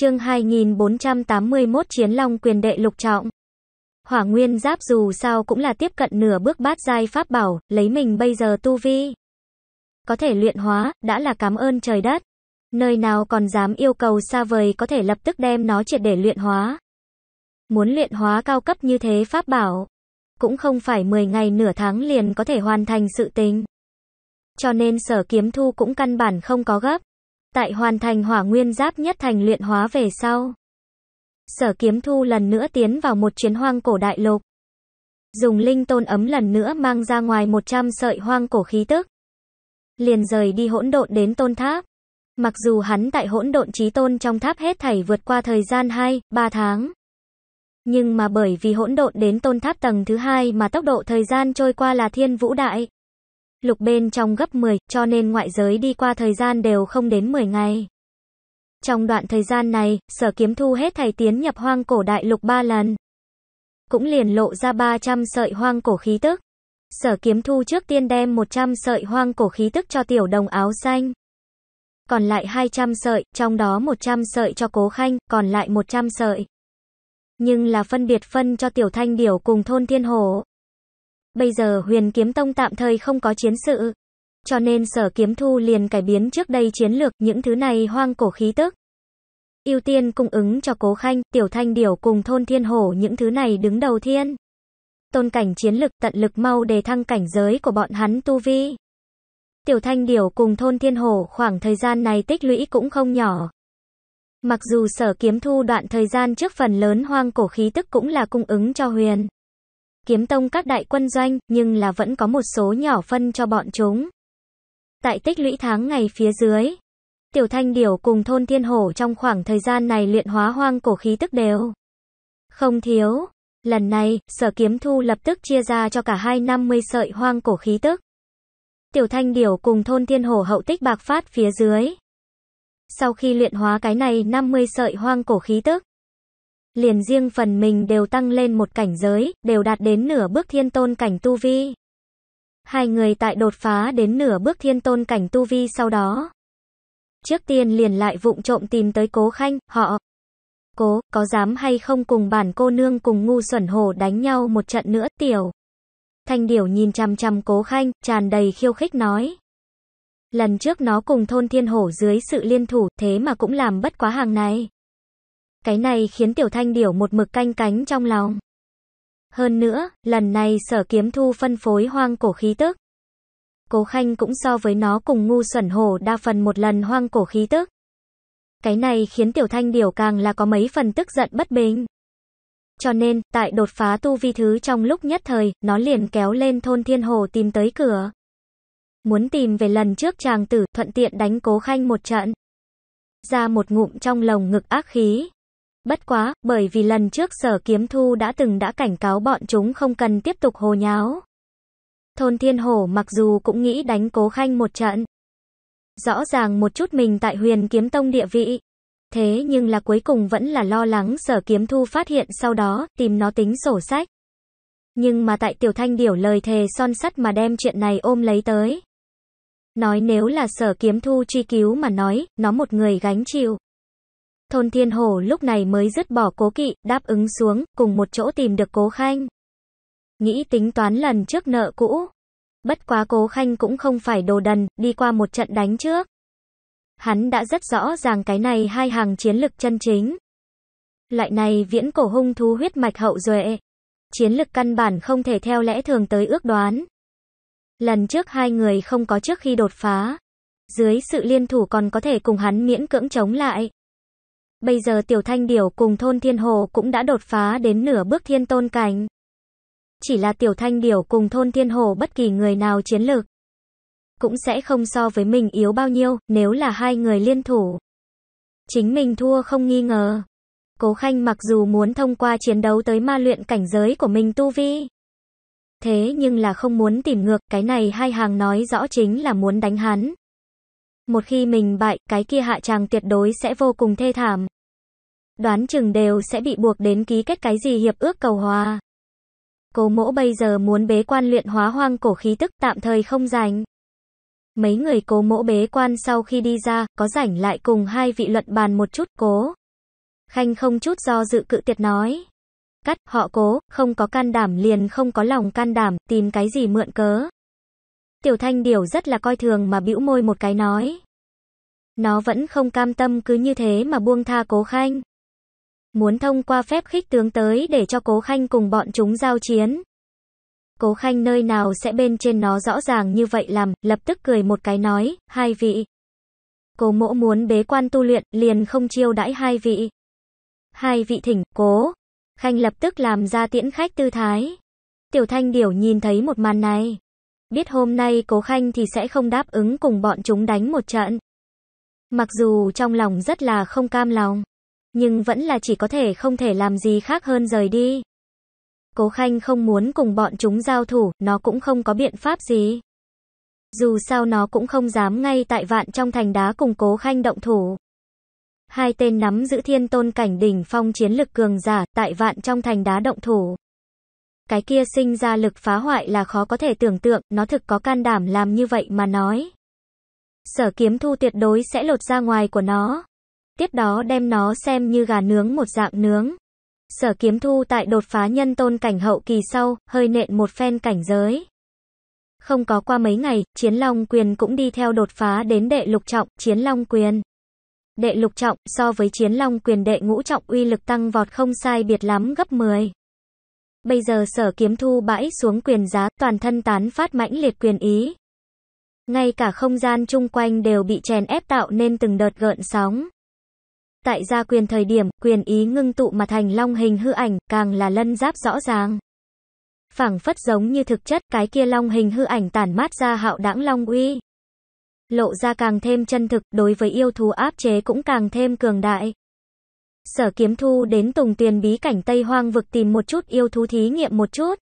Chương 2481 Chiến Long quyền đệ lục trọng. Hỏa Nguyên Giáp dù sao cũng là tiếp cận nửa bước bát giai pháp bảo, lấy mình bây giờ tu vi có thể luyện hóa, đã là cảm ơn trời đất. Nơi nào còn dám yêu cầu xa vời có thể lập tức đem nó triệt để luyện hóa. Muốn luyện hóa cao cấp như thế pháp bảo, cũng không phải 10 ngày nửa tháng liền có thể hoàn thành sự tình. Cho nên sở kiếm thu cũng căn bản không có gấp. Tại hoàn thành hỏa nguyên giáp nhất thành luyện hóa về sau. Sở kiếm thu lần nữa tiến vào một chuyến hoang cổ đại lục. Dùng linh tôn ấm lần nữa mang ra ngoài 100 sợi hoang cổ khí tức. Liền rời đi hỗn độn đến tôn tháp. Mặc dù hắn tại hỗn độn trí tôn trong tháp hết thảy vượt qua thời gian 2, 3 tháng. Nhưng mà bởi vì hỗn độn đến tôn tháp tầng thứ hai mà tốc độ thời gian trôi qua là thiên vũ đại. Lục bên trong gấp 10, cho nên ngoại giới đi qua thời gian đều không đến 10 ngày. Trong đoạn thời gian này, sở kiếm thu hết thầy tiến nhập hoang cổ đại lục 3 lần. Cũng liền lộ ra 300 sợi hoang cổ khí tức. Sở kiếm thu trước tiên đem 100 sợi hoang cổ khí tức cho tiểu đồng áo xanh. Còn lại 200 sợi, trong đó 100 sợi cho cố khanh, còn lại 100 sợi. Nhưng là phân biệt phân cho tiểu thanh điểu cùng thôn thiên hồ. Bây giờ huyền kiếm tông tạm thời không có chiến sự. Cho nên sở kiếm thu liền cải biến trước đây chiến lược những thứ này hoang cổ khí tức. ưu tiên cung ứng cho cố khanh, tiểu thanh điểu cùng thôn thiên hổ những thứ này đứng đầu thiên. Tôn cảnh chiến lực tận lực mau đề thăng cảnh giới của bọn hắn tu vi. Tiểu thanh điểu cùng thôn thiên hổ khoảng thời gian này tích lũy cũng không nhỏ. Mặc dù sở kiếm thu đoạn thời gian trước phần lớn hoang cổ khí tức cũng là cung ứng cho huyền. Kiếm tông các đại quân doanh, nhưng là vẫn có một số nhỏ phân cho bọn chúng. Tại tích lũy tháng ngày phía dưới, Tiểu Thanh Điểu cùng thôn Thiên Hổ trong khoảng thời gian này luyện hóa hoang cổ khí tức đều. Không thiếu. Lần này, sở kiếm thu lập tức chia ra cho cả hai 50 sợi hoang cổ khí tức. Tiểu Thanh Điểu cùng thôn Thiên Hổ hậu tích bạc phát phía dưới. Sau khi luyện hóa cái này 50 sợi hoang cổ khí tức, liền riêng phần mình đều tăng lên một cảnh giới, đều đạt đến nửa bước thiên tôn cảnh tu vi. Hai người tại đột phá đến nửa bước thiên tôn cảnh tu vi sau đó. Trước tiên liền lại vụng trộm tìm tới cố khanh, họ. Cố, có dám hay không cùng bản cô nương cùng ngu xuẩn hồ đánh nhau một trận nữa, tiểu. Thanh điểu nhìn chằm chằm cố khanh, tràn đầy khiêu khích nói. Lần trước nó cùng thôn thiên hổ dưới sự liên thủ, thế mà cũng làm bất quá hàng này. Cái này khiến tiểu thanh điểu một mực canh cánh trong lòng. Hơn nữa, lần này sở kiếm thu phân phối hoang cổ khí tức. Cố khanh cũng so với nó cùng ngu xuẩn hổ đa phần một lần hoang cổ khí tức. Cái này khiến tiểu thanh điểu càng là có mấy phần tức giận bất bình. Cho nên, tại đột phá tu vi thứ trong lúc nhất thời, nó liền kéo lên thôn thiên hồ tìm tới cửa. Muốn tìm về lần trước chàng tử, thuận tiện đánh cố khanh một trận. Ra một ngụm trong lồng ngực ác khí. Bất quá, bởi vì lần trước sở kiếm thu đã từng đã cảnh cáo bọn chúng không cần tiếp tục hồ nháo. Thôn thiên hổ mặc dù cũng nghĩ đánh cố khanh một trận. Rõ ràng một chút mình tại huyền kiếm tông địa vị. Thế nhưng là cuối cùng vẫn là lo lắng sở kiếm thu phát hiện sau đó, tìm nó tính sổ sách. Nhưng mà tại tiểu thanh điểu lời thề son sắt mà đem chuyện này ôm lấy tới. Nói nếu là sở kiếm thu truy cứu mà nói, nó một người gánh chịu. Thôn Thiên Hổ lúc này mới dứt bỏ cố kỵ, đáp ứng xuống, cùng một chỗ tìm được cố khanh. Nghĩ tính toán lần trước nợ cũ. Bất quá cố khanh cũng không phải đồ đần, đi qua một trận đánh trước. Hắn đã rất rõ ràng cái này hai hàng chiến lực chân chính. Loại này viễn cổ hung thú huyết mạch hậu duệ. Chiến lực căn bản không thể theo lẽ thường tới ước đoán. Lần trước hai người không có trước khi đột phá. Dưới sự liên thủ còn có thể cùng hắn miễn cưỡng chống lại. Bây giờ Tiểu Thanh Điểu cùng thôn Thiên Hồ cũng đã đột phá đến nửa bước thiên tôn cảnh. Chỉ là Tiểu Thanh Điểu cùng thôn Thiên Hồ bất kỳ người nào chiến lược. Cũng sẽ không so với mình yếu bao nhiêu, nếu là hai người liên thủ. Chính mình thua không nghi ngờ. Cố Khanh mặc dù muốn thông qua chiến đấu tới ma luyện cảnh giới của mình tu vi. Thế nhưng là không muốn tìm ngược, cái này hai hàng nói rõ chính là muốn đánh hắn. Một khi mình bại, cái kia hạ tràng tuyệt đối sẽ vô cùng thê thảm. Đoán chừng đều sẽ bị buộc đến ký kết cái gì hiệp ước cầu hòa. Cố mỗ bây giờ muốn bế quan luyện hóa hoang cổ khí tức tạm thời không rảnh. Mấy người cố mỗ bế quan sau khi đi ra, có rảnh lại cùng hai vị luận bàn một chút cố. Khanh không chút do dự cự tuyệt nói. Cắt, họ cố, không có can đảm liền không có lòng can đảm, tìm cái gì mượn cớ. Tiểu thanh điểu rất là coi thường mà bĩu môi một cái nói. Nó vẫn không cam tâm cứ như thế mà buông tha cố khanh. Muốn thông qua phép khích tướng tới để cho cố khanh cùng bọn chúng giao chiến. Cố khanh nơi nào sẽ bên trên nó rõ ràng như vậy làm, lập tức cười một cái nói, hai vị. Cố mỗ muốn bế quan tu luyện, liền không chiêu đãi hai vị. Hai vị thỉnh, cố. Khanh lập tức làm ra tiễn khách tư thái. Tiểu thanh điểu nhìn thấy một màn này. Biết hôm nay cố khanh thì sẽ không đáp ứng cùng bọn chúng đánh một trận. Mặc dù trong lòng rất là không cam lòng. Nhưng vẫn là chỉ có thể không thể làm gì khác hơn rời đi. Cố khanh không muốn cùng bọn chúng giao thủ, nó cũng không có biện pháp gì. Dù sao nó cũng không dám ngay tại vạn trong thành đá cùng cố khanh động thủ. Hai tên nắm giữ thiên tôn cảnh đỉnh phong chiến lực cường giả, tại vạn trong thành đá động thủ. Cái kia sinh ra lực phá hoại là khó có thể tưởng tượng, nó thực có can đảm làm như vậy mà nói. Sở kiếm thu tuyệt đối sẽ lột ra ngoài của nó. Tiếp đó đem nó xem như gà nướng một dạng nướng. Sở kiếm thu tại đột phá nhân tôn cảnh hậu kỳ sau, hơi nện một phen cảnh giới. Không có qua mấy ngày, Chiến Long Quyền cũng đi theo đột phá đến đệ lục trọng, Chiến Long Quyền. Đệ lục trọng, so với Chiến Long Quyền đệ ngũ trọng uy lực tăng vọt không sai biệt lắm gấp 10. Bây giờ sở kiếm thu bãi xuống quyền giá, toàn thân tán phát mãnh liệt quyền ý. Ngay cả không gian chung quanh đều bị chèn ép tạo nên từng đợt gợn sóng. Tại gia quyền thời điểm, quyền ý ngưng tụ mà thành long hình hư ảnh, càng là lân giáp rõ ràng. phảng phất giống như thực chất, cái kia long hình hư ảnh tản mát ra hạo đãng long uy. Lộ ra càng thêm chân thực, đối với yêu thú áp chế cũng càng thêm cường đại. Sở kiếm thu đến tùng tuyền bí cảnh Tây Hoang vực tìm một chút yêu thú thí nghiệm một chút.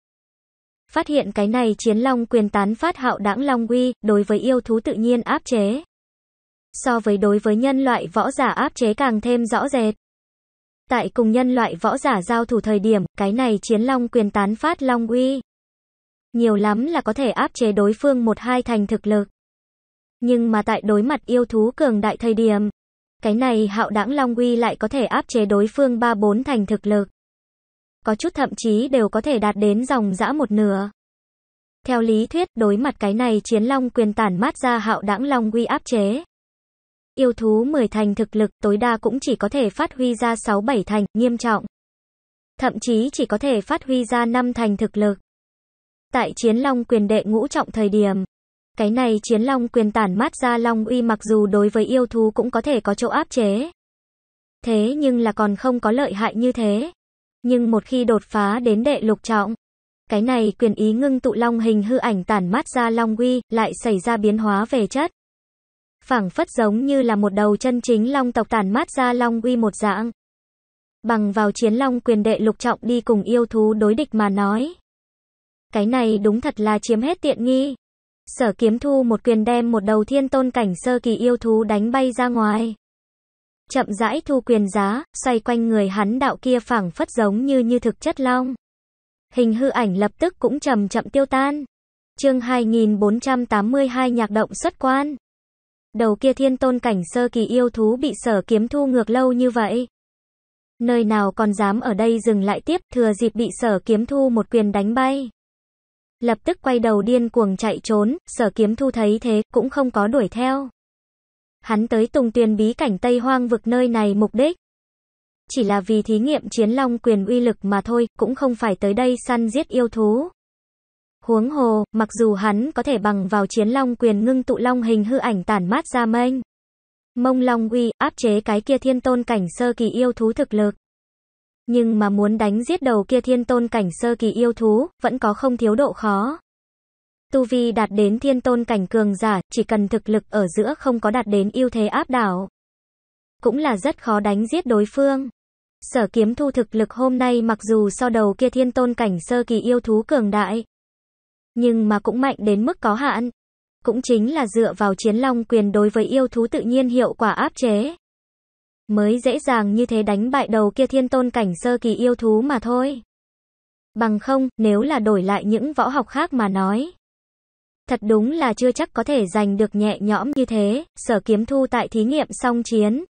Phát hiện cái này chiến long quyền tán phát hạo đãng long uy, đối với yêu thú tự nhiên áp chế. So với đối với nhân loại võ giả áp chế càng thêm rõ rệt. Tại cùng nhân loại võ giả giao thủ thời điểm, cái này chiến long quyền tán phát long uy. Nhiều lắm là có thể áp chế đối phương một hai thành thực lực. Nhưng mà tại đối mặt yêu thú cường đại thời điểm, cái này hạo đãng long uy lại có thể áp chế đối phương ba bốn thành thực lực. Có chút thậm chí đều có thể đạt đến dòng dã một nửa. Theo lý thuyết, đối mặt cái này chiến long quyền tản mát ra hạo đãng long uy áp chế. Yêu thú 10 thành thực lực tối đa cũng chỉ có thể phát huy ra 6-7 thành, nghiêm trọng. Thậm chí chỉ có thể phát huy ra 5 thành thực lực. Tại chiến long quyền đệ ngũ trọng thời điểm, cái này chiến long quyền tản mát ra long uy mặc dù đối với yêu thú cũng có thể có chỗ áp chế. Thế nhưng là còn không có lợi hại như thế. Nhưng một khi đột phá đến đệ lục trọng, cái này quyền ý ngưng tụ long hình hư ảnh tản mát ra long uy, lại xảy ra biến hóa về chất. phảng phất giống như là một đầu chân chính long tộc tản mát ra long uy một dạng. Bằng vào chiến long quyền đệ lục trọng đi cùng yêu thú đối địch mà nói. Cái này đúng thật là chiếm hết tiện nghi. Sở kiếm thu một quyền đem một đầu thiên tôn cảnh sơ kỳ yêu thú đánh bay ra ngoài. Chậm rãi thu quyền giá, xoay quanh người hắn đạo kia phẳng phất giống như như thực chất long. Hình hư ảnh lập tức cũng chậm chậm tiêu tan. chương 2482 nhạc động xuất quan. Đầu kia thiên tôn cảnh sơ kỳ yêu thú bị sở kiếm thu ngược lâu như vậy. Nơi nào còn dám ở đây dừng lại tiếp thừa dịp bị sở kiếm thu một quyền đánh bay. Lập tức quay đầu điên cuồng chạy trốn, sở kiếm thu thấy thế, cũng không có đuổi theo. Hắn tới tùng tuyền bí cảnh Tây Hoang vực nơi này mục đích. Chỉ là vì thí nghiệm chiến long quyền uy lực mà thôi, cũng không phải tới đây săn giết yêu thú. Huống hồ, mặc dù hắn có thể bằng vào chiến long quyền ngưng tụ long hình hư ảnh tản mát ra mênh. Mông long uy, áp chế cái kia thiên tôn cảnh sơ kỳ yêu thú thực lực. Nhưng mà muốn đánh giết đầu kia thiên tôn cảnh sơ kỳ yêu thú, vẫn có không thiếu độ khó. Tu vi đạt đến thiên tôn cảnh cường giả, chỉ cần thực lực ở giữa không có đạt đến ưu thế áp đảo. Cũng là rất khó đánh giết đối phương. Sở kiếm thu thực lực hôm nay mặc dù so đầu kia thiên tôn cảnh sơ kỳ yêu thú cường đại. Nhưng mà cũng mạnh đến mức có hạn. Cũng chính là dựa vào chiến long quyền đối với yêu thú tự nhiên hiệu quả áp chế mới dễ dàng như thế đánh bại đầu kia thiên tôn cảnh sơ kỳ yêu thú mà thôi. Bằng không, nếu là đổi lại những võ học khác mà nói. Thật đúng là chưa chắc có thể giành được nhẹ nhõm như thế, sở kiếm thu tại thí nghiệm song chiến.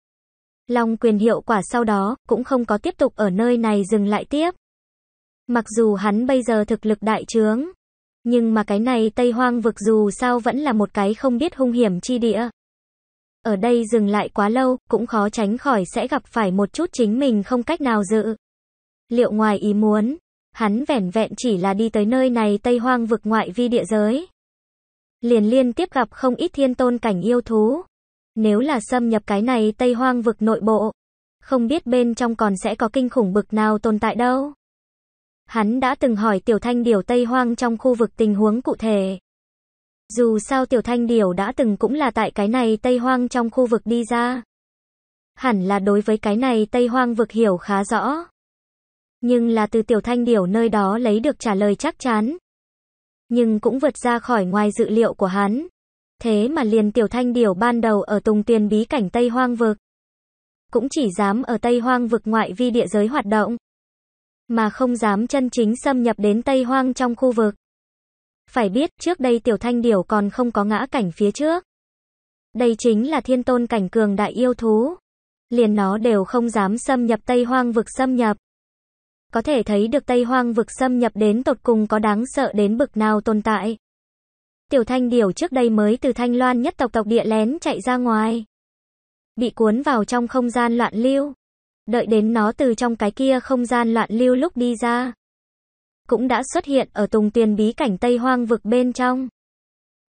Long quyền hiệu quả sau đó, cũng không có tiếp tục ở nơi này dừng lại tiếp. Mặc dù hắn bây giờ thực lực đại trướng, nhưng mà cái này Tây Hoang vực dù sao vẫn là một cái không biết hung hiểm chi địa. Ở đây dừng lại quá lâu, cũng khó tránh khỏi sẽ gặp phải một chút chính mình không cách nào dự. Liệu ngoài ý muốn, hắn vẻn vẹn chỉ là đi tới nơi này Tây Hoang vực ngoại vi địa giới. Liền liên tiếp gặp không ít thiên tôn cảnh yêu thú. Nếu là xâm nhập cái này Tây Hoang vực nội bộ, không biết bên trong còn sẽ có kinh khủng bực nào tồn tại đâu. Hắn đã từng hỏi Tiểu Thanh điều Tây Hoang trong khu vực tình huống cụ thể. Dù sao Tiểu Thanh Điểu đã từng cũng là tại cái này Tây Hoang trong khu vực đi ra. Hẳn là đối với cái này Tây Hoang vực hiểu khá rõ. Nhưng là từ Tiểu Thanh Điểu nơi đó lấy được trả lời chắc chắn. Nhưng cũng vượt ra khỏi ngoài dự liệu của hắn. Thế mà liền Tiểu Thanh Điểu ban đầu ở Tùng Tuyền bí cảnh Tây Hoang vực. Cũng chỉ dám ở Tây Hoang vực ngoại vi địa giới hoạt động, mà không dám chân chính xâm nhập đến Tây Hoang trong khu vực. Phải biết, trước đây tiểu thanh điểu còn không có ngã cảnh phía trước. Đây chính là thiên tôn cảnh cường đại yêu thú. Liền nó đều không dám xâm nhập Tây Hoang vực xâm nhập. Có thể thấy được Tây Hoang vực xâm nhập đến tột cùng có đáng sợ đến bực nào tồn tại. Tiểu thanh điểu trước đây mới từ thanh loan nhất tộc tộc địa lén chạy ra ngoài. Bị cuốn vào trong không gian loạn lưu. Đợi đến nó từ trong cái kia không gian loạn lưu lúc đi ra. Cũng đã xuất hiện ở tùng tiền bí cảnh Tây Hoang vực bên trong.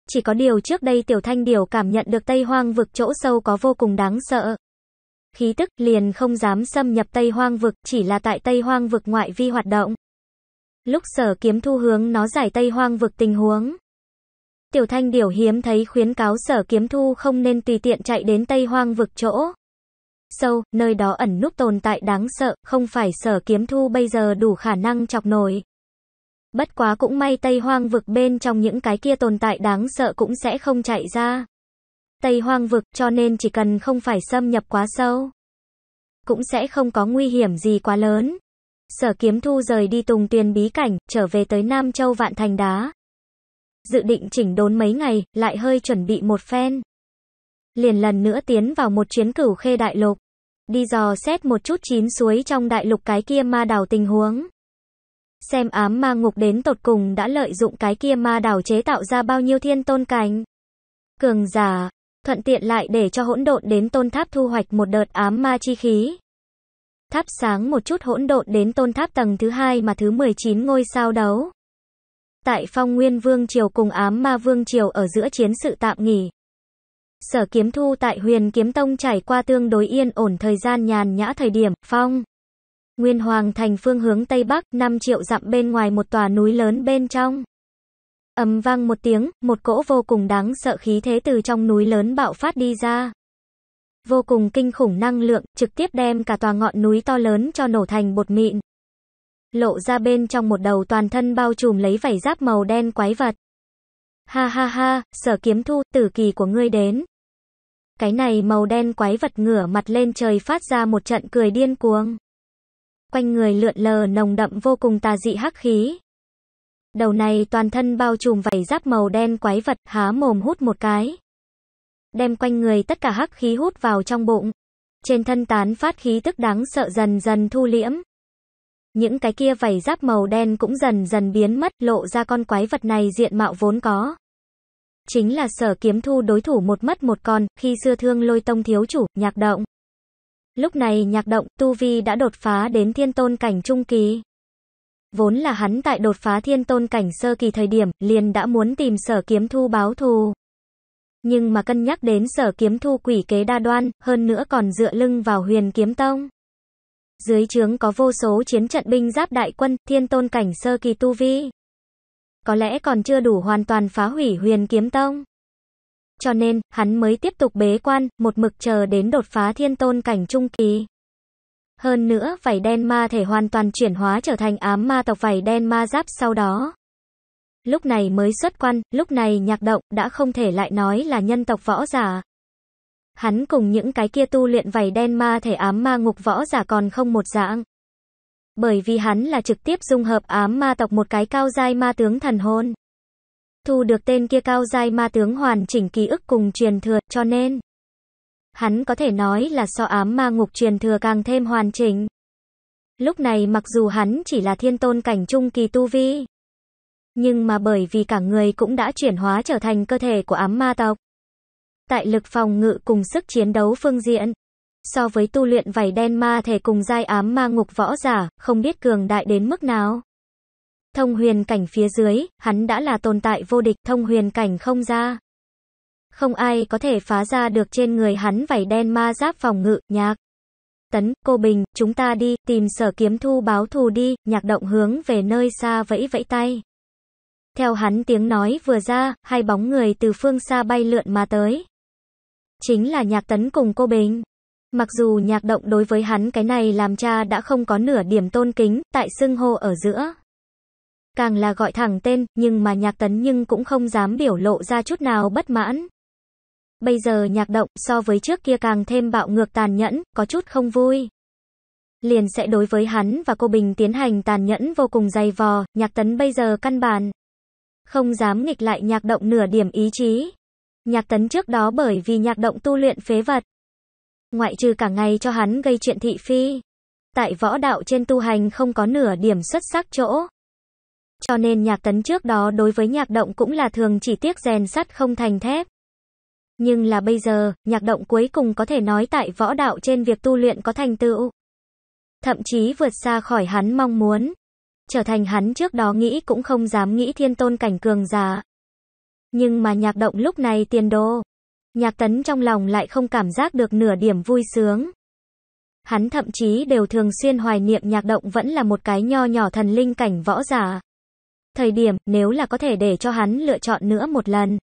Chỉ có điều trước đây Tiểu Thanh Điều cảm nhận được Tây Hoang vực chỗ sâu có vô cùng đáng sợ. Khí tức liền không dám xâm nhập Tây Hoang vực, chỉ là tại Tây Hoang vực ngoại vi hoạt động. Lúc sở kiếm thu hướng nó giải Tây Hoang vực tình huống. Tiểu Thanh Điều hiếm thấy khuyến cáo sở kiếm thu không nên tùy tiện chạy đến Tây Hoang vực chỗ sâu, nơi đó ẩn núp tồn tại đáng sợ, không phải sở kiếm thu bây giờ đủ khả năng chọc nổi. Bất quá cũng may Tây Hoang vực bên trong những cái kia tồn tại đáng sợ cũng sẽ không chạy ra. Tây Hoang vực cho nên chỉ cần không phải xâm nhập quá sâu. Cũng sẽ không có nguy hiểm gì quá lớn. Sở kiếm thu rời đi tùng tuyền bí cảnh, trở về tới Nam Châu Vạn Thành Đá. Dự định chỉnh đốn mấy ngày, lại hơi chuẩn bị một phen. Liền lần nữa tiến vào một chuyến cửu khê đại lục. Đi dò xét một chút chín suối trong đại lục cái kia ma đảo tình huống. Xem ám ma ngục đến tột cùng đã lợi dụng cái kia ma đảo chế tạo ra bao nhiêu thiên tôn cánh Cường giả, thuận tiện lại để cho hỗn độn đến tôn tháp thu hoạch một đợt ám ma chi khí. Tháp sáng một chút hỗn độn đến tôn tháp tầng thứ hai mà thứ 19 ngôi sao đấu. Tại phong nguyên vương triều cùng ám ma vương triều ở giữa chiến sự tạm nghỉ. Sở kiếm thu tại huyền kiếm tông trải qua tương đối yên ổn thời gian nhàn nhã thời điểm, phong. Nguyên Hoàng thành phương hướng Tây Bắc, 5 triệu dặm bên ngoài một tòa núi lớn bên trong. ầm vang một tiếng, một cỗ vô cùng đáng sợ khí thế từ trong núi lớn bạo phát đi ra. Vô cùng kinh khủng năng lượng, trực tiếp đem cả tòa ngọn núi to lớn cho nổ thành bột mịn. Lộ ra bên trong một đầu toàn thân bao trùm lấy vảy giáp màu đen quái vật. Ha ha ha, sở kiếm thu, tử kỳ của ngươi đến. Cái này màu đen quái vật ngửa mặt lên trời phát ra một trận cười điên cuồng. Quanh người lượn lờ nồng đậm vô cùng tà dị hắc khí. Đầu này toàn thân bao trùm vảy giáp màu đen quái vật há mồm hút một cái. Đem quanh người tất cả hắc khí hút vào trong bụng. Trên thân tán phát khí tức đáng sợ dần dần thu liễm. Những cái kia vảy giáp màu đen cũng dần dần biến mất lộ ra con quái vật này diện mạo vốn có. Chính là sở kiếm thu đối thủ một mất một con, khi xưa thương lôi tông thiếu chủ, nhạc động. Lúc này nhạc động, Tu Vi đã đột phá đến thiên tôn cảnh trung kỳ. Vốn là hắn tại đột phá thiên tôn cảnh sơ kỳ thời điểm, liền đã muốn tìm sở kiếm thu báo thù. Nhưng mà cân nhắc đến sở kiếm thu quỷ kế đa đoan, hơn nữa còn dựa lưng vào huyền kiếm tông. Dưới trướng có vô số chiến trận binh giáp đại quân, thiên tôn cảnh sơ kỳ tu vi có lẽ còn chưa đủ hoàn toàn phá hủy huyền kiếm tông. Cho nên, hắn mới tiếp tục bế quan, một mực chờ đến đột phá thiên tôn cảnh trung kỳ. Hơn nữa, vảy đen ma thể hoàn toàn chuyển hóa trở thành ám ma tộc vảy đen ma giáp sau đó. Lúc này mới xuất quan, lúc này nhạc động, đã không thể lại nói là nhân tộc võ giả. Hắn cùng những cái kia tu luyện vảy đen ma thể ám ma ngục võ giả còn không một dạng. Bởi vì hắn là trực tiếp dung hợp ám ma tộc một cái cao giai ma tướng thần hồn. Thu được tên kia cao giai ma tướng hoàn chỉnh ký ức cùng truyền thừa, cho nên Hắn có thể nói là so ám ma ngục truyền thừa càng thêm hoàn chỉnh. Lúc này mặc dù hắn chỉ là thiên tôn cảnh trung kỳ tu vi, nhưng mà bởi vì cả người cũng đã chuyển hóa trở thành cơ thể của ám ma tộc. Tại lực phòng ngự cùng sức chiến đấu phương diện, so với tu luyện vảy đen ma thể cùng giai ám ma ngục võ giả, không biết cường đại đến mức nào. Thông huyền cảnh phía dưới, hắn đã là tồn tại vô địch thông huyền cảnh không ra. Không ai có thể phá ra được trên người hắn vảy đen ma giáp phòng ngự, nhạc. Tấn, cô Bình, chúng ta đi, tìm sở kiếm thu báo thù đi, nhạc động hướng về nơi xa vẫy vẫy tay. Theo hắn tiếng nói vừa ra, hai bóng người từ phương xa bay lượn mà tới. Chính là nhạc tấn cùng cô Bình. Mặc dù nhạc động đối với hắn cái này làm cha đã không có nửa điểm tôn kính, tại xưng hô ở giữa. Càng là gọi thẳng tên, nhưng mà nhạc tấn nhưng cũng không dám biểu lộ ra chút nào bất mãn. Bây giờ nhạc động so với trước kia càng thêm bạo ngược tàn nhẫn, có chút không vui. Liền sẽ đối với hắn và cô Bình tiến hành tàn nhẫn vô cùng dày vò, nhạc tấn bây giờ căn bản. Không dám nghịch lại nhạc động nửa điểm ý chí. Nhạc tấn trước đó bởi vì nhạc động tu luyện phế vật. Ngoại trừ cả ngày cho hắn gây chuyện thị phi. Tại võ đạo trên tu hành không có nửa điểm xuất sắc chỗ. Cho nên nhạc tấn trước đó đối với nhạc động cũng là thường chỉ tiếc rèn sắt không thành thép. Nhưng là bây giờ, nhạc động cuối cùng có thể nói tại võ đạo trên việc tu luyện có thành tựu. Thậm chí vượt xa khỏi hắn mong muốn. Trở thành hắn trước đó nghĩ cũng không dám nghĩ thiên tôn cảnh cường giả. Nhưng mà nhạc động lúc này tiền đồ. Nhạc tấn trong lòng lại không cảm giác được nửa điểm vui sướng. Hắn thậm chí đều thường xuyên hoài niệm nhạc động vẫn là một cái nho nhỏ thần linh cảnh võ giả. Thời điểm, nếu là có thể để cho hắn lựa chọn nữa một lần.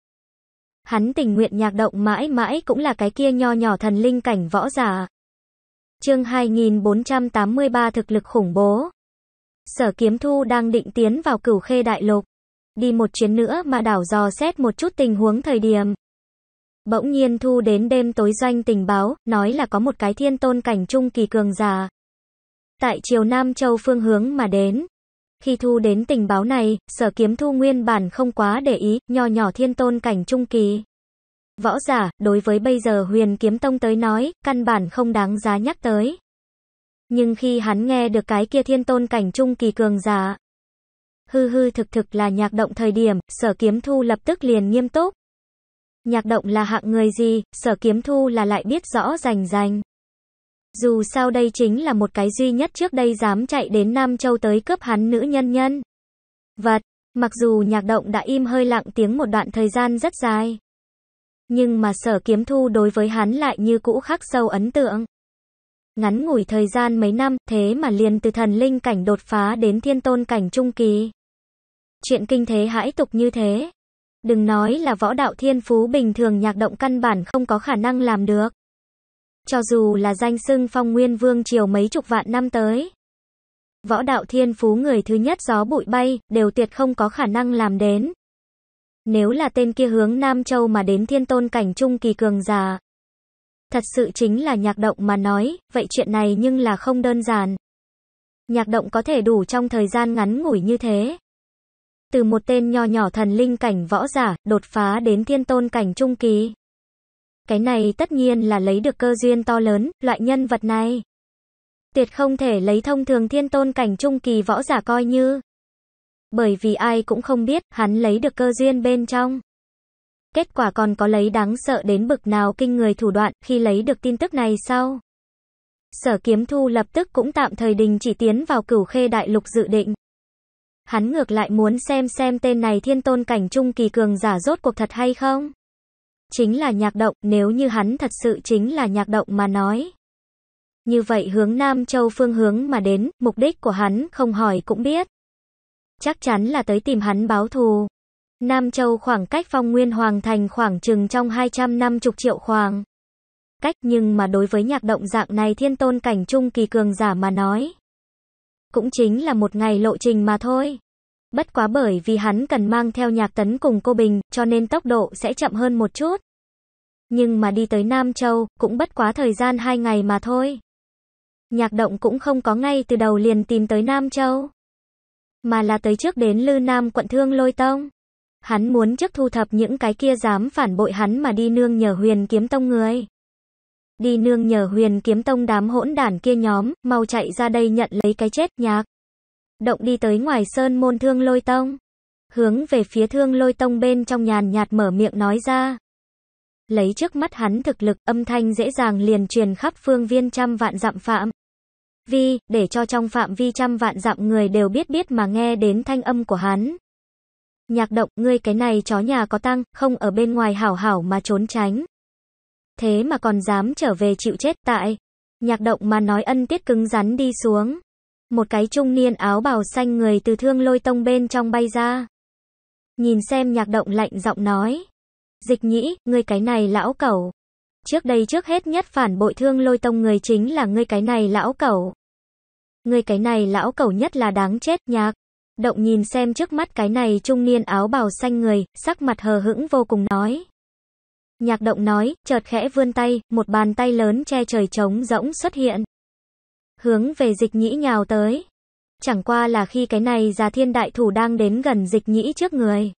Hắn tình nguyện nhạc động mãi mãi cũng là cái kia nho nhỏ thần linh cảnh võ giả. Chương 2483 thực lực khủng bố. Sở Kiếm Thu đang định tiến vào Cửu Khê Đại Lục, đi một chuyến nữa mà đảo dò xét một chút tình huống thời điểm. Bỗng nhiên Thu đến đêm tối doanh tình báo, nói là có một cái thiên tôn cảnh trung kỳ cường giả. Tại chiều Nam Châu phương hướng mà đến. Khi Thu đến tình báo này, sở kiếm Thu nguyên bản không quá để ý, nho nhỏ thiên tôn cảnh trung kỳ. Võ giả, đối với bây giờ huyền kiếm tông tới nói, căn bản không đáng giá nhắc tới. Nhưng khi hắn nghe được cái kia thiên tôn cảnh trung kỳ cường giả, hư hư thực thực là nhạc động thời điểm, sở kiếm thu lập tức liền nghiêm túc. Nhạc động là hạng người gì, sở kiếm thu là lại biết rõ rành rành. Dù sao đây chính là một cái duy nhất trước đây dám chạy đến Nam Châu tới cướp hắn nữ nhân nhân. Vật, mặc dù nhạc động đã im hơi lặng tiếng một đoạn thời gian rất dài. Nhưng mà sở kiếm thu đối với hắn lại như cũ khắc sâu ấn tượng. Ngắn ngủi thời gian mấy năm, thế mà liền từ thần linh cảnh đột phá đến thiên tôn cảnh trung kỳ. Chuyện kinh thế hãi tục như thế. Đừng nói là võ đạo thiên phú bình thường nhạc động căn bản không có khả năng làm được. Cho dù là danh xưng phong nguyên vương triều mấy chục vạn năm tới. Võ đạo thiên phú người thứ nhất gió bụi bay, đều tuyệt không có khả năng làm đến. Nếu là tên kia hướng Nam Châu mà đến thiên tôn cảnh trung kỳ cường giả. Thật sự chính là nhạc động mà nói, vậy chuyện này nhưng là không đơn giản. Nhạc động có thể đủ trong thời gian ngắn ngủi như thế. Từ một tên nho nhỏ thần linh cảnh võ giả, đột phá đến thiên tôn cảnh trung kỳ. Cái này tất nhiên là lấy được cơ duyên to lớn, loại nhân vật này. Tuyệt không thể lấy thông thường thiên tôn cảnh trung kỳ võ giả coi như. Bởi vì ai cũng không biết, hắn lấy được cơ duyên bên trong. Kết quả còn có lấy đáng sợ đến bực nào kinh người thủ đoạn khi lấy được tin tức này sau. Sở kiếm thu lập tức cũng tạm thời đình chỉ tiến vào cửu khê đại lục dự định. Hắn ngược lại muốn xem xem tên này thiên tôn cảnh trung kỳ cường giả rốt cuộc thật hay không. Chính là nhạc động, nếu như hắn thật sự chính là nhạc động mà nói. Như vậy hướng Nam Châu phương hướng mà đến, mục đích của hắn không hỏi cũng biết. Chắc chắn là tới tìm hắn báo thù. Nam Châu khoảng cách phong nguyên hoàng thành khoảng chừng trong 250 triệu khoảng. Cách nhưng mà đối với nhạc động dạng này thiên tôn cảnh trung kỳ cường giả mà nói. Cũng chính là một ngày lộ trình mà thôi. Bất quá bởi vì hắn cần mang theo nhạc tấn cùng cô Bình, cho nên tốc độ sẽ chậm hơn một chút. Nhưng mà đi tới Nam Châu, cũng bất quá thời gian hai ngày mà thôi. Nhạc động cũng không có ngay từ đầu liền tìm tới Nam Châu. Mà là tới trước đến Lư Nam quận Thương Lôi Tông. Hắn muốn trước thu thập những cái kia dám phản bội hắn mà đi nương nhờ huyền kiếm tông người. Đi nương nhờ huyền kiếm tông đám hỗn đản kia nhóm, mau chạy ra đây nhận lấy cái chết nhạc. Động đi tới ngoài sơn môn thương lôi tông. Hướng về phía thương lôi tông bên trong nhàn nhạt mở miệng nói ra. Lấy trước mắt hắn thực lực âm thanh dễ dàng liền truyền khắp phương viên trăm vạn dặm phạm. Vi, để cho trong phạm vi trăm vạn dặm người đều biết biết mà nghe đến thanh âm của hắn. Nhạc động, ngươi cái này chó nhà có tăng, không ở bên ngoài hảo hảo mà trốn tránh. Thế mà còn dám trở về chịu chết tại. Nhạc động mà nói ân tiết cứng rắn đi xuống. Một cái trung niên áo bào xanh người từ thương lôi tông bên trong bay ra. Nhìn xem nhạc động lạnh giọng nói. Dịch nhĩ, ngươi cái này lão cẩu. Trước đây trước hết nhất phản bội thương lôi tông người chính là ngươi cái này lão cẩu. Ngươi cái này lão cẩu nhất là đáng chết nhạc. Động nhìn xem trước mắt cái này trung niên áo bào xanh người, sắc mặt hờ hững vô cùng nói. Nhạc động nói, chợt khẽ vươn tay, một bàn tay lớn che trời trống rỗng xuất hiện. Hướng về dịch nhĩ nhào tới. Chẳng qua là khi cái này già thiên đại thủ đang đến gần dịch nhĩ trước người.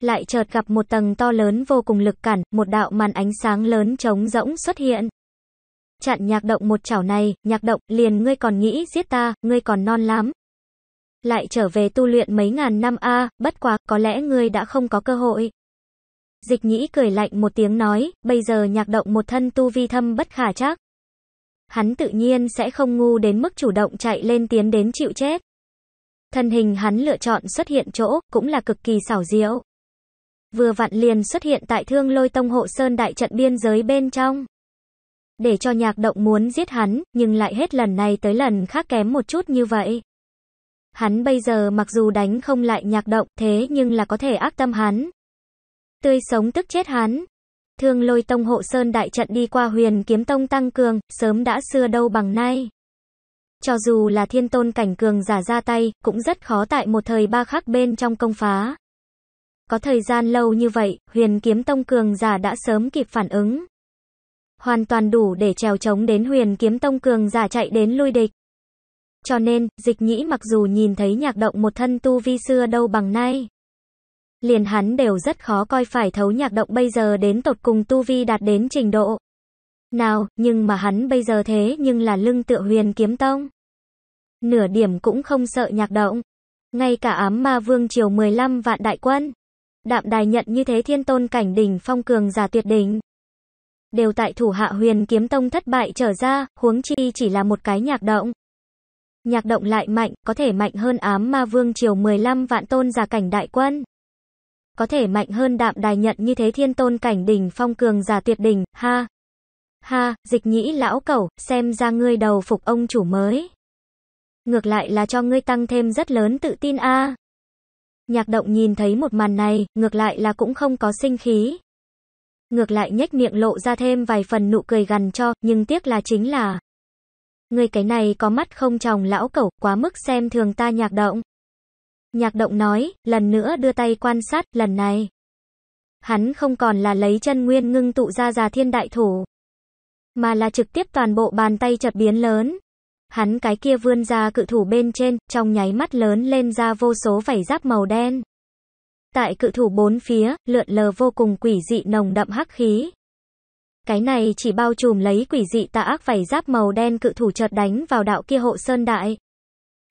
Lại chợt gặp một tầng to lớn vô cùng lực cản, một đạo màn ánh sáng lớn trống rỗng xuất hiện. Chặn nhạc động một chảo này, nhạc động, liền ngươi còn nghĩ giết ta, ngươi còn non lắm. Lại trở về tu luyện mấy ngàn năm a, bất quá, có lẽ ngươi đã không có cơ hội. Dịch nhĩ cười lạnh một tiếng nói, bây giờ nhạc động một thân tu vi thâm bất khả chắc. Hắn tự nhiên sẽ không ngu đến mức chủ động chạy lên tiến đến chịu chết. Thân hình hắn lựa chọn xuất hiện chỗ, cũng là cực kỳ xảo diệu. Vừa vặn liền xuất hiện tại thương lôi tông hộ sơn đại trận biên giới bên trong. Để cho nhạc động muốn giết hắn, nhưng lại hết lần này tới lần khác kém một chút như vậy. Hắn bây giờ mặc dù đánh không lại nhạc động thế nhưng là có thể ác tâm hắn. Tươi sống tức chết hắn. Thương lôi tông hộ sơn đại trận đi qua huyền kiếm tông tăng cường, sớm đã xưa đâu bằng nay. Cho dù là thiên tôn cảnh cường giả ra tay, cũng rất khó tại một thời ba khắc bên trong công phá. Có thời gian lâu như vậy, huyền kiếm tông cường giả đã sớm kịp phản ứng. Hoàn toàn đủ để trèo chống đến huyền kiếm tông cường giả chạy đến lui địch. Cho nên, dịch nhĩ mặc dù nhìn thấy nhạc động một thân tu vi xưa đâu bằng nay. Liền hắn đều rất khó coi phải thấu nhạc động bây giờ đến tột cùng tu vi đạt đến trình độ. Nào, nhưng mà hắn bây giờ thế nhưng là lưng tựa huyền kiếm tông. Nửa điểm cũng không sợ nhạc động. Ngay cả ám ma vương triều 15 vạn đại quân. Đạm đài nhận như thế thiên tôn cảnh đỉnh phong cường giả tuyệt đỉnh. Đều tại thủ hạ huyền kiếm tông thất bại trở ra, huống chi chỉ là một cái nhạc động. Nhạc động lại mạnh, có thể mạnh hơn ám ma vương triều 15 vạn tôn giả cảnh đại quân. Có thể mạnh hơn đạm đài nhận như thế thiên tôn cảnh đỉnh phong cường giả tuyệt đỉnh, ha. Ha, dịch nhĩ lão cẩu, xem ra ngươi đầu phục ông chủ mới. Ngược lại là cho ngươi tăng thêm rất lớn tự tin a. Nhạc động nhìn thấy một màn này, ngược lại là cũng không có sinh khí. Ngược lại nhếch miệng lộ ra thêm vài phần nụ cười gằn cho, nhưng tiếc là chính là Người cái này có mắt không tròng lão cẩu, quá mức xem thường ta nhạc động. Nhạc động nói, lần nữa đưa tay quan sát, lần này. Hắn không còn là lấy chân nguyên ngưng tụ ra già thiên đại thủ. Mà là trực tiếp toàn bộ bàn tay chật biến lớn. Hắn cái kia vươn ra cự thủ bên trên, trong nháy mắt lớn lên ra vô số vảy giáp màu đen. Tại cự thủ bốn phía, lượn lờ vô cùng quỷ dị nồng đậm hắc khí. Cái này chỉ bao trùm lấy quỷ dị tà ác vảy giáp màu đen cự thủ chợt đánh vào đạo kia hộ sơn đại.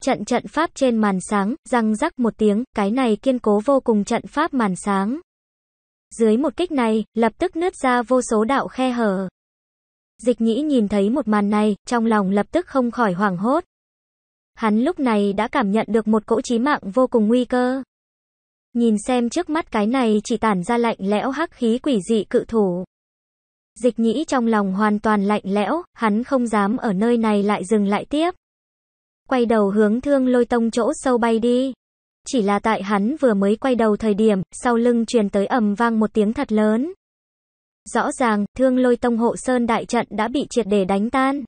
Trận trận pháp trên màn sáng, răng rắc một tiếng, cái này kiên cố vô cùng trận pháp màn sáng. Dưới một kích này, lập tức nứt ra vô số đạo khe hở. Dịch nhĩ nhìn thấy một màn này, trong lòng lập tức không khỏi hoảng hốt. Hắn lúc này đã cảm nhận được một cỗ chí mạng vô cùng nguy cơ. Nhìn xem trước mắt cái này chỉ tản ra lạnh lẽo hắc khí quỷ dị cự thủ. Dịch nhĩ trong lòng hoàn toàn lạnh lẽo, hắn không dám ở nơi này lại dừng lại tiếp. Quay đầu hướng thương lôi tông chỗ sâu bay đi. Chỉ là tại hắn vừa mới quay đầu thời điểm, sau lưng truyền tới ầm vang một tiếng thật lớn. Rõ ràng, thương lôi tông hộ sơn đại trận đã bị triệt để đánh tan.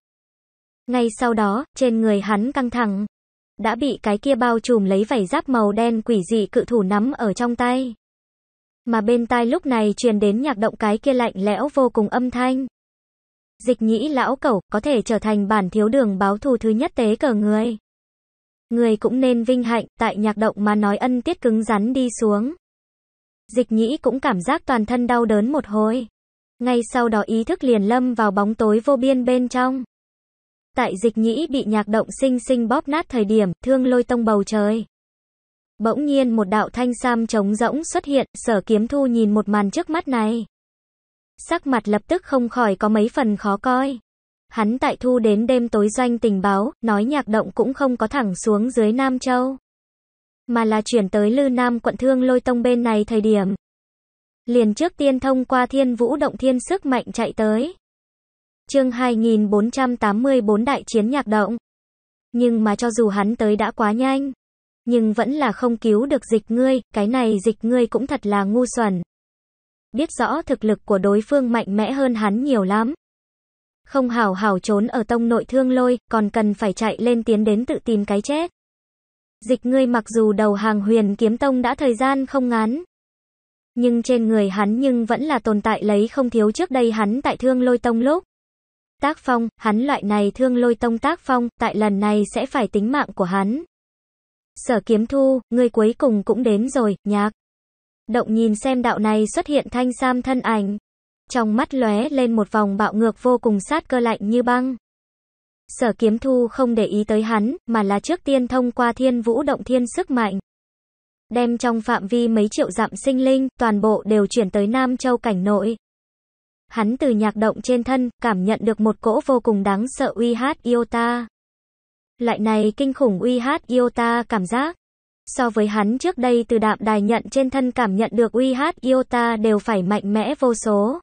Ngay sau đó, trên người hắn căng thẳng. Đã bị cái kia bao trùm lấy vảy giáp màu đen quỷ dị cự thủ nắm ở trong tay. Mà bên tai lúc này truyền đến nhạc động cái kia lạnh lẽo vô cùng âm thanh. Dịch nhĩ lão cẩu, có thể trở thành bản thiếu đường báo thù thứ nhất tế cờ người. Người cũng nên vinh hạnh, tại nhạc động mà nói ân tiết cứng rắn đi xuống. Dịch nhĩ cũng cảm giác toàn thân đau đớn một hồi. Ngay sau đó ý thức liền lâm vào bóng tối vô biên bên trong. Tại dịch nhĩ bị nhạc động sinh sinh bóp nát thời điểm, thương lôi tông bầu trời. Bỗng nhiên một đạo thanh sam trống rỗng xuất hiện, sở kiếm thu nhìn một màn trước mắt này. Sắc mặt lập tức không khỏi có mấy phần khó coi. Hắn tại thu đến đêm tối doanh tình báo, nói nhạc động cũng không có thẳng xuống dưới Nam Châu. Mà là chuyển tới Lư Nam quận thương lôi tông bên này thời điểm. Liền trước tiên thông qua thiên vũ động thiên sức mạnh chạy tới. chương 2484 đại chiến nhạc động. Nhưng mà cho dù hắn tới đã quá nhanh. Nhưng vẫn là không cứu được dịch ngươi, cái này dịch ngươi cũng thật là ngu xuẩn. Biết rõ thực lực của đối phương mạnh mẽ hơn hắn nhiều lắm. Không hảo hảo trốn ở tông nội thương lôi, còn cần phải chạy lên tiến đến tự tìm cái chết. Dịch ngươi mặc dù đầu hàng huyền kiếm tông đã thời gian không ngắn. Nhưng trên người hắn nhưng vẫn là tồn tại lấy không thiếu trước đây hắn tại thương lôi tông lúc. Tác phong, hắn loại này thương lôi tông tác phong, tại lần này sẽ phải tính mạng của hắn. Sở kiếm thu, ngươi cuối cùng cũng đến rồi, nhạc. Động nhìn xem đạo này xuất hiện thanh sam thân ảnh. Trong mắt lóe lên một vòng bạo ngược vô cùng sát cơ lạnh như băng. Sở kiếm thu không để ý tới hắn, mà là trước tiên thông qua thiên vũ động thiên sức mạnh. Đem trong phạm vi mấy triệu dặm sinh linh, toàn bộ đều chuyển tới Nam Châu cảnh nội. Hắn từ nhạc động trên thân, cảm nhận được một cỗ vô cùng đáng sợ uy hát iota. loại này kinh khủng uy hát iota cảm giác. So với hắn trước đây từ đạm đài nhận trên thân cảm nhận được uy hát iota đều phải mạnh mẽ vô số.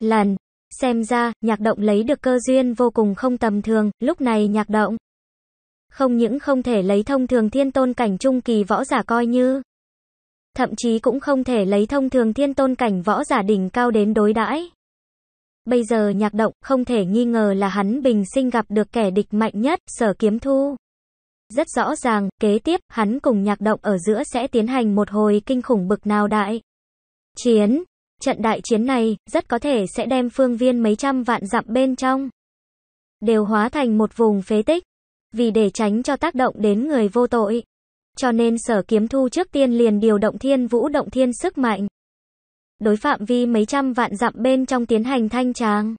Lần. Xem ra, nhạc động lấy được cơ duyên vô cùng không tầm thường, lúc này nhạc động. Không những không thể lấy thông thường thiên tôn cảnh trung kỳ võ giả coi như. Thậm chí cũng không thể lấy thông thường thiên tôn cảnh võ giả đỉnh cao đến đối đãi. Bây giờ nhạc động không thể nghi ngờ là hắn bình sinh gặp được kẻ địch mạnh nhất, sở kiếm thu. Rất rõ ràng, kế tiếp, hắn cùng nhạc động ở giữa sẽ tiến hành một hồi kinh khủng bực nào đại. Chiến. Trận đại chiến này, rất có thể sẽ đem phương viên mấy trăm vạn dặm bên trong. Đều hóa thành một vùng phế tích. Vì để tránh cho tác động đến người vô tội. Cho nên sở kiếm thu trước tiên liền điều động thiên vũ động thiên sức mạnh. Đối phạm vi mấy trăm vạn dặm bên trong tiến hành thanh tràng.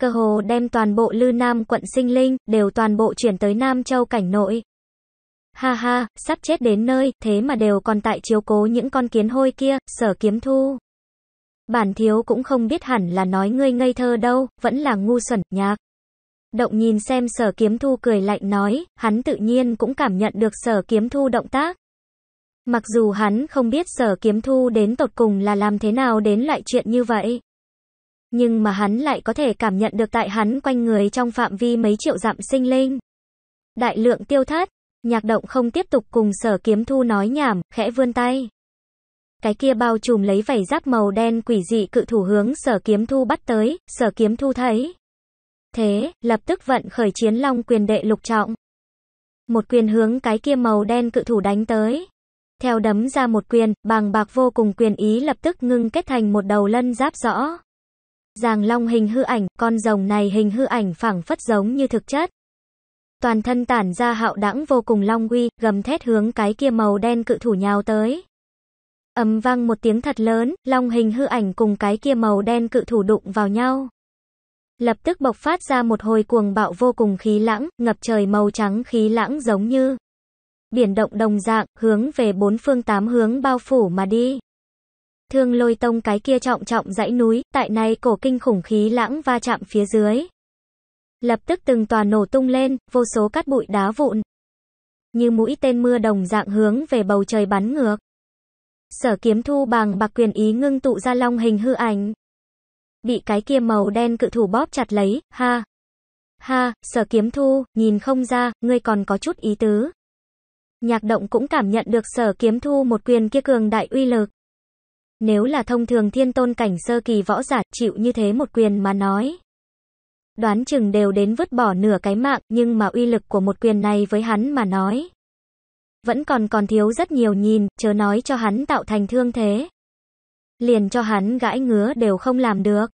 Cơ hồ đem toàn bộ lư nam quận sinh linh, đều toàn bộ chuyển tới Nam Châu cảnh nội. Ha ha, sắp chết đến nơi, thế mà đều còn tại chiếu cố những con kiến hôi kia, sở kiếm thu. Bản thiếu cũng không biết hẳn là nói ngươi ngây thơ đâu, vẫn là ngu xuẩn, nhạc. Động nhìn xem sở kiếm thu cười lạnh nói, hắn tự nhiên cũng cảm nhận được sở kiếm thu động tác. Mặc dù hắn không biết sở kiếm thu đến tột cùng là làm thế nào đến lại chuyện như vậy. Nhưng mà hắn lại có thể cảm nhận được tại hắn quanh người trong phạm vi mấy triệu dặm sinh linh. Đại lượng tiêu thất, nhạc động không tiếp tục cùng sở kiếm thu nói nhảm, khẽ vươn tay. Cái kia bao trùm lấy vảy giáp màu đen quỷ dị cự thủ hướng sở kiếm thu bắt tới, sở kiếm thu thấy. Thế, lập tức vận khởi chiến long quyền đệ lục trọng. Một quyền hướng cái kia màu đen cự thủ đánh tới. Theo đấm ra một quyền, bàng bạc vô cùng quyền ý lập tức ngưng kết thành một đầu lân giáp rõ. Giàng long hình hư ảnh, con rồng này hình hư ảnh phẳng phất giống như thực chất. Toàn thân tản ra hạo đẳng vô cùng long uy, gầm thét hướng cái kia màu đen cự thủ nhào tới. Ầm vang một tiếng thật lớn, long hình hư ảnh cùng cái kia màu đen cự thủ đụng vào nhau. Lập tức bộc phát ra một hồi cuồng bạo vô cùng khí lãng, ngập trời màu trắng khí lãng giống như biển động đồng dạng, hướng về bốn phương tám hướng bao phủ mà đi. Thương lôi tông cái kia trọng trọng dãy núi, tại này cổ kinh khủng khí lãng va chạm phía dưới. Lập tức từng tòa nổ tung lên, vô số cát bụi đá vụn. Như mũi tên mưa đồng dạng hướng về bầu trời bắn ngược. Sở kiếm thu bằng bạc quyền ý ngưng tụ ra long hình hư ảnh. Bị cái kia màu đen cự thủ bóp chặt lấy, ha. Ha, sở kiếm thu, nhìn không ra, ngươi còn có chút ý tứ. Nhạc động cũng cảm nhận được sở kiếm thu một quyền kia cường đại uy lực. Nếu là thông thường thiên tôn cảnh sơ kỳ võ giả chịu như thế một quyền mà nói. Đoán chừng đều đến vứt bỏ nửa cái mạng, nhưng mà uy lực của một quyền này với hắn mà nói. Vẫn còn còn thiếu rất nhiều nhìn, chớ nói cho hắn tạo thành thương thế. Liền cho hắn gãi ngứa đều không làm được.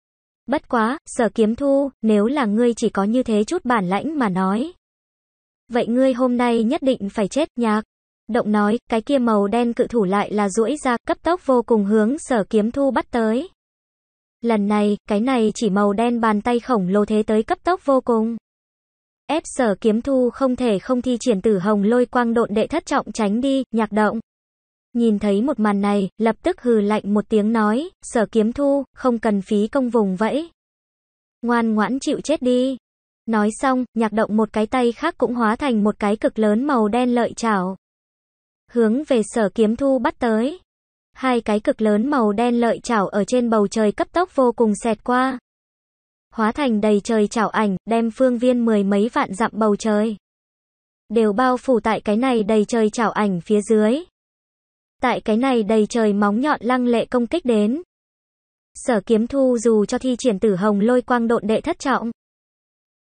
Bất quá, sở kiếm thu, nếu là ngươi chỉ có như thế chút bản lãnh mà nói. Vậy ngươi hôm nay nhất định phải chết, nhạc. Động nói, cái kia màu đen cự thủ lại là duỗi ra, cấp tốc vô cùng hướng sở kiếm thu bắt tới. Lần này, cái này chỉ màu đen bàn tay khổng lồ thế tới cấp tốc vô cùng. Ép sở kiếm thu không thể không thi triển tử hồng lôi quang độn đệ thất trọng tránh đi, nhạc động. Nhìn thấy một màn này, lập tức hừ lạnh một tiếng nói, sở kiếm thu, không cần phí công vùng vẫy. Ngoan ngoãn chịu chết đi. Nói xong, nhạc động một cái tay khác cũng hóa thành một cái cực lớn màu đen lợi chảo. Hướng về sở kiếm thu bắt tới. Hai cái cực lớn màu đen lợi chảo ở trên bầu trời cấp tốc vô cùng xẹt qua. Hóa thành đầy trời chảo ảnh, đem phương viên mười mấy vạn dặm bầu trời. Đều bao phủ tại cái này đầy trời chảo ảnh phía dưới. Tại cái này đầy trời móng nhọn lăng lệ công kích đến. Sở kiếm thu dù cho thi triển tử hồng lôi quang độn đệ thất trọng.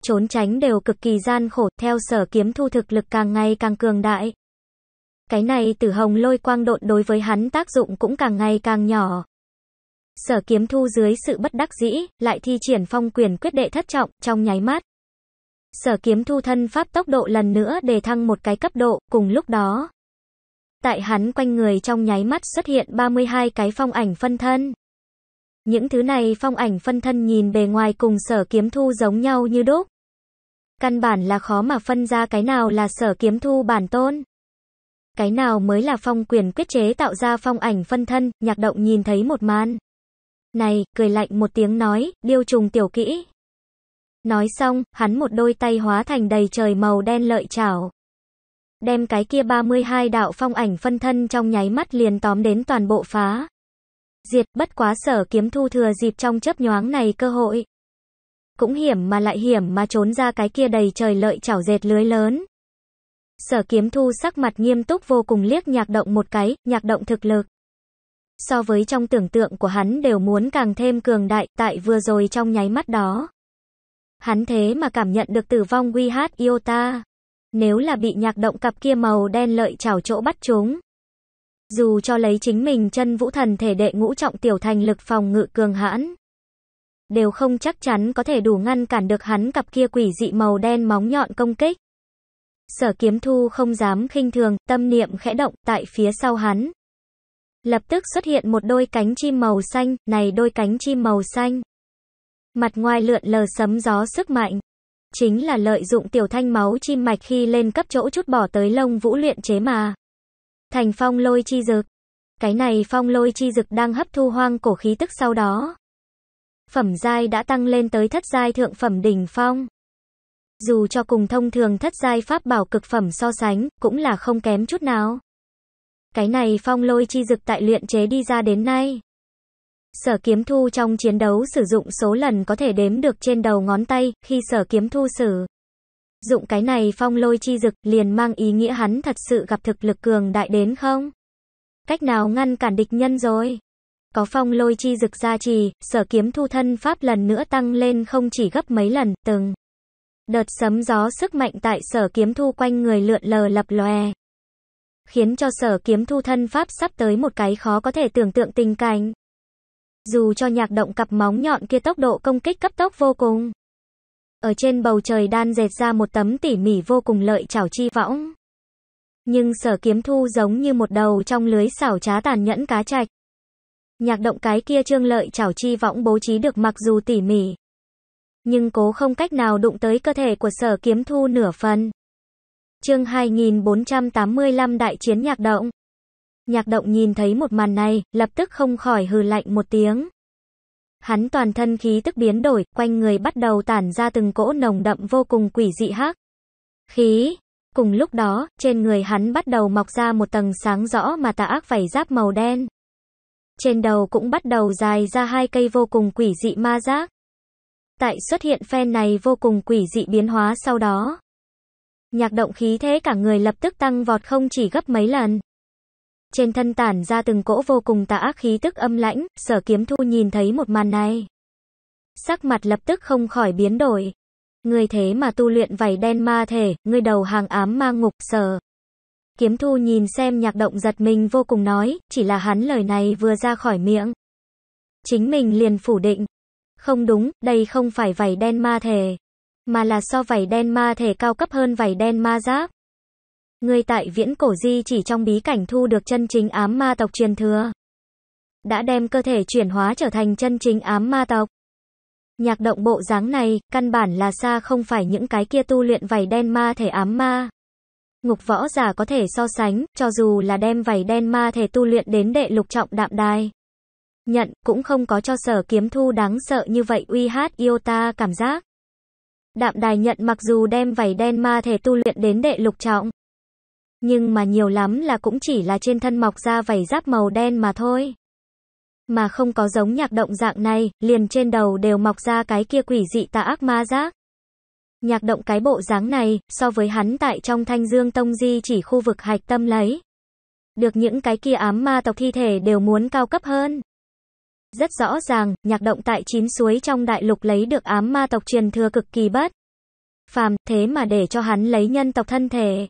Trốn tránh đều cực kỳ gian khổ, theo sở kiếm thu thực lực càng ngày càng cường đại. Cái này tử hồng lôi quang độn đối với hắn tác dụng cũng càng ngày càng nhỏ. Sở kiếm thu dưới sự bất đắc dĩ, lại thi triển phong quyền quyết đệ thất trọng, trong nháy mắt. Sở kiếm thu thân pháp tốc độ lần nữa đề thăng một cái cấp độ, cùng lúc đó. Tại hắn quanh người trong nháy mắt xuất hiện 32 cái phong ảnh phân thân. Những thứ này phong ảnh phân thân nhìn bề ngoài cùng sở kiếm thu giống nhau như đúc. Căn bản là khó mà phân ra cái nào là sở kiếm thu bản tôn. Cái nào mới là phong quyền quyết chế tạo ra phong ảnh phân thân, nhạc động nhìn thấy một màn. Này, cười lạnh một tiếng nói, điêu trùng tiểu kỹ. Nói xong, hắn một đôi tay hóa thành đầy trời màu đen lợi chảo. Đem cái kia 32 đạo phong ảnh phân thân trong nháy mắt liền tóm đến toàn bộ phá. Diệt, bất quá sở kiếm thu thừa dịp trong chớp nhoáng này cơ hội. Cũng hiểm mà lại hiểm mà trốn ra cái kia đầy trời lợi chảo dệt lưới lớn. Sở kiếm thu sắc mặt nghiêm túc vô cùng liếc nhạc động một cái, nhạc động thực lực. So với trong tưởng tượng của hắn đều muốn càng thêm cường đại, tại vừa rồi trong nháy mắt đó. Hắn thế mà cảm nhận được tử vong quy hát iota. Nếu là bị nhạc động cặp kia màu đen lợi chảo chỗ bắt chúng. Dù cho lấy chính mình chân vũ thần thể đệ ngũ trọng tiểu thành lực phòng ngự cường hãn. Đều không chắc chắn có thể đủ ngăn cản được hắn cặp kia quỷ dị màu đen móng nhọn công kích. Sở kiếm thu không dám khinh thường, tâm niệm khẽ động tại phía sau hắn. Lập tức xuất hiện một đôi cánh chim màu xanh, này đôi cánh chim màu xanh. Mặt ngoài lượn lờ sấm gió sức mạnh. Chính là lợi dụng tiểu thanh máu chim mạch khi lên cấp chỗ chút bỏ tới lông vũ luyện chế mà. Thành phong lôi chi dực. Cái này phong lôi chi dực đang hấp thu hoang cổ khí tức sau đó. Phẩm giai đã tăng lên tới thất giai thượng phẩm đỉnh phong. Dù cho cùng thông thường thất giai pháp bảo cực phẩm so sánh, cũng là không kém chút nào. Cái này phong lôi chi dực tại luyện chế đi ra đến nay. Sở kiếm thu trong chiến đấu sử dụng số lần có thể đếm được trên đầu ngón tay, khi sở kiếm thu sử. Dụng cái này phong lôi chi dực liền mang ý nghĩa hắn thật sự gặp thực lực cường đại đến không? Cách nào ngăn cản địch nhân rồi? Có phong lôi chi dực gia trì, sở kiếm thu thân pháp lần nữa tăng lên không chỉ gấp mấy lần, từng. Đợt sấm gió sức mạnh tại sở kiếm thu quanh người lượn lờ lập lòe. Khiến cho sở kiếm thu thân pháp sắp tới một cái khó có thể tưởng tượng tình cảnh. Dù cho nhạc động cặp móng nhọn kia tốc độ công kích cấp tốc vô cùng. Ở trên bầu trời đan dệt ra một tấm tỉ mỉ vô cùng lợi chảo chi võng. Nhưng sở kiếm thu giống như một đầu trong lưới xảo trá tàn nhẫn cá trạch. Nhạc động cái kia trương lợi chảo chi võng bố trí được mặc dù tỉ mỉ. Nhưng cố không cách nào đụng tới cơ thể của sở kiếm thu nửa phần. chương 2485 Đại chiến nhạc động. Nhạc động nhìn thấy một màn này, lập tức không khỏi hừ lạnh một tiếng. Hắn toàn thân khí tức biến đổi, quanh người bắt đầu tản ra từng cỗ nồng đậm vô cùng quỷ dị hắc. Khí. Cùng lúc đó, trên người hắn bắt đầu mọc ra một tầng sáng rõ mà tà ác vảy giáp màu đen. Trên đầu cũng bắt đầu dài ra hai cây vô cùng quỷ dị ma giác. Tại xuất hiện phen này vô cùng quỷ dị biến hóa sau đó. Nhạc động khí thế cả người lập tức tăng vọt không chỉ gấp mấy lần. Trên thân tản ra từng cỗ vô cùng tà ác khí tức âm lãnh, sở kiếm thu nhìn thấy một màn này. Sắc mặt lập tức không khỏi biến đổi. Người thế mà tu luyện vảy đen ma thể, người đầu hàng ám ma ngục sở. Kiếm thu nhìn xem nhạc động giật mình vô cùng nói, chỉ là hắn lời này vừa ra khỏi miệng. Chính mình liền phủ định. Không đúng, đây không phải vảy đen ma thể. Mà là so vảy đen ma thể cao cấp hơn vảy đen ma giáp. Người tại viễn cổ di chỉ trong bí cảnh thu được chân chính ám ma tộc truyền thừa. đã đem cơ thể chuyển hóa trở thành chân chính ám ma tộc. Nhạc động bộ dáng này, căn bản là xa không phải những cái kia tu luyện vảy đen ma thể ám ma. Ngục võ giả có thể so sánh, cho dù là đem vảy đen ma thể tu luyện đến đệ lục trọng đạm đài. Nhận, cũng không có cho sở kiếm thu đáng sợ như vậy uy hát Iota cảm giác. Đạm đài nhận mặc dù đem vảy đen ma thể tu luyện đến đệ lục trọng. Nhưng mà nhiều lắm là cũng chỉ là trên thân mọc ra vảy giáp màu đen mà thôi. Mà không có giống nhạc động dạng này, liền trên đầu đều mọc ra cái kia quỷ dị tà ác ma giác. Nhạc động cái bộ dáng này, so với hắn tại trong thanh dương tông di chỉ khu vực hạch tâm lấy. Được những cái kia ám ma tộc thi thể đều muốn cao cấp hơn. Rất rõ ràng, nhạc động tại chín suối trong đại lục lấy được ám ma tộc truyền thừa cực kỳ bất. Phàm, thế mà để cho hắn lấy nhân tộc thân thể.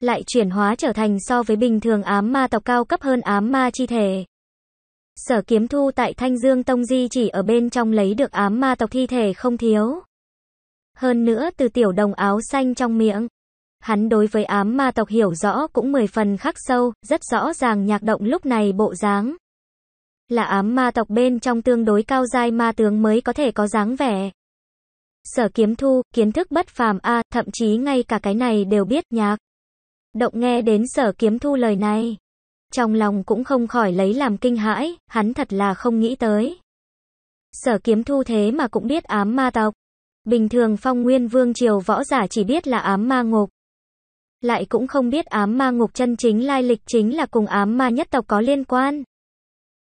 Lại chuyển hóa trở thành so với bình thường ám ma tộc cao cấp hơn ám ma chi thể. Sở kiếm thu tại Thanh Dương Tông Di chỉ ở bên trong lấy được ám ma tộc thi thể không thiếu. Hơn nữa từ tiểu đồng áo xanh trong miệng. Hắn đối với ám ma tộc hiểu rõ cũng mười phần khắc sâu, rất rõ ràng nhạc động lúc này bộ dáng. Là ám ma tộc bên trong tương đối cao giai ma tướng mới có thể có dáng vẻ. Sở kiếm thu, kiến thức bất phàm a thậm chí ngay cả cái này đều biết nhạc. Động nghe đến sở kiếm thu lời này. Trong lòng cũng không khỏi lấy làm kinh hãi, hắn thật là không nghĩ tới. Sở kiếm thu thế mà cũng biết ám ma tộc. Bình thường phong nguyên vương triều võ giả chỉ biết là ám ma ngục. Lại cũng không biết ám ma ngục chân chính lai lịch chính là cùng ám ma nhất tộc có liên quan.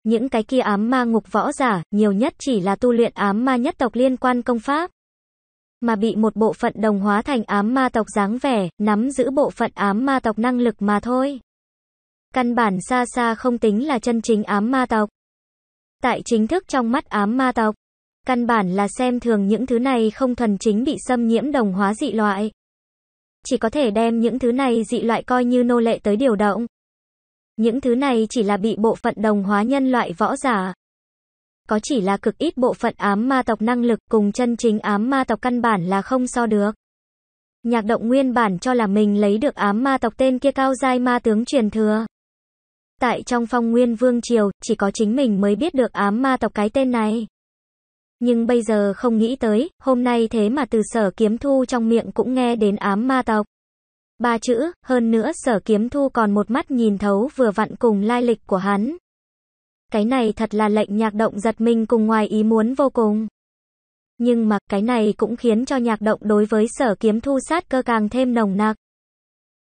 Những cái kia ám ma ngục võ giả, nhiều nhất chỉ là tu luyện ám ma nhất tộc liên quan công pháp. Mà bị một bộ phận đồng hóa thành ám ma tộc dáng vẻ, nắm giữ bộ phận ám ma tộc năng lực mà thôi. Căn bản xa xa không tính là chân chính ám ma tộc. Tại chính thức trong mắt ám ma tộc, căn bản là xem thường những thứ này không thuần chính bị xâm nhiễm đồng hóa dị loại. Chỉ có thể đem những thứ này dị loại coi như nô lệ tới điều động. Những thứ này chỉ là bị bộ phận đồng hóa nhân loại võ giả. Có chỉ là cực ít bộ phận ám ma tộc năng lực cùng chân chính ám ma tộc căn bản là không so được. Nhạc động nguyên bản cho là mình lấy được ám ma tộc tên kia cao giai ma tướng truyền thừa. Tại trong phong nguyên vương triều, chỉ có chính mình mới biết được ám ma tộc cái tên này. Nhưng bây giờ không nghĩ tới, hôm nay thế mà từ sở kiếm thu trong miệng cũng nghe đến ám ma tộc. Ba chữ, hơn nữa sở kiếm thu còn một mắt nhìn thấu vừa vặn cùng lai lịch của hắn. Cái này thật là lệnh nhạc động giật mình cùng ngoài ý muốn vô cùng. Nhưng mà cái này cũng khiến cho nhạc động đối với sở kiếm thu sát cơ càng thêm nồng nặc.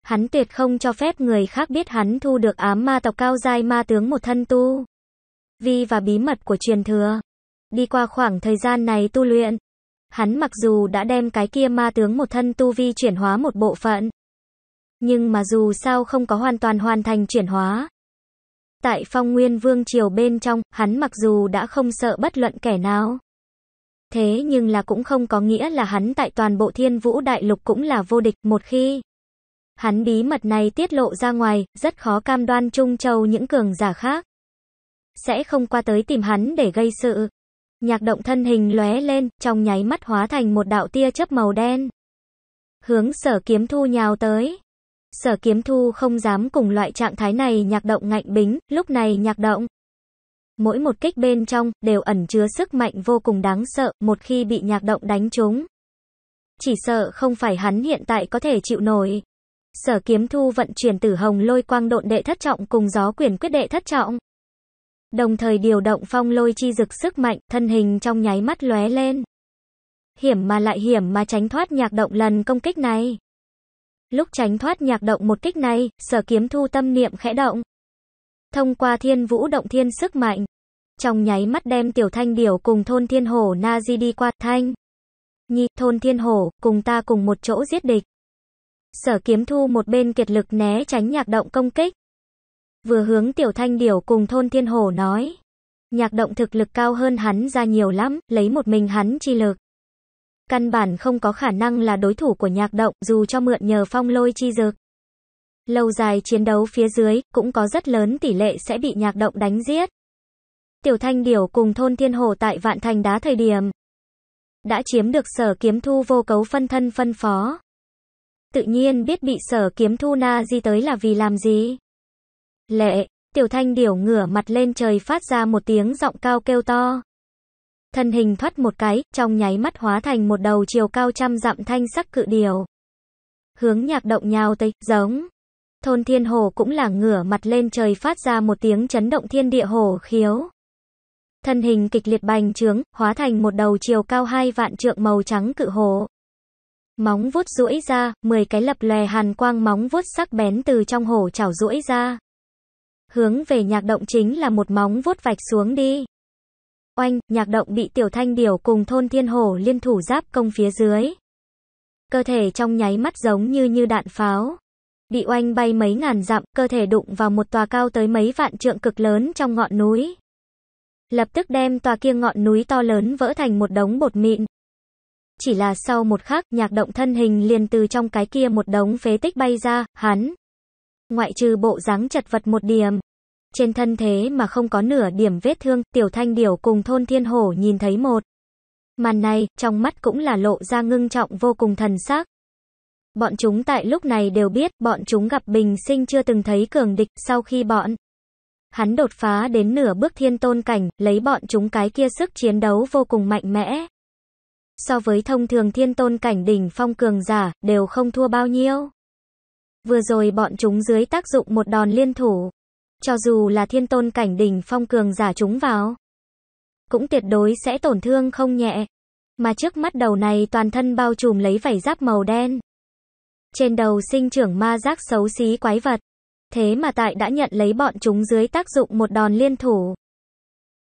Hắn tuyệt không cho phép người khác biết hắn thu được ám ma tộc cao giai ma tướng một thân tu. Vi và bí mật của truyền thừa. Đi qua khoảng thời gian này tu luyện. Hắn mặc dù đã đem cái kia ma tướng một thân tu vi chuyển hóa một bộ phận. Nhưng mà dù sao không có hoàn toàn hoàn thành chuyển hóa. Tại phong nguyên vương triều bên trong, hắn mặc dù đã không sợ bất luận kẻ nào. Thế nhưng là cũng không có nghĩa là hắn tại toàn bộ thiên vũ đại lục cũng là vô địch một khi. Hắn bí mật này tiết lộ ra ngoài, rất khó cam đoan Trung Châu những cường giả khác. Sẽ không qua tới tìm hắn để gây sự. Nhạc động thân hình lóe lên, trong nháy mắt hóa thành một đạo tia chớp màu đen. Hướng sở kiếm thu nhào tới. Sở kiếm thu không dám cùng loại trạng thái này nhạc động ngạnh bính, lúc này nhạc động. Mỗi một kích bên trong, đều ẩn chứa sức mạnh vô cùng đáng sợ, một khi bị nhạc động đánh trúng. Chỉ sợ không phải hắn hiện tại có thể chịu nổi. Sở kiếm thu vận chuyển tử hồng lôi quang độn đệ thất trọng cùng gió quyền quyết đệ thất trọng. Đồng thời điều động phong lôi chi dực sức mạnh, thân hình trong nháy mắt lóe lên. Hiểm mà lại hiểm mà tránh thoát nhạc động lần công kích này. Lúc tránh thoát nhạc động một kích này, sở kiếm thu tâm niệm khẽ động. Thông qua thiên vũ động thiên sức mạnh. Trong nháy mắt đem tiểu thanh điểu cùng thôn thiên hổ na di đi qua thanh. Nhi, thôn thiên hổ, cùng ta cùng một chỗ giết địch. Sở kiếm thu một bên kiệt lực né tránh nhạc động công kích. Vừa hướng tiểu thanh điểu cùng thôn thiên hổ nói. Nhạc động thực lực cao hơn hắn ra nhiều lắm, lấy một mình hắn chi lực. Căn bản không có khả năng là đối thủ của nhạc động dù cho mượn nhờ phong lôi chi dược. Lâu dài chiến đấu phía dưới, cũng có rất lớn tỷ lệ sẽ bị nhạc động đánh giết. Tiểu thanh điểu cùng thôn thiên hồ tại vạn thành đá thời điểm. Đã chiếm được sở kiếm thu vô cấu phân thân phân phó. Tự nhiên biết bị sở kiếm thu na di tới là vì làm gì. Lệ, Tiểu thanh điểu ngửa mặt lên trời phát ra một tiếng giọng cao kêu to. Thân hình thoát một cái, trong nháy mắt hóa thành một đầu chiều cao trăm dặm thanh sắc cự điều Hướng nhạc động nhào tới, giống. Thôn thiên hồ cũng là ngửa mặt lên trời phát ra một tiếng chấn động thiên địa hồ khiếu. Thân hình kịch liệt bành trướng, hóa thành một đầu chiều cao hai vạn trượng màu trắng cự hồ. Móng vuốt duỗi ra, 10 cái lập lòe hàn quang móng vuốt sắc bén từ trong hổ chảo duỗi ra. Hướng về nhạc động chính là một móng vuốt vạch xuống đi. Oanh, nhạc động bị tiểu thanh điểu cùng thôn thiên hổ liên thủ giáp công phía dưới. Cơ thể trong nháy mắt giống như như đạn pháo. Bị oanh bay mấy ngàn dặm, cơ thể đụng vào một tòa cao tới mấy vạn trượng cực lớn trong ngọn núi. Lập tức đem tòa kia ngọn núi to lớn vỡ thành một đống bột mịn. Chỉ là sau một khắc, nhạc động thân hình liền từ trong cái kia một đống phế tích bay ra, hắn. Ngoại trừ bộ dáng chật vật một điểm. Trên thân thế mà không có nửa điểm vết thương, tiểu thanh điểu cùng thôn thiên hổ nhìn thấy một. Màn này, trong mắt cũng là lộ ra ngưng trọng vô cùng thần sắc. Bọn chúng tại lúc này đều biết, bọn chúng gặp bình sinh chưa từng thấy cường địch, sau khi bọn hắn đột phá đến nửa bước thiên tôn cảnh, lấy bọn chúng cái kia sức chiến đấu vô cùng mạnh mẽ. So với thông thường thiên tôn cảnh đỉnh phong cường giả, đều không thua bao nhiêu. Vừa rồi bọn chúng dưới tác dụng một đòn liên thủ. Cho dù là thiên tôn cảnh đỉnh phong cường giả chúng vào, cũng tuyệt đối sẽ tổn thương không nhẹ. Mà trước mắt đầu này toàn thân bao trùm lấy vảy giáp màu đen. Trên đầu sinh trưởng ma giác xấu xí quái vật. Thế mà tại đã nhận lấy bọn chúng dưới tác dụng một đòn liên thủ.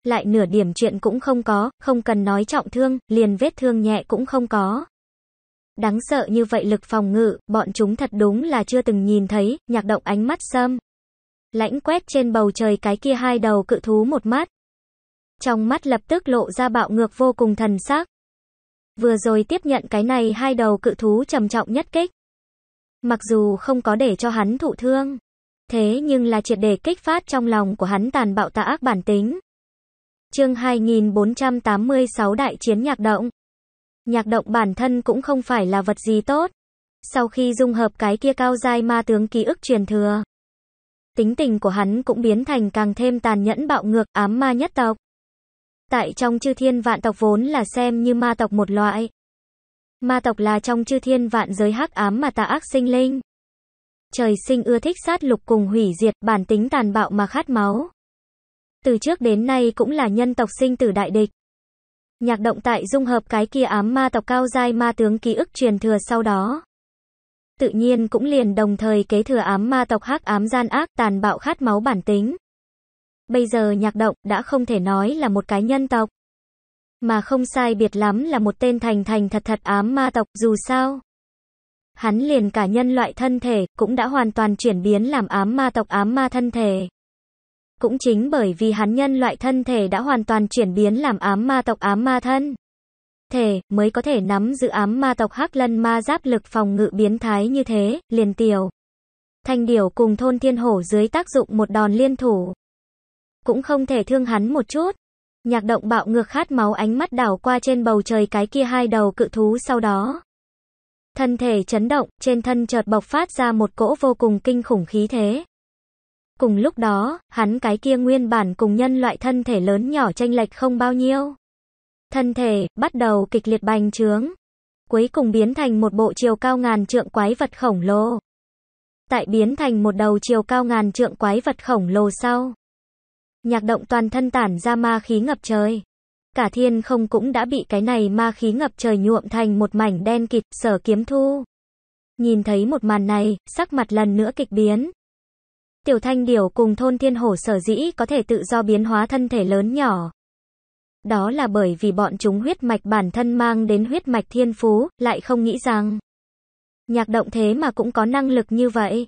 Lại nửa điểm chuyện cũng không có, không cần nói trọng thương, liền vết thương nhẹ cũng không có. Đáng sợ như vậy lực phòng ngự, bọn chúng thật đúng là chưa từng nhìn thấy, nhạc động ánh mắt sâm. Lãnh quét trên bầu trời cái kia hai đầu cự thú một mắt. Trong mắt lập tức lộ ra bạo ngược vô cùng thần sắc. Vừa rồi tiếp nhận cái này hai đầu cự thú trầm trọng nhất kích. Mặc dù không có để cho hắn thụ thương. Thế nhưng là triệt để kích phát trong lòng của hắn tàn bạo tà ác bản tính. Chương 2486 Đại chiến nhạc động. Nhạc động bản thân cũng không phải là vật gì tốt. Sau khi dung hợp cái kia cao giai ma tướng ký ức truyền thừa, tính tình của hắn cũng biến thành càng thêm tàn nhẫn bạo ngược, ám ma nhất tộc. Tại trong chư thiên vạn tộc vốn là xem như ma tộc một loại. Ma tộc là trong chư thiên vạn giới hắc ám mà tà ác sinh linh. Trời sinh ưa thích sát lục cùng hủy diệt, bản tính tàn bạo mà khát máu. Từ trước đến nay cũng là nhân tộc sinh tử đại địch. Nhạc động tại dung hợp cái kia ám ma tộc cao giai ma tướng ký ức truyền thừa sau đó. Tự nhiên cũng liền đồng thời kế thừa ám ma tộc hắc ám gian ác tàn bạo khát máu bản tính. Bây giờ nhạc động đã không thể nói là một cái nhân tộc. Mà không sai biệt lắm là một tên thành thành thật thật ám ma tộc, dù sao. Hắn liền cả nhân loại thân thể cũng đã hoàn toàn chuyển biến làm ám ma tộc ám ma thân thể. Cũng chính bởi vì hắn nhân loại thân thể đã hoàn toàn chuyển biến làm ám ma tộc ám ma thân. Thể, mới có thể nắm giữ ám ma tộc hắc lân ma giáp lực phòng ngự biến thái như thế, liền tiểu. Thanh điểu cùng thôn thiên hổ dưới tác dụng một đòn liên thủ. Cũng không thể thương hắn một chút. Nhạc động bạo ngược khát máu ánh mắt đảo qua trên bầu trời cái kia hai đầu cự thú sau đó. Thân thể chấn động, trên thân chợt bộc phát ra một cỗ vô cùng kinh khủng khí thế. Cùng lúc đó, hắn cái kia nguyên bản cùng nhân loại thân thể lớn nhỏ tranh lệch không bao nhiêu. Thân thể, bắt đầu kịch liệt bành trướng. Cuối cùng biến thành một bộ chiều cao ngàn trượng quái vật khổng lồ. Tại biến thành một đầu chiều cao ngàn trượng quái vật khổng lồ sau. Nhạc động toàn thân tản ra ma khí ngập trời. Cả thiên không cũng đã bị cái này ma khí ngập trời nhuộm thành một mảnh đen kịt, sở kiếm thu. Nhìn thấy một màn này, sắc mặt lần nữa kịch biến. Tiểu thanh điểu cùng thôn thiên hổ sở dĩ có thể tự do biến hóa thân thể lớn nhỏ. Đó là bởi vì bọn chúng huyết mạch bản thân mang đến huyết mạch thiên phú, lại không nghĩ rằng. Nhạc động thế mà cũng có năng lực như vậy.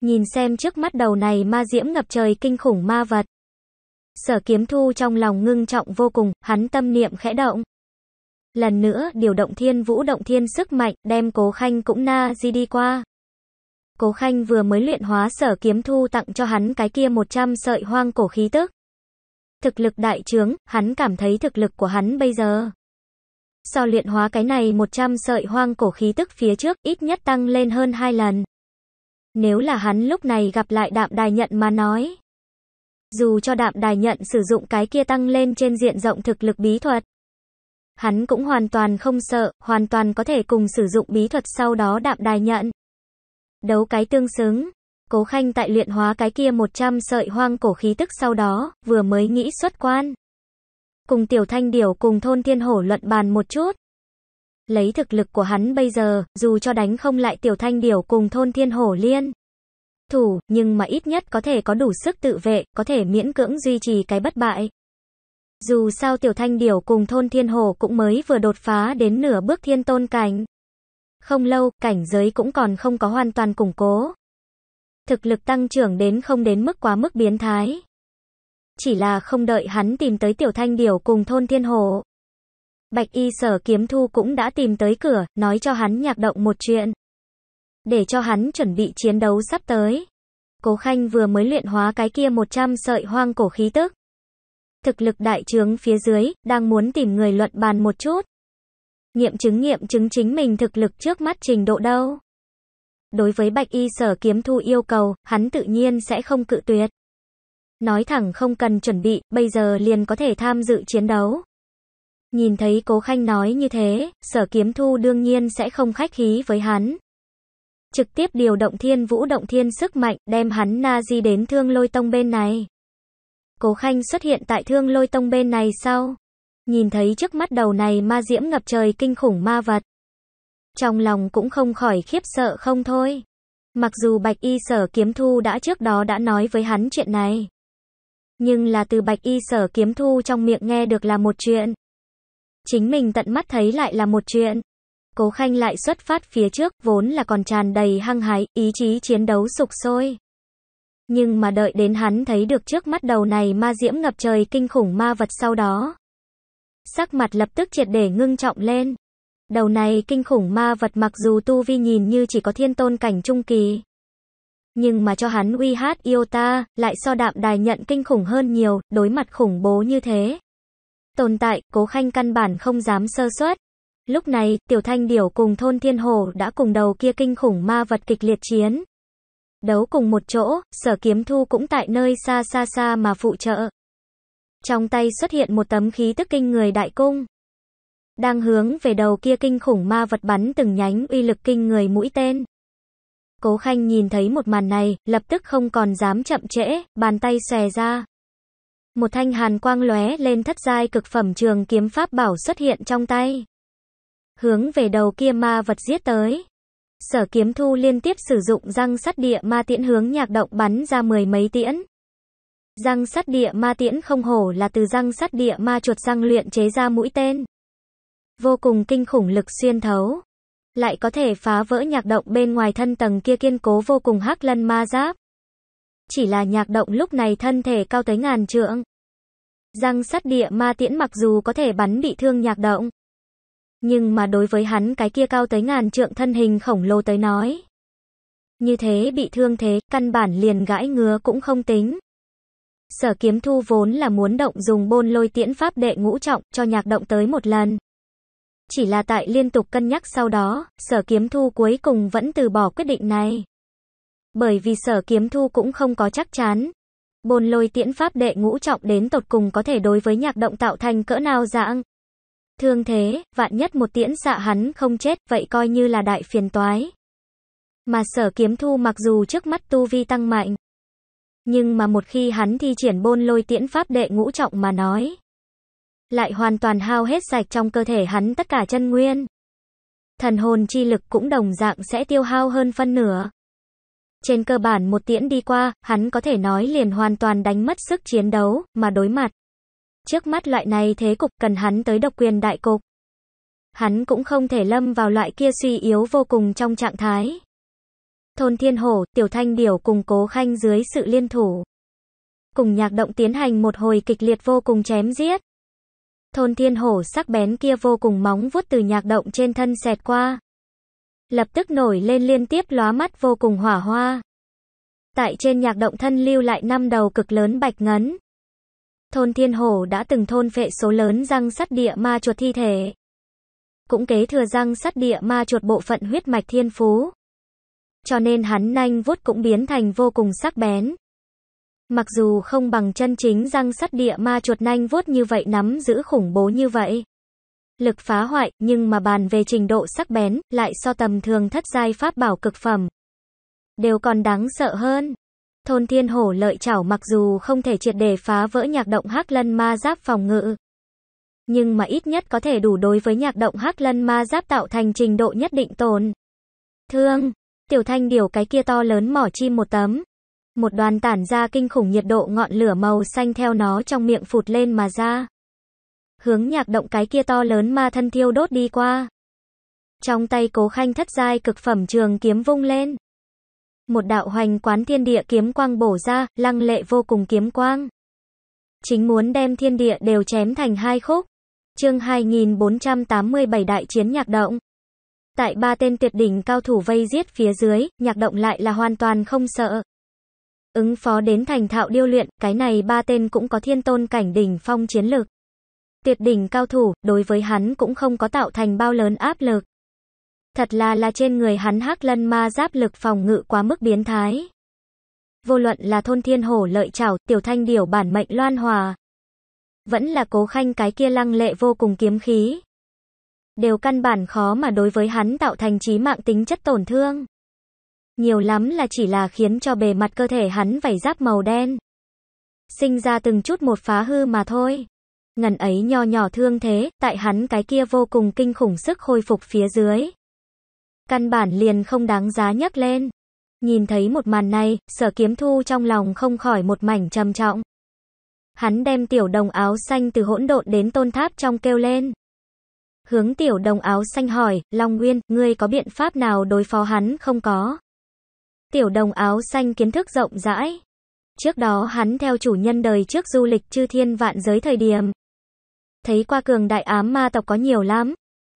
Nhìn xem trước mắt đầu này ma diễm ngập trời kinh khủng ma vật. Sở kiếm thu trong lòng ngưng trọng vô cùng, hắn tâm niệm khẽ động. Lần nữa điều động thiên vũ động thiên sức mạnh, đem cố khanh cũng na di đi qua. Cố Khanh vừa mới luyện hóa sở kiếm thu tặng cho hắn cái kia 100 sợi hoang cổ khí tức. Thực lực đại trướng, hắn cảm thấy thực lực của hắn bây giờ. So luyện hóa cái này 100 sợi hoang cổ khí tức phía trước ít nhất tăng lên hơn hai lần. Nếu là hắn lúc này gặp lại đạm đài nhận mà nói. Dù cho đạm đài nhận sử dụng cái kia tăng lên trên diện rộng thực lực bí thuật. Hắn cũng hoàn toàn không sợ, hoàn toàn có thể cùng sử dụng bí thuật sau đó đạm đài nhận. Đấu cái tương xứng. Cố Khanh tại luyện hóa cái kia 100 sợi hoang cổ khí tức sau đó, vừa mới nghĩ xuất quan. Cùng tiểu thanh điểu cùng thôn thiên hổ luận bàn một chút. Lấy thực lực của hắn bây giờ, dù cho đánh không lại tiểu thanh điểu cùng thôn thiên hổ liên. Thủ, nhưng mà ít nhất có thể có đủ sức tự vệ, có thể miễn cưỡng duy trì cái bất bại. Dù sao tiểu thanh điểu cùng thôn thiên hổ cũng mới vừa đột phá đến nửa bước thiên tôn cảnh. Không lâu, cảnh giới cũng còn không có hoàn toàn củng cố. Thực lực tăng trưởng đến không đến mức quá mức biến thái. Chỉ là không đợi hắn tìm tới tiểu thanh điểu cùng thôn thiên hồ Bạch y sở kiếm thu cũng đã tìm tới cửa, nói cho hắn nhạc động một chuyện. Để cho hắn chuẩn bị chiến đấu sắp tới. Cố Khanh vừa mới luyện hóa cái kia 100 sợi hoang cổ khí tức. Thực lực đại trướng phía dưới, đang muốn tìm người luận bàn một chút. Nghiệm chứng nghiệm chứng chính mình thực lực trước mắt trình độ đâu. Đối với bạch y sở kiếm thu yêu cầu, hắn tự nhiên sẽ không cự tuyệt. Nói thẳng không cần chuẩn bị, bây giờ liền có thể tham dự chiến đấu. Nhìn thấy cố khanh nói như thế, sở kiếm thu đương nhiên sẽ không khách khí với hắn. Trực tiếp điều động thiên vũ động thiên sức mạnh, đem hắn na di đến thương lôi tông bên này. Cố khanh xuất hiện tại thương lôi tông bên này sau. Nhìn thấy trước mắt đầu này ma diễm ngập trời kinh khủng ma vật. Trong lòng cũng không khỏi khiếp sợ không thôi. Mặc dù Bạch Y Sở Kiếm Thu đã trước đó đã nói với hắn chuyện này. Nhưng là từ Bạch Y Sở Kiếm Thu trong miệng nghe được là một chuyện. Chính mình tận mắt thấy lại là một chuyện. Cố Khanh lại xuất phát phía trước, vốn là còn tràn đầy hăng hái, ý chí chiến đấu sục sôi. Nhưng mà đợi đến hắn thấy được trước mắt đầu này ma diễm ngập trời kinh khủng ma vật sau đó. Sắc mặt lập tức triệt để ngưng trọng lên. Đầu này kinh khủng ma vật mặc dù tu vi nhìn như chỉ có thiên tôn cảnh trung kỳ. Nhưng mà cho hắn uy hát yêu ta, lại so đạm đài nhận kinh khủng hơn nhiều, đối mặt khủng bố như thế. Tồn tại, cố khanh căn bản không dám sơ suất. Lúc này, tiểu thanh điểu cùng thôn thiên hồ đã cùng đầu kia kinh khủng ma vật kịch liệt chiến. Đấu cùng một chỗ, sở kiếm thu cũng tại nơi xa xa xa mà phụ trợ. Trong tay xuất hiện một tấm khí tức kinh người đại cung. Đang hướng về đầu kia kinh khủng ma vật bắn từng nhánh uy lực kinh người mũi tên. Cố Khanh nhìn thấy một màn này, lập tức không còn dám chậm trễ, bàn tay xòe ra. Một thanh hàn quang lóe lên thất giai cực phẩm trường kiếm pháp bảo xuất hiện trong tay. Hướng về đầu kia ma vật giết tới. Sở kiếm thu liên tiếp sử dụng răng sắt địa ma tiễn hướng nhạc động bắn ra mười mấy tiễn. Răng sắt địa ma tiễn không hổ là từ răng sắt địa ma chuột răng luyện chế ra mũi tên. Vô cùng kinh khủng lực xuyên thấu. Lại có thể phá vỡ nhạc động bên ngoài thân tầng kia kiên cố vô cùng hắc lân ma giáp. Chỉ là nhạc động lúc này thân thể cao tới ngàn trượng. Răng sắt địa ma tiễn mặc dù có thể bắn bị thương nhạc động. Nhưng mà đối với hắn cái kia cao tới ngàn trượng thân hình khổng lồ tới nói. Như thế bị thương thế, căn bản liền gãi ngứa cũng không tính. Sở kiếm thu vốn là muốn động dùng bôn lôi tiễn pháp đệ ngũ trọng cho nhạc động tới một lần. Chỉ là tại liên tục cân nhắc sau đó, sở kiếm thu cuối cùng vẫn từ bỏ quyết định này. Bởi vì sở kiếm thu cũng không có chắc chắn. Bồn lôi tiễn pháp đệ ngũ trọng đến tột cùng có thể đối với nhạc động tạo thành cỡ nào dạng. Thương thế, vạn nhất một tiễn xạ hắn không chết, vậy coi như là đại phiền toái. Mà sở kiếm thu mặc dù trước mắt tu vi tăng mạnh. Nhưng mà một khi hắn thi triển bôn lôi tiễn pháp đệ ngũ trọng mà nói. Lại hoàn toàn hao hết sạch trong cơ thể hắn tất cả chân nguyên. Thần hồn chi lực cũng đồng dạng sẽ tiêu hao hơn phân nửa. Trên cơ bản một tiễn đi qua, hắn có thể nói liền hoàn toàn đánh mất sức chiến đấu, mà đối mặt. Trước mắt loại này thế cục cần hắn tới độc quyền đại cục. Hắn cũng không thể lâm vào loại kia suy yếu vô cùng trong trạng thái. Thôn Thiên Hổ, Tiểu Thanh Điểu cùng Cố Khanh dưới sự liên thủ. Cùng nhạc động tiến hành một hồi kịch liệt vô cùng chém giết. Thôn Thiên Hổ sắc bén kia vô cùng móng vuốt từ nhạc động trên thân xẹt qua. Lập tức nổi lên liên tiếp lóa mắt vô cùng hỏa hoa. Tại trên nhạc động thân lưu lại năm đầu cực lớn bạch ngấn. Thôn Thiên Hổ đã từng thôn phệ số lớn răng sắt địa ma chuột thi thể. Cũng kế thừa răng sắt địa ma chuột bộ phận huyết mạch thiên phú. Cho nên hắn nanh vuốt cũng biến thành vô cùng sắc bén. Mặc dù không bằng chân chính răng sắt địa ma chuột nanh vuốt như vậy nắm giữ khủng bố như vậy. Lực phá hoại, nhưng mà bàn về trình độ sắc bén, lại so tầm thường thất giai pháp bảo cực phẩm. Đều còn đáng sợ hơn. Thôn thiên hổ lợi chảo mặc dù không thể triệt để phá vỡ nhạc động hắc lân ma giáp phòng ngự. Nhưng mà ít nhất có thể đủ đối với nhạc động hắc lân ma giáp tạo thành trình độ nhất định tồn. Thương, tiểu thanh điều cái kia to lớn mỏ chim một tấm. Một đoàn tản ra kinh khủng nhiệt độ ngọn lửa màu xanh theo nó trong miệng phụt lên mà ra. Hướng nhạc động cái kia to lớn ma thân thiêu đốt đi qua. Trong tay cố khanh thất giai cực phẩm trường kiếm vung lên. Một đạo hoành quán thiên địa kiếm quang bổ ra, lăng lệ vô cùng kiếm quang. Chính muốn đem thiên địa đều chém thành hai khúc. Chương 2487 Đại chiến nhạc động. Tại ba tên tuyệt đỉnh cao thủ vây giết phía dưới, nhạc động lại là hoàn toàn không sợ. Ứng phó đến thành thạo điêu luyện, cái này ba tên cũng có thiên tôn cảnh đỉnh phong chiến lực. Tuyệt đỉnh cao thủ, đối với hắn cũng không có tạo thành bao lớn áp lực. Thật là là trên người hắn hắc lân ma giáp lực phòng ngự quá mức biến thái. Vô luận là thôn thiên hổ lợi trảo, tiểu thanh điểu bản mệnh loan hòa. Vẫn là cố khanh cái kia lăng lệ vô cùng kiếm khí. Đều căn bản khó mà đối với hắn tạo thành chí mạng tính chất tổn thương. Nhiều lắm là chỉ là khiến cho bề mặt cơ thể hắn vảy giáp màu đen. Sinh ra từng chút một phá hư mà thôi. Ngần ấy nho nhỏ thương thế, tại hắn cái kia vô cùng kinh khủng sức hồi phục phía dưới. Căn bản liền không đáng giá nhắc lên. Nhìn thấy một màn này, sở kiếm thu trong lòng không khỏi một mảnh trầm trọng. Hắn đem tiểu đồng áo xanh từ hỗn độn đến tôn tháp trong kêu lên. Hướng tiểu đồng áo xanh hỏi, Long Nguyên, ngươi có biện pháp nào đối phó hắn không có? Tiểu đồng áo xanh kiến thức rộng rãi. Trước đó hắn theo chủ nhân đời trước du lịch chư thiên vạn giới thời điểm. Thấy qua cường đại ám ma tộc có nhiều lắm.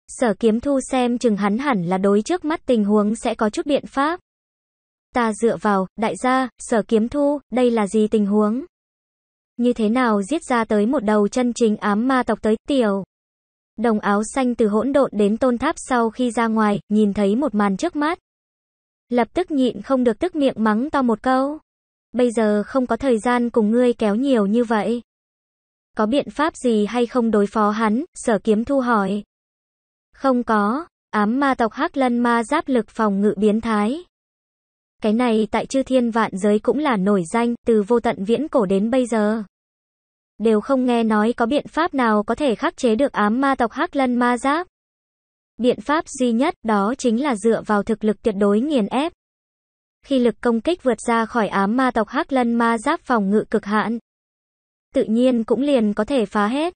Sở kiếm thu xem chừng hắn hẳn là đối trước mắt tình huống sẽ có chút biện pháp. Ta dựa vào, đại gia, sở kiếm thu, đây là gì tình huống? Như thế nào giết ra tới một đầu chân chính ám ma tộc tới, tiểu. Đồng áo xanh từ hỗn độn đến tôn tháp sau khi ra ngoài, nhìn thấy một màn trước mắt. Lập tức nhịn không được tức miệng mắng to một câu. Bây giờ không có thời gian cùng ngươi kéo nhiều như vậy. Có biện pháp gì hay không đối phó hắn, sở kiếm thu hỏi. Không có, ám ma tộc hắc lân ma giáp lực phòng ngự biến thái. Cái này tại chư thiên vạn giới cũng là nổi danh, từ vô tận viễn cổ đến bây giờ. Đều không nghe nói có biện pháp nào có thể khắc chế được ám ma tộc hắc lân ma giáp. Biện pháp duy nhất đó chính là dựa vào thực lực tuyệt đối nghiền ép. Khi lực công kích vượt ra khỏi ám ma tộc hắc lân ma giáp phòng ngự cực hạn. Tự nhiên cũng liền có thể phá hết.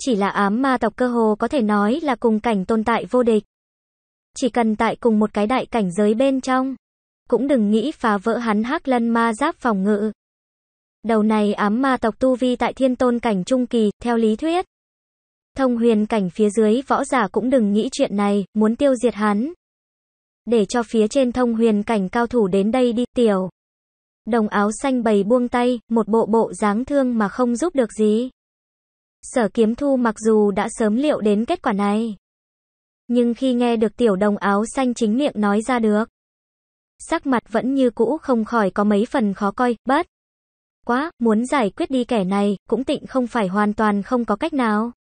Chỉ là ám ma tộc cơ hồ có thể nói là cùng cảnh tồn tại vô địch. Chỉ cần tại cùng một cái đại cảnh giới bên trong. Cũng đừng nghĩ phá vỡ hắn hắc lân ma giáp phòng ngự. Đầu này ám ma tộc tu vi tại thiên tôn cảnh trung kỳ, theo lý thuyết. Thông huyền cảnh phía dưới võ giả cũng đừng nghĩ chuyện này, muốn tiêu diệt hắn. Để cho phía trên thông huyền cảnh cao thủ đến đây đi, tiểu. Đồng áo xanh bầy buông tay, một bộ bộ dáng thương mà không giúp được gì. Sở kiếm thu mặc dù đã sớm liệu đến kết quả này. Nhưng khi nghe được tiểu đồng áo xanh chính miệng nói ra được. Sắc mặt vẫn như cũ không khỏi có mấy phần khó coi, bất. Quá, muốn giải quyết đi kẻ này, cũng tịnh không phải hoàn toàn không có cách nào.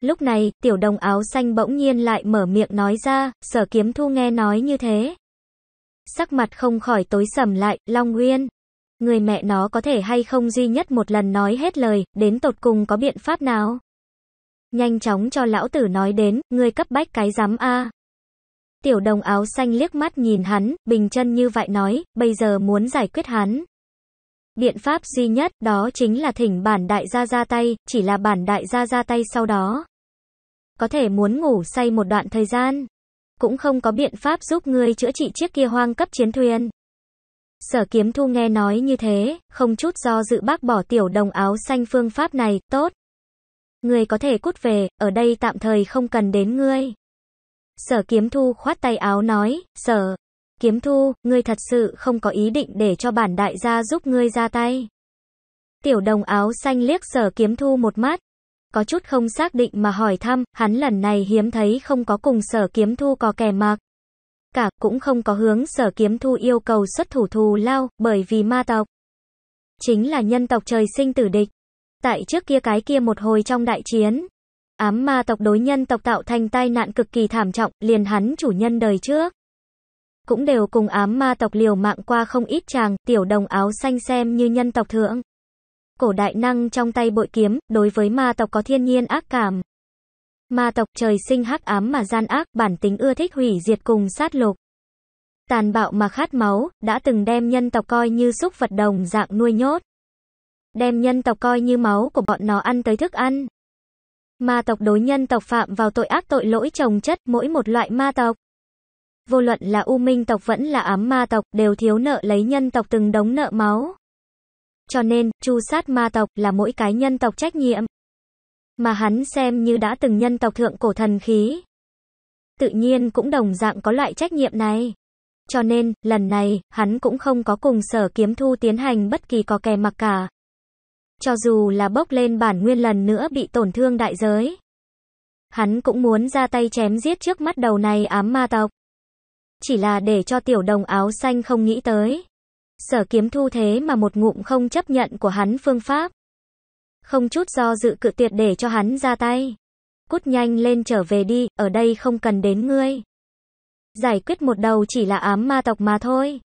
Lúc này, tiểu đồng áo xanh bỗng nhiên lại mở miệng nói ra, sở kiếm thu nghe nói như thế. Sắc mặt không khỏi tối sầm lại, Long Nguyên. Người mẹ nó có thể hay không duy nhất một lần nói hết lời, đến tột cùng có biện pháp nào? Nhanh chóng cho lão tử nói đến, người cấp bách cái giám A. Tiểu đồng áo xanh liếc mắt nhìn hắn, bình chân như vậy nói, bây giờ muốn giải quyết hắn. Biện pháp duy nhất đó chính là thỉnh bản đại gia ra tay, chỉ là bản đại gia ra tay sau đó. Có thể muốn ngủ say một đoạn thời gian. Cũng không có biện pháp giúp ngươi chữa trị chiếc kia hoang cấp chiến thuyền. Sở kiếm thu nghe nói như thế, không chút do dự bác bỏ tiểu đồng áo xanh phương pháp này, tốt. Ngươi có thể cút về, ở đây tạm thời không cần đến ngươi. Sở kiếm thu khoát tay áo nói, sở, kiếm thu, ngươi thật sự không có ý định để cho bản đại gia giúp ngươi ra tay. Tiểu đồng áo xanh liếc sở kiếm thu một mắt. Có chút không xác định mà hỏi thăm, hắn lần này hiếm thấy không có cùng sở kiếm thu có kẻ mặc cả, cũng không có hướng sở kiếm thu yêu cầu xuất thủ thù lao, bởi vì ma tộc. chính là nhân tộc trời sinh tử địch. Tại trước kia cái kia một hồi trong đại chiến, ám ma tộc đối nhân tộc tạo thành tai nạn cực kỳ thảm trọng, liền hắn chủ nhân đời trước. Cũng đều cùng ám ma tộc liều mạng qua không ít chàng, tiểu đồng áo xanh xem như nhân tộc thượng. Cổ đại năng trong tay bội kiếm, đối với ma tộc có thiên nhiên ác cảm. Ma tộc trời sinh hắc ám mà gian ác, bản tính ưa thích hủy diệt cùng sát lục. Tàn bạo mà khát máu, đã từng đem nhân tộc coi như xúc vật đồng dạng nuôi nhốt. Đem nhân tộc coi như máu của bọn nó ăn tới thức ăn. Ma tộc đối nhân tộc phạm vào tội ác tội lỗi trồng chất mỗi một loại ma tộc. Vô luận là U Minh tộc vẫn là ám ma tộc đều thiếu nợ lấy nhân tộc từng đống nợ máu. Cho nên, chu sát ma tộc là mỗi cái nhân tộc trách nhiệm. Mà hắn xem như đã từng nhân tộc thượng cổ thần khí. Tự nhiên cũng đồng dạng có loại trách nhiệm này. Cho nên, lần này, hắn cũng không có cùng sở kiếm thu tiến hành bất kỳ có kè mặc cả. Cho dù là bốc lên bản nguyên lần nữa bị tổn thương đại giới. Hắn cũng muốn ra tay chém giết trước mắt đầu này ám ma tộc. Chỉ là để cho tiểu đồng áo xanh không nghĩ tới. Sở kiếm thu thế mà một ngụm không chấp nhận của hắn phương pháp. Không chút do dự cự tuyệt để cho hắn ra tay. Cút nhanh lên trở về đi, ở đây không cần đến ngươi. Giải quyết một đầu chỉ là ám ma tộc mà thôi.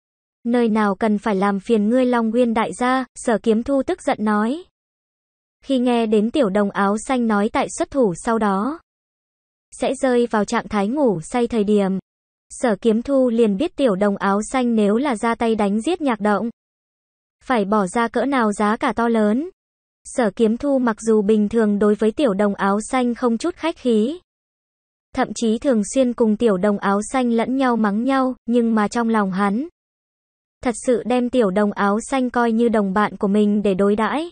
Nơi nào cần phải làm phiền ngươi Long Nguyên đại gia, sở kiếm thu tức giận nói. Khi nghe đến tiểu đồng áo xanh nói tại xuất thủ sau đó, sẽ rơi vào trạng thái ngủ say thời điểm. Sở kiếm thu liền biết tiểu đồng áo xanh nếu là ra tay đánh giết nhạc động. Phải bỏ ra cỡ nào giá cả to lớn. Sở kiếm thu mặc dù bình thường đối với tiểu đồng áo xanh không chút khách khí. Thậm chí thường xuyên cùng tiểu đồng áo xanh lẫn nhau mắng nhau, nhưng mà trong lòng hắn. Thật sự đem tiểu đồng áo xanh coi như đồng bạn của mình để đối đãi.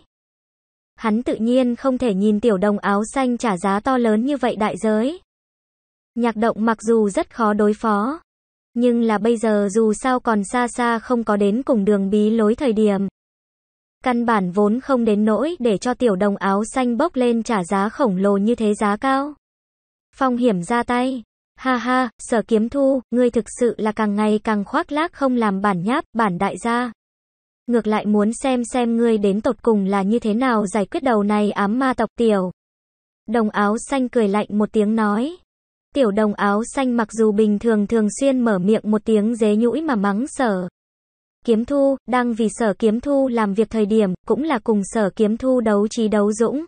Hắn tự nhiên không thể nhìn tiểu đồng áo xanh trả giá to lớn như vậy đại giới. Nhạc động mặc dù rất khó đối phó. Nhưng là bây giờ dù sao còn xa xa không có đến cùng đường bí lối thời điểm. Căn bản vốn không đến nỗi để cho tiểu đồng áo xanh bốc lên trả giá khổng lồ như thế giá cao. Phong hiểm ra tay. Ha ha, sở kiếm thu, ngươi thực sự là càng ngày càng khoác lác không làm bản nháp, bản đại gia. Ngược lại muốn xem xem ngươi đến tột cùng là như thế nào giải quyết đầu này ám ma tộc tiểu. Đồng áo xanh cười lạnh một tiếng nói. Tiểu đồng áo xanh mặc dù bình thường thường xuyên mở miệng một tiếng dế nhũi mà mắng sở. Kiếm thu, đang vì sở kiếm thu làm việc thời điểm, cũng là cùng sở kiếm thu đấu trí đấu dũng.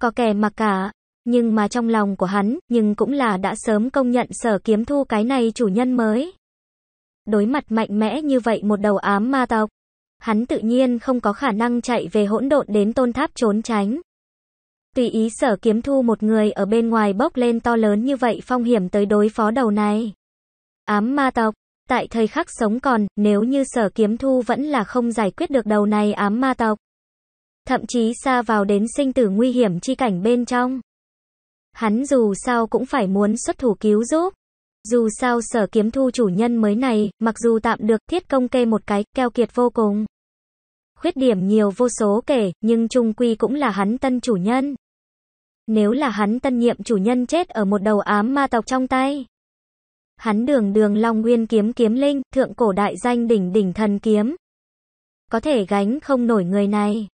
Có kẻ mặc cả, nhưng mà trong lòng của hắn, nhưng cũng là đã sớm công nhận sở kiếm thu cái này chủ nhân mới. Đối mặt mạnh mẽ như vậy một đầu ám ma tộc, hắn tự nhiên không có khả năng chạy về hỗn độn đến tôn tháp trốn tránh. Tùy ý sở kiếm thu một người ở bên ngoài bốc lên to lớn như vậy phong hiểm tới đối phó đầu này. Ám ma tộc, tại thời khắc sống còn, nếu như sở kiếm thu vẫn là không giải quyết được đầu này ám ma tộc. Thậm chí xa vào đến sinh tử nguy hiểm chi cảnh bên trong. Hắn dù sao cũng phải muốn xuất thủ cứu giúp. Dù sao sở kiếm thu chủ nhân mới này, mặc dù tạm được thiết công kê một cái, keo kiệt vô cùng. Khuyết điểm nhiều vô số kể, nhưng trung quy cũng là hắn tân chủ nhân. Nếu là hắn tân nhiệm chủ nhân chết ở một đầu ám ma tộc trong tay. Hắn đường đường long nguyên kiếm kiếm linh, thượng cổ đại danh đỉnh đỉnh thần kiếm. Có thể gánh không nổi người này.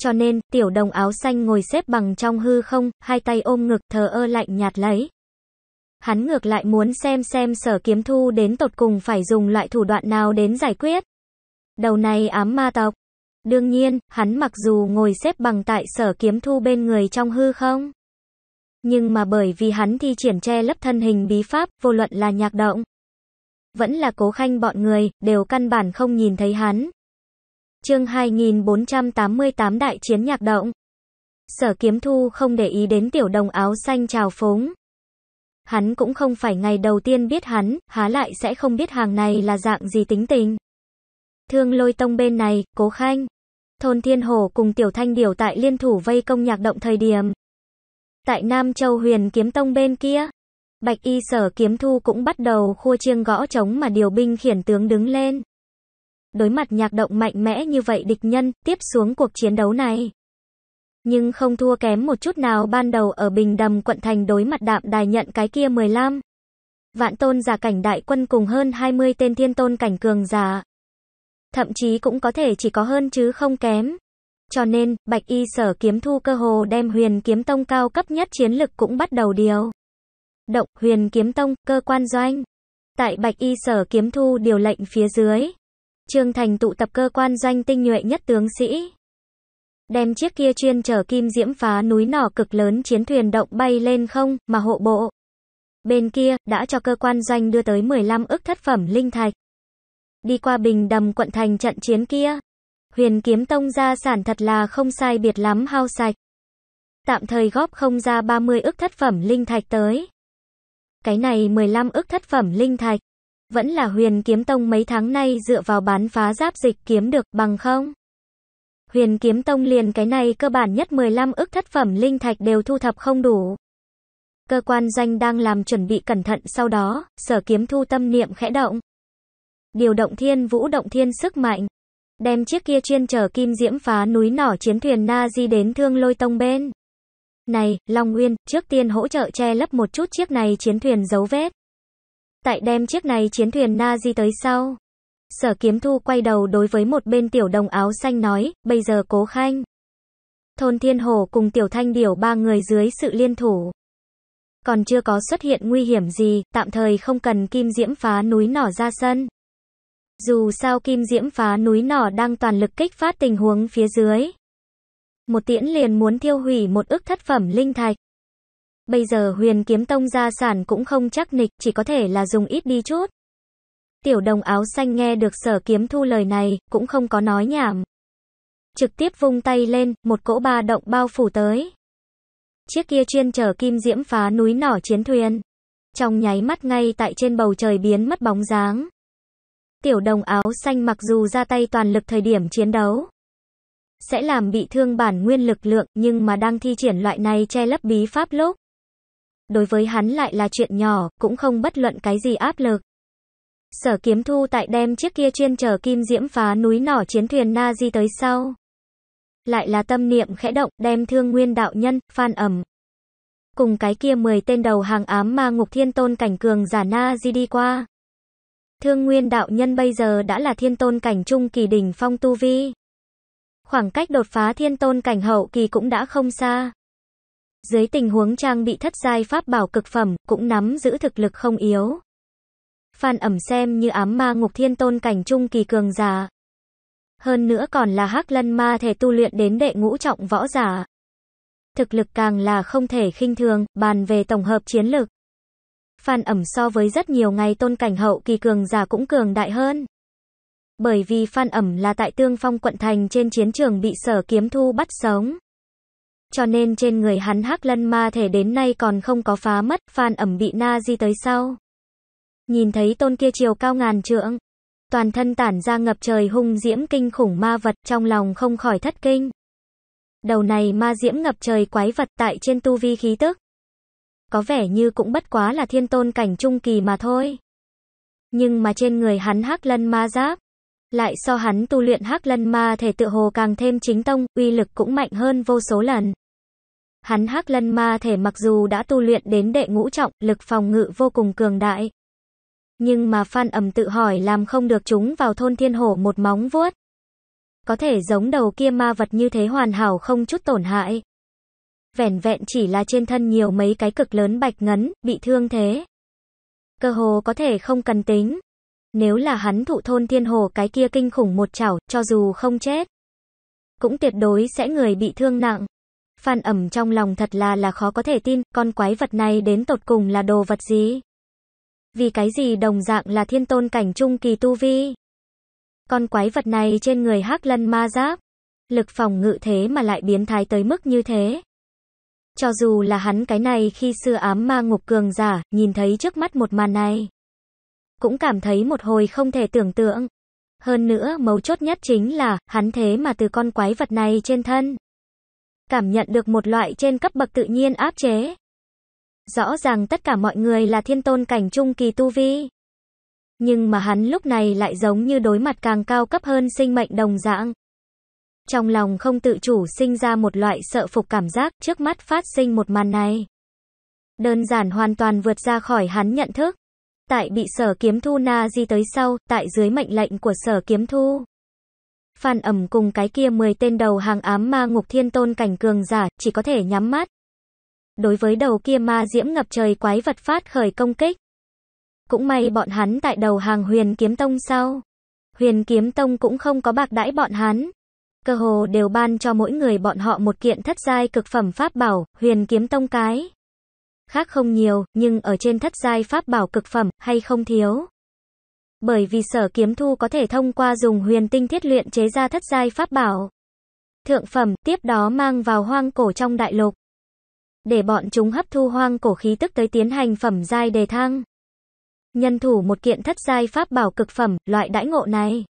Cho nên, tiểu đồng áo xanh ngồi xếp bằng trong hư không, hai tay ôm ngực thờ ơ lạnh nhạt lấy. Hắn ngược lại muốn xem xem sở kiếm thu đến tột cùng phải dùng loại thủ đoạn nào đến giải quyết. Đầu này ám ma tộc. Đương nhiên, hắn mặc dù ngồi xếp bằng tại sở kiếm thu bên người trong hư không. Nhưng mà bởi vì hắn thi triển che lấp thân hình bí pháp, vô luận là nhạc động. Vẫn là cố khanh bọn người, đều căn bản không nhìn thấy hắn. Chương 2488 Đại chiến nhạc động. Sở kiếm thu không để ý đến tiểu đồng áo xanh trào phúng. Hắn cũng không phải ngày đầu tiên biết hắn, há lại sẽ không biết hàng này là dạng gì tính tình. Thương lôi tông bên này, cố khanh. Thôn Thiên Hồ cùng Tiểu Thanh điểu tại liên thủ vây công nhạc động thời điểm. Tại Nam Châu huyền kiếm tông bên kia. Bạch y sở kiếm thu cũng bắt đầu khua chiêng gõ trống mà điều binh khiển tướng đứng lên. Đối mặt nhạc động mạnh mẽ như vậy địch nhân, tiếp xuống cuộc chiến đấu này. Nhưng không thua kém một chút nào ban đầu ở Bình Đầm quận thành đối mặt đạm đài nhận cái kia 15. Vạn tôn giả cảnh đại quân cùng hơn 20 tên thiên tôn cảnh cường giả. Thậm chí cũng có thể chỉ có hơn chứ không kém. Cho nên, Bạch Y Sở Kiếm Thu cơ hồ đem Huyền Kiếm Tông cao cấp nhất chiến lực cũng bắt đầu điều. Động, Huyền Kiếm Tông, cơ quan doanh. Tại Bạch Y Sở Kiếm Thu điều lệnh phía dưới. Trương Thành tụ tập cơ quan doanh tinh nhuệ nhất tướng sĩ. Đem chiếc kia chuyên chở kim diễm phá núi nỏ cực lớn chiến thuyền động bay lên không, mà hộ bộ. Bên kia, đã cho cơ quan doanh đưa tới 15 ức thất phẩm linh thạch. Đi qua bình đầm quận thành trận chiến kia. Huyền kiếm tông gia sản thật là không sai biệt lắm hao sạch. Tạm thời góp không ra 30 ức thất phẩm linh thạch tới. Cái này 15 ức thất phẩm linh thạch. Vẫn là huyền kiếm tông mấy tháng nay dựa vào bán phá giáp dịch kiếm được bằng không? Huyền kiếm tông liền cái này cơ bản nhất 15 ức thất phẩm linh thạch đều thu thập không đủ. Cơ quan doanh đang làm chuẩn bị cẩn thận sau đó, sở kiếm thu tâm niệm khẽ động. Điều động thiên vũ động thiên sức mạnh. Đem chiếc kia chuyên chở kim diễm phá núi nỏ chiến thuyền Na Di đến thương lôi tông bên. Này, Long Nguyên, trước tiên hỗ trợ che lấp một chút chiếc này chiến thuyền dấu vết. Tại đem chiếc này chiến thuyền Na Di tới sau. Sở kiếm thu quay đầu đối với một bên tiểu đồng áo xanh nói, bây giờ cố khanh. Thôn Thiên Hồ cùng tiểu thanh điểu ba người dưới sự liên thủ. Còn chưa có xuất hiện nguy hiểm gì, tạm thời không cần kim diễm phá núi nỏ ra sân. Dù sao kim diễm phá núi nỏ đang toàn lực kích phát tình huống phía dưới. Một tiễn liền muốn thiêu hủy một ức thất phẩm linh thạch. Bây giờ huyền kiếm tông gia sản cũng không chắc nịch, chỉ có thể là dùng ít đi chút. Tiểu đồng áo xanh nghe được sở kiếm thu lời này, cũng không có nói nhảm. Trực tiếp vung tay lên, một cỗ ba động bao phủ tới. Chiếc kia chuyên chở kim diễm phá núi nỏ chiến thuyền. Trong nháy mắt ngay tại trên bầu trời biến mất bóng dáng. Tiểu đồng áo xanh mặc dù ra tay toàn lực thời điểm chiến đấu. Sẽ làm bị thương bản nguyên lực lượng nhưng mà đang thi triển loại này che lấp bí pháp lúc. Đối với hắn lại là chuyện nhỏ, cũng không bất luận cái gì áp lực. Sở kiếm thu tại đem chiếc kia chuyên chở kim diễm phá núi nỏ chiến thuyền Na Di tới sau. Lại là tâm niệm khẽ động, đem thương nguyên đạo nhân, phan ẩm. Cùng cái kia 10 tên đầu hàng ám ma ngục thiên tôn cảnh cường giả Na Di đi qua. Thương nguyên đạo nhân bây giờ đã là thiên tôn cảnh trung kỳ đỉnh phong tu vi. Khoảng cách đột phá thiên tôn cảnh hậu kỳ cũng đã không xa. Dưới tình huống trang bị thất giai pháp bảo cực phẩm, cũng nắm giữ thực lực không yếu. Phan ẩm xem như ám ma ngục thiên tôn cảnh trung kỳ cường giả. Hơn nữa còn là hắc lân ma thể tu luyện đến đệ ngũ trọng võ giả. Thực lực càng là không thể khinh thường, bàn về tổng hợp chiến lực. Phan ẩm so với rất nhiều ngày tôn cảnh hậu kỳ cường giả cũng cường đại hơn. Bởi vì Phan ẩm là tại tương phong quận thành trên chiến trường bị sở kiếm thu bắt sống. Cho nên trên người hắn hắc lân ma thể đến nay còn không có phá mất, Phan ẩm bị na di tới sau. Nhìn thấy tôn kia chiều cao ngàn trượng, toàn thân tản ra ngập trời hung diễm kinh khủng ma vật trong lòng không khỏi thất kinh. Đầu này ma diễm ngập trời quái vật tại trên tu vi khí tức. Có vẻ như cũng bất quá là thiên tôn cảnh trung kỳ mà thôi. Nhưng mà trên người hắn hắc lân ma giáp, lại so hắn tu luyện hắc lân ma thể tự hồ càng thêm chính tông, uy lực cũng mạnh hơn vô số lần. Hắn hắc lân ma thể mặc dù đã tu luyện đến đệ ngũ trọng, lực phòng ngự vô cùng cường đại. Nhưng mà Phan ẩm tự hỏi làm không được chúng vào thôn thiên hổ một móng vuốt. Có thể giống đầu kia ma vật như thế hoàn hảo không chút tổn hại. Vẻn vẹn chỉ là trên thân nhiều mấy cái cực lớn bạch ngấn, bị thương thế. Cơ hồ có thể không cần tính. Nếu là hắn thụ thôn thiên hồ cái kia kinh khủng một chảo, cho dù không chết. Cũng tuyệt đối sẽ người bị thương nặng. Phan ẩm trong lòng thật là là khó có thể tin, con quái vật này đến tột cùng là đồ vật gì? Vì cái gì đồng dạng là thiên tôn cảnh trung kỳ tu vi? Con quái vật này trên người hắc lân ma giáp. Lực phòng ngự thế mà lại biến thái tới mức như thế. Cho dù là hắn cái này khi xưa ám ma ngục cường giả, nhìn thấy trước mắt một màn này. Cũng cảm thấy một hồi không thể tưởng tượng. Hơn nữa mấu chốt nhất chính là, hắn thế mà từ con quái vật này trên thân. Cảm nhận được một loại trên cấp bậc tự nhiên áp chế. Rõ ràng tất cả mọi người là thiên tôn cảnh trung kỳ tu vi. Nhưng mà hắn lúc này lại giống như đối mặt càng cao cấp hơn sinh mệnh đồng dạng. Trong lòng không tự chủ sinh ra một loại sợ phục cảm giác trước mắt phát sinh một màn này. Đơn giản hoàn toàn vượt ra khỏi hắn nhận thức. Tại bị sở kiếm thu na di tới sau, tại dưới mệnh lệnh của sở kiếm thu. Phan ẩm cùng cái kia 10 tên đầu hàng ám ma ngục thiên tôn cảnh cường giả, chỉ có thể nhắm mắt. Đối với đầu kia ma diễm ngập trời quái vật phát khởi công kích. Cũng may bọn hắn tại đầu hàng huyền kiếm tông sau. Huyền kiếm tông cũng không có bạc đãi bọn hắn. Cơ hồ đều ban cho mỗi người bọn họ một kiện thất giai cực phẩm pháp bảo, huyền kiếm tông cái. Khác không nhiều, nhưng ở trên thất giai pháp bảo cực phẩm, hay không thiếu. Bởi vì sở kiếm thu có thể thông qua dùng huyền tinh thiết luyện chế ra thất giai pháp bảo. Thượng phẩm, tiếp đó mang vào hoang cổ trong đại lục. Để bọn chúng hấp thu hoang cổ khí tức tới tiến hành phẩm giai đề thăng. Nhân thủ một kiện thất giai pháp bảo cực phẩm, loại đãi ngộ này.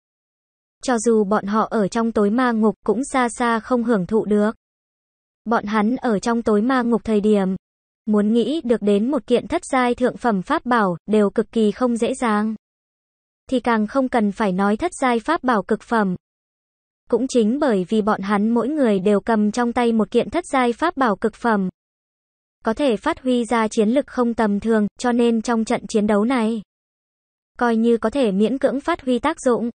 Cho dù bọn họ ở trong tối ma ngục cũng xa xa không hưởng thụ được. Bọn hắn ở trong tối ma ngục thời điểm. Muốn nghĩ được đến một kiện thất giai thượng phẩm pháp bảo, đều cực kỳ không dễ dàng thì càng không cần phải nói thất giai pháp bảo cực phẩm. Cũng chính bởi vì bọn hắn mỗi người đều cầm trong tay một kiện thất giai pháp bảo cực phẩm. Có thể phát huy ra chiến lực không tầm thường, cho nên trong trận chiến đấu này, coi như có thể miễn cưỡng phát huy tác dụng,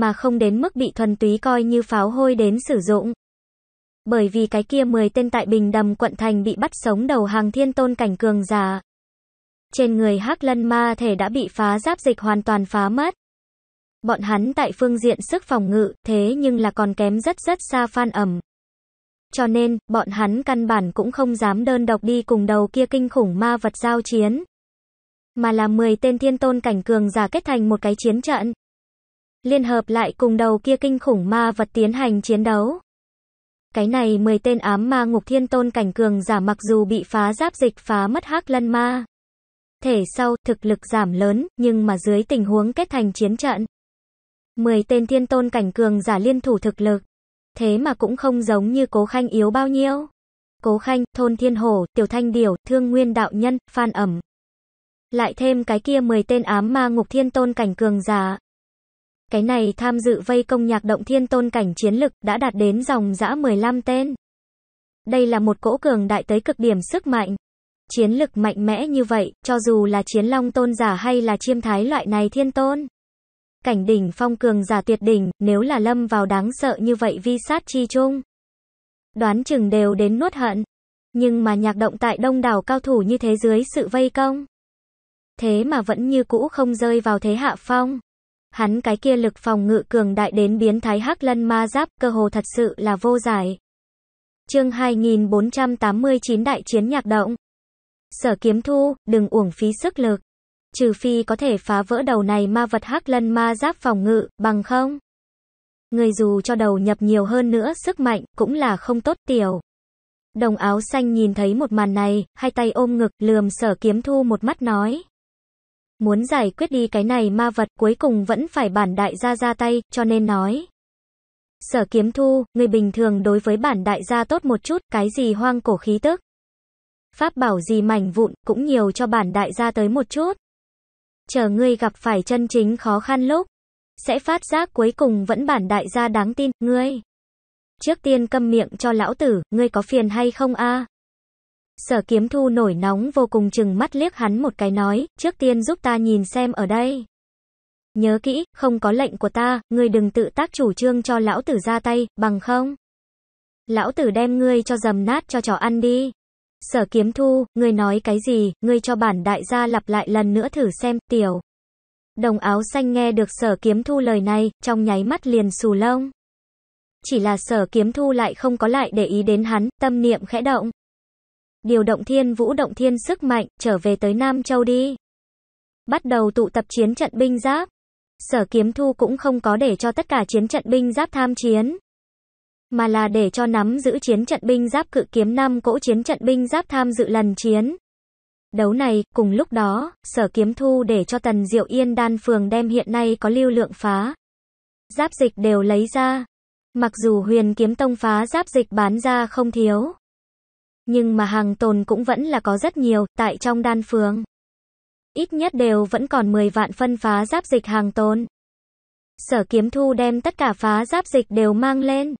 mà không đến mức bị thuần túy coi như pháo hôi đến sử dụng. Bởi vì cái kia 10 tên tại Bình Đầm quận thành bị bắt sống đầu hàng thiên tôn cảnh cường giả. Trên người hắc lân ma thể đã bị phá giáp dịch hoàn toàn phá mất. Bọn hắn tại phương diện sức phòng ngự, thế nhưng là còn kém rất rất xa phan ẩm. Cho nên, bọn hắn căn bản cũng không dám đơn độc đi cùng đầu kia kinh khủng ma vật giao chiến. Mà là 10 tên thiên tôn cảnh cường giả kết thành một cái chiến trận. Liên hợp lại cùng đầu kia kinh khủng ma vật tiến hành chiến đấu. Cái này 10 tên ám ma ngục thiên tôn cảnh cường giả mặc dù bị phá giáp dịch phá mất hắc lân ma thể sau, thực lực giảm lớn, nhưng mà dưới tình huống kết thành chiến trận. 10 tên thiên tôn cảnh cường giả liên thủ thực lực. Thế mà cũng không giống như cố khanh yếu bao nhiêu. Cố khanh, thôn thiên hổ, tiểu thanh điểu, thương nguyên đạo nhân, phan ẩm. Lại thêm cái kia 10 tên ám ma ngục thiên tôn cảnh cường giả. Cái này tham dự vây công nhạc động thiên tôn cảnh chiến lực đã đạt đến dòng dã 15 tên. Đây là một cỗ cường đại tới cực điểm sức mạnh. Chiến lực mạnh mẽ như vậy, cho dù là chiến long tôn giả hay là chiêm thái loại này thiên tôn. Cảnh đỉnh phong cường giả tuyệt đỉnh, nếu là lâm vào đáng sợ như vậy vi sát chi chung. Đoán chừng đều đến nuốt hận. Nhưng mà nhạc động tại đông đảo cao thủ như thế dưới sự vây công. Thế mà vẫn như cũ không rơi vào thế hạ phong. Hắn cái kia lực phòng ngự cường đại đến biến thái hắc lân ma giáp cơ hồ thật sự là vô giải. Chương 2489 Đại chiến nhạc động Sở kiếm thu, đừng uổng phí sức lực. Trừ phi có thể phá vỡ đầu này ma vật hắc lân ma giáp phòng ngự, bằng không. Người dù cho đầu nhập nhiều hơn nữa sức mạnh, cũng là không tốt tiểu. Đồng áo xanh nhìn thấy một màn này, hai tay ôm ngực, lườm sở kiếm thu một mắt nói. Muốn giải quyết đi cái này ma vật cuối cùng vẫn phải bản đại gia ra tay, cho nên nói. Sở kiếm thu, người bình thường đối với bản đại gia tốt một chút, cái gì hoang cổ khí tức. Pháp bảo gì mảnh vụn, cũng nhiều cho bản đại gia tới một chút. Chờ ngươi gặp phải chân chính khó khăn lúc, sẽ phát giác cuối cùng vẫn bản đại gia đáng tin, ngươi. Trước tiên câm miệng cho lão tử, ngươi có phiền hay không a? Sở kiếm thu nổi nóng vô cùng chừng mắt liếc hắn một cái nói, trước tiên giúp ta nhìn xem ở đây. Nhớ kỹ, không có lệnh của ta, ngươi đừng tự tác chủ trương cho lão tử ra tay, bằng không. Lão tử đem ngươi cho dầm nát cho trò ăn đi. Sở kiếm thu, ngươi nói cái gì, ngươi cho bản đại gia lặp lại lần nữa thử xem, tiểu. Đồng áo xanh nghe được sở kiếm thu lời này, trong nháy mắt liền xù lông. Chỉ là sở kiếm thu lại không có lại để ý đến hắn, tâm niệm khẽ động. Điều động thiên vũ động thiên sức mạnh, trở về tới Nam Châu đi. Bắt đầu tụ tập chiến trận binh giáp. Sở kiếm thu cũng không có để cho tất cả chiến trận binh giáp tham chiến mà là để cho nắm giữ chiến trận binh giáp cự kiếm năm cỗ chiến trận binh giáp tham dự lần chiến. Đấu này, cùng lúc đó, sở kiếm thu để cho Tần Diệu Yên đan phường đem hiện nay có lưu lượng phá. Giáp dịch đều lấy ra. Mặc dù huyền kiếm tông phá giáp dịch bán ra không thiếu. Nhưng mà hàng tồn cũng vẫn là có rất nhiều, tại trong đan phường. Ít nhất đều vẫn còn 10 vạn phân phá giáp dịch hàng tồn. Sở kiếm thu đem tất cả phá giáp dịch đều mang lên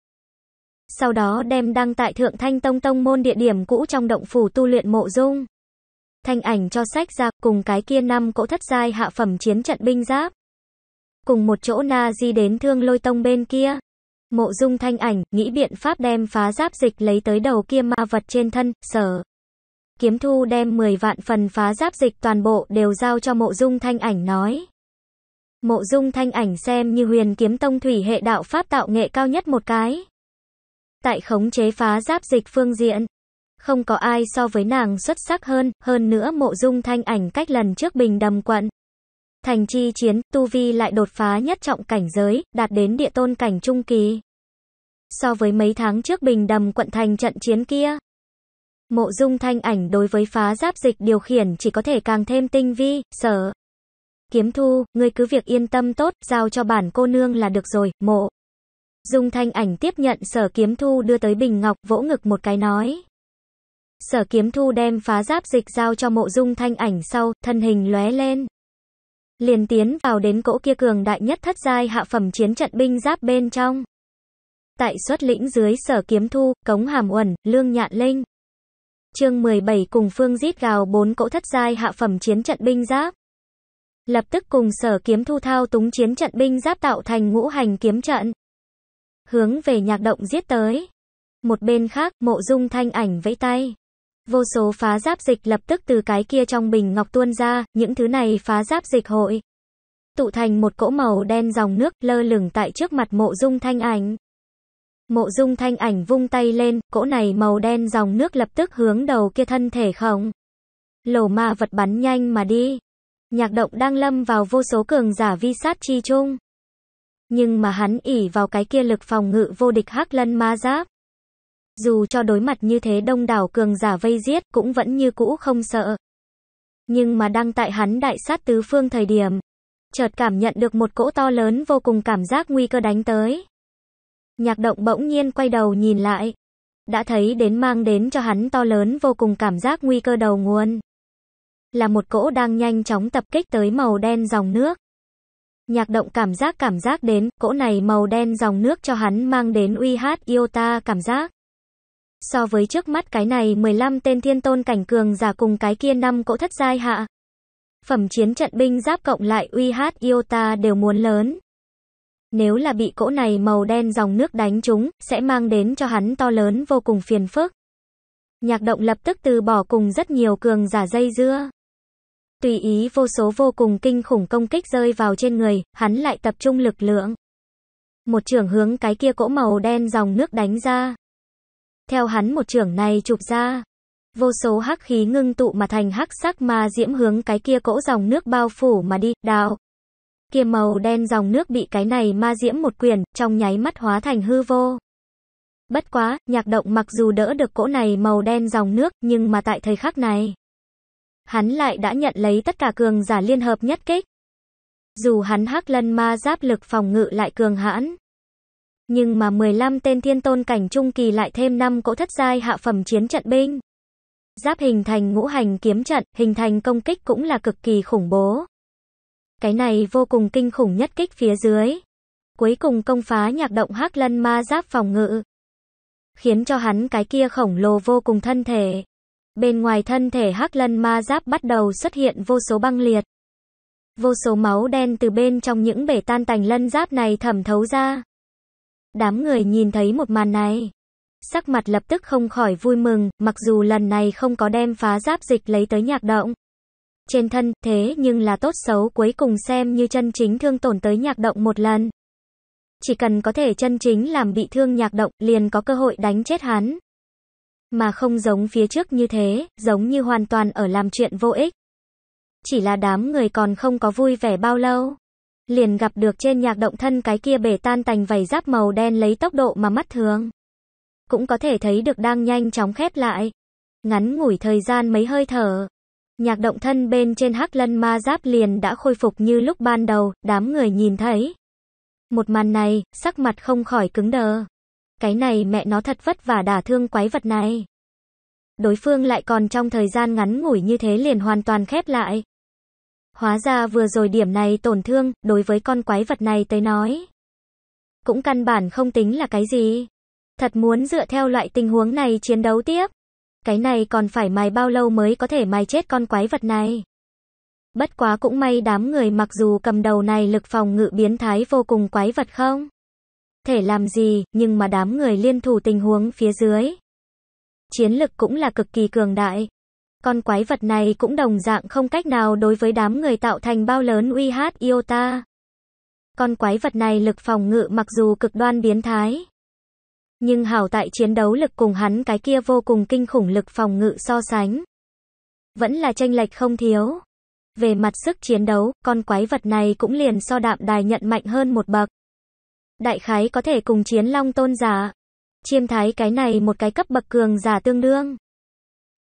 sau đó đem đăng tại Thượng Thanh Tông Tông môn địa điểm cũ trong động phủ tu luyện mộ dung. Thanh ảnh cho sách ra cùng cái kia năm cỗ thất giai hạ phẩm chiến trận binh giáp. Cùng một chỗ na di đến thương lôi tông bên kia. Mộ dung thanh ảnh, nghĩ biện pháp đem phá giáp dịch lấy tới đầu kia ma vật trên thân, sở. Kiếm thu đem 10 vạn phần phá giáp dịch toàn bộ đều giao cho mộ dung thanh ảnh nói. Mộ dung thanh ảnh xem như huyền kiếm tông thủy hệ đạo pháp tạo nghệ cao nhất một cái. Tại khống chế phá giáp dịch phương diện. Không có ai so với nàng xuất sắc hơn, hơn nữa mộ dung thanh ảnh cách lần trước bình đầm quận. Thành chi chiến, tu vi lại đột phá nhất trọng cảnh giới, đạt đến địa tôn cảnh trung kỳ. So với mấy tháng trước bình đầm quận thành trận chiến kia. Mộ dung thanh ảnh đối với phá giáp dịch điều khiển chỉ có thể càng thêm tinh vi, sở. Kiếm thu, ngươi cứ việc yên tâm tốt, giao cho bản cô nương là được rồi, mộ. Dung thanh ảnh tiếp nhận sở kiếm thu đưa tới bình ngọc vỗ ngực một cái nói. Sở kiếm thu đem phá giáp dịch giao cho mộ dung thanh ảnh sau, thân hình lóe lên. Liền tiến vào đến cỗ kia cường đại nhất thất giai hạ phẩm chiến trận binh giáp bên trong. Tại xuất lĩnh dưới sở kiếm thu, cống hàm uẩn, lương nhạn linh. chương 17 cùng phương giết gào bốn cỗ thất giai hạ phẩm chiến trận binh giáp. Lập tức cùng sở kiếm thu thao túng chiến trận binh giáp tạo thành ngũ hành kiếm trận. Hướng về nhạc động giết tới. Một bên khác, mộ dung thanh ảnh vẫy tay. Vô số phá giáp dịch lập tức từ cái kia trong bình ngọc tuôn ra, những thứ này phá giáp dịch hội. Tụ thành một cỗ màu đen dòng nước lơ lửng tại trước mặt mộ dung thanh ảnh. Mộ dung thanh ảnh vung tay lên, cỗ này màu đen dòng nước lập tức hướng đầu kia thân thể khổng. Lổ ma vật bắn nhanh mà đi. Nhạc động đang lâm vào vô số cường giả vi sát chi chung. Nhưng mà hắn ỉ vào cái kia lực phòng ngự vô địch hắc lân ma giáp. Dù cho đối mặt như thế đông đảo cường giả vây giết cũng vẫn như cũ không sợ. Nhưng mà đang tại hắn đại sát tứ phương thời điểm. Chợt cảm nhận được một cỗ to lớn vô cùng cảm giác nguy cơ đánh tới. Nhạc động bỗng nhiên quay đầu nhìn lại. Đã thấy đến mang đến cho hắn to lớn vô cùng cảm giác nguy cơ đầu nguồn. Là một cỗ đang nhanh chóng tập kích tới màu đen dòng nước. Nhạc động cảm giác cảm giác đến, cỗ này màu đen dòng nước cho hắn mang đến uy hát iota cảm giác. So với trước mắt cái này 15 tên thiên tôn cảnh cường giả cùng cái kia năm cỗ thất giai hạ. Phẩm chiến trận binh giáp cộng lại uy hát iota đều muốn lớn. Nếu là bị cỗ này màu đen dòng nước đánh chúng sẽ mang đến cho hắn to lớn vô cùng phiền phức. Nhạc động lập tức từ bỏ cùng rất nhiều cường giả dây dưa. Tùy ý vô số vô cùng kinh khủng công kích rơi vào trên người, hắn lại tập trung lực lượng. Một trưởng hướng cái kia cỗ màu đen dòng nước đánh ra. Theo hắn một trưởng này chụp ra, vô số hắc khí ngưng tụ mà thành hắc sắc ma diễm hướng cái kia cỗ dòng nước bao phủ mà đi, đào. Kia màu đen dòng nước bị cái này ma diễm một quyền, trong nháy mắt hóa thành hư vô. Bất quá, nhạc động mặc dù đỡ được cỗ này màu đen dòng nước, nhưng mà tại thời khắc này, hắn lại đã nhận lấy tất cả cường giả liên hợp nhất kích. Dù hắn hắc lân ma giáp lực phòng ngự lại cường hãn, nhưng mà 15 tên thiên tôn cảnh trung kỳ lại thêm 5 cỗ thất giai hạ phẩm chiến trận binh. Giáp hình thành ngũ hành kiếm trận, hình thành công kích cũng là cực kỳ khủng bố. Cái này vô cùng kinh khủng nhất kích phía dưới. Cuối cùng công phá nhạc động hắc lân ma giáp phòng ngự. Khiến cho hắn cái kia khổng lồ vô cùng thân thể. Bên ngoài thân thể hắc lân ma giáp bắt đầu xuất hiện vô số băng liệt. Vô số máu đen từ bên trong những bể tan tành lân giáp này thẩm thấu ra. Đám người nhìn thấy một màn này. Sắc mặt lập tức không khỏi vui mừng, mặc dù lần này không có đem phá giáp dịch lấy tới nhạc động. Trên thân, thế nhưng là tốt xấu cuối cùng xem như chân chính thương tổn tới nhạc động một lần. Chỉ cần có thể chân chính làm bị thương nhạc động, liền có cơ hội đánh chết hắn. Mà không giống phía trước như thế, giống như hoàn toàn ở làm chuyện vô ích. Chỉ là đám người còn không có vui vẻ bao lâu liền gặp được trên nhạc động thân cái kia bể tan tành vảy giáp màu đen lấy tốc độ mà mắt thường. Cũng có thể thấy được đang nhanh chóng khép lại. Ngắn ngủi thời gian mấy hơi thở. Nhạc động thân bên trên hắc lân ma giáp liền đã khôi phục như lúc ban đầu, đám người nhìn thấy. Một màn này, sắc mặt không khỏi cứng đờ. Cái này mẹ nó thật vất vả đả thương quái vật này. Đối phương lại còn trong thời gian ngắn ngủi như thế liền hoàn toàn khép lại. Hóa ra vừa rồi điểm này tổn thương, đối với con quái vật này tới nói. Cũng căn bản không tính là cái gì. Thật muốn dựa theo loại tình huống này chiến đấu tiếp. Cái này còn phải mài bao lâu mới có thể mài chết con quái vật này. Bất quá cũng may đám người mặc dù cầm đầu này lực phòng ngự biến thái vô cùng quái vật không. thể làm gì, nhưng mà đám người liên thủ tình huống phía dưới. Chiến lực cũng là cực kỳ cường đại. Con quái vật này cũng đồng dạng không cách nào đối với đám người tạo thành bao lớn uy hát iota. Con quái vật này lực phòng ngự mặc dù cực đoan biến thái. Nhưng hảo tại chiến đấu lực cùng hắn cái kia vô cùng kinh khủng lực phòng ngự so sánh. Vẫn là tranh lệch không thiếu. Về mặt sức chiến đấu, con quái vật này cũng liền so đạm đài nhận mạnh hơn một bậc. Đại khái có thể cùng chiến long tôn giả. Chiêm thái cái này một cái cấp bậc cường giả tương đương.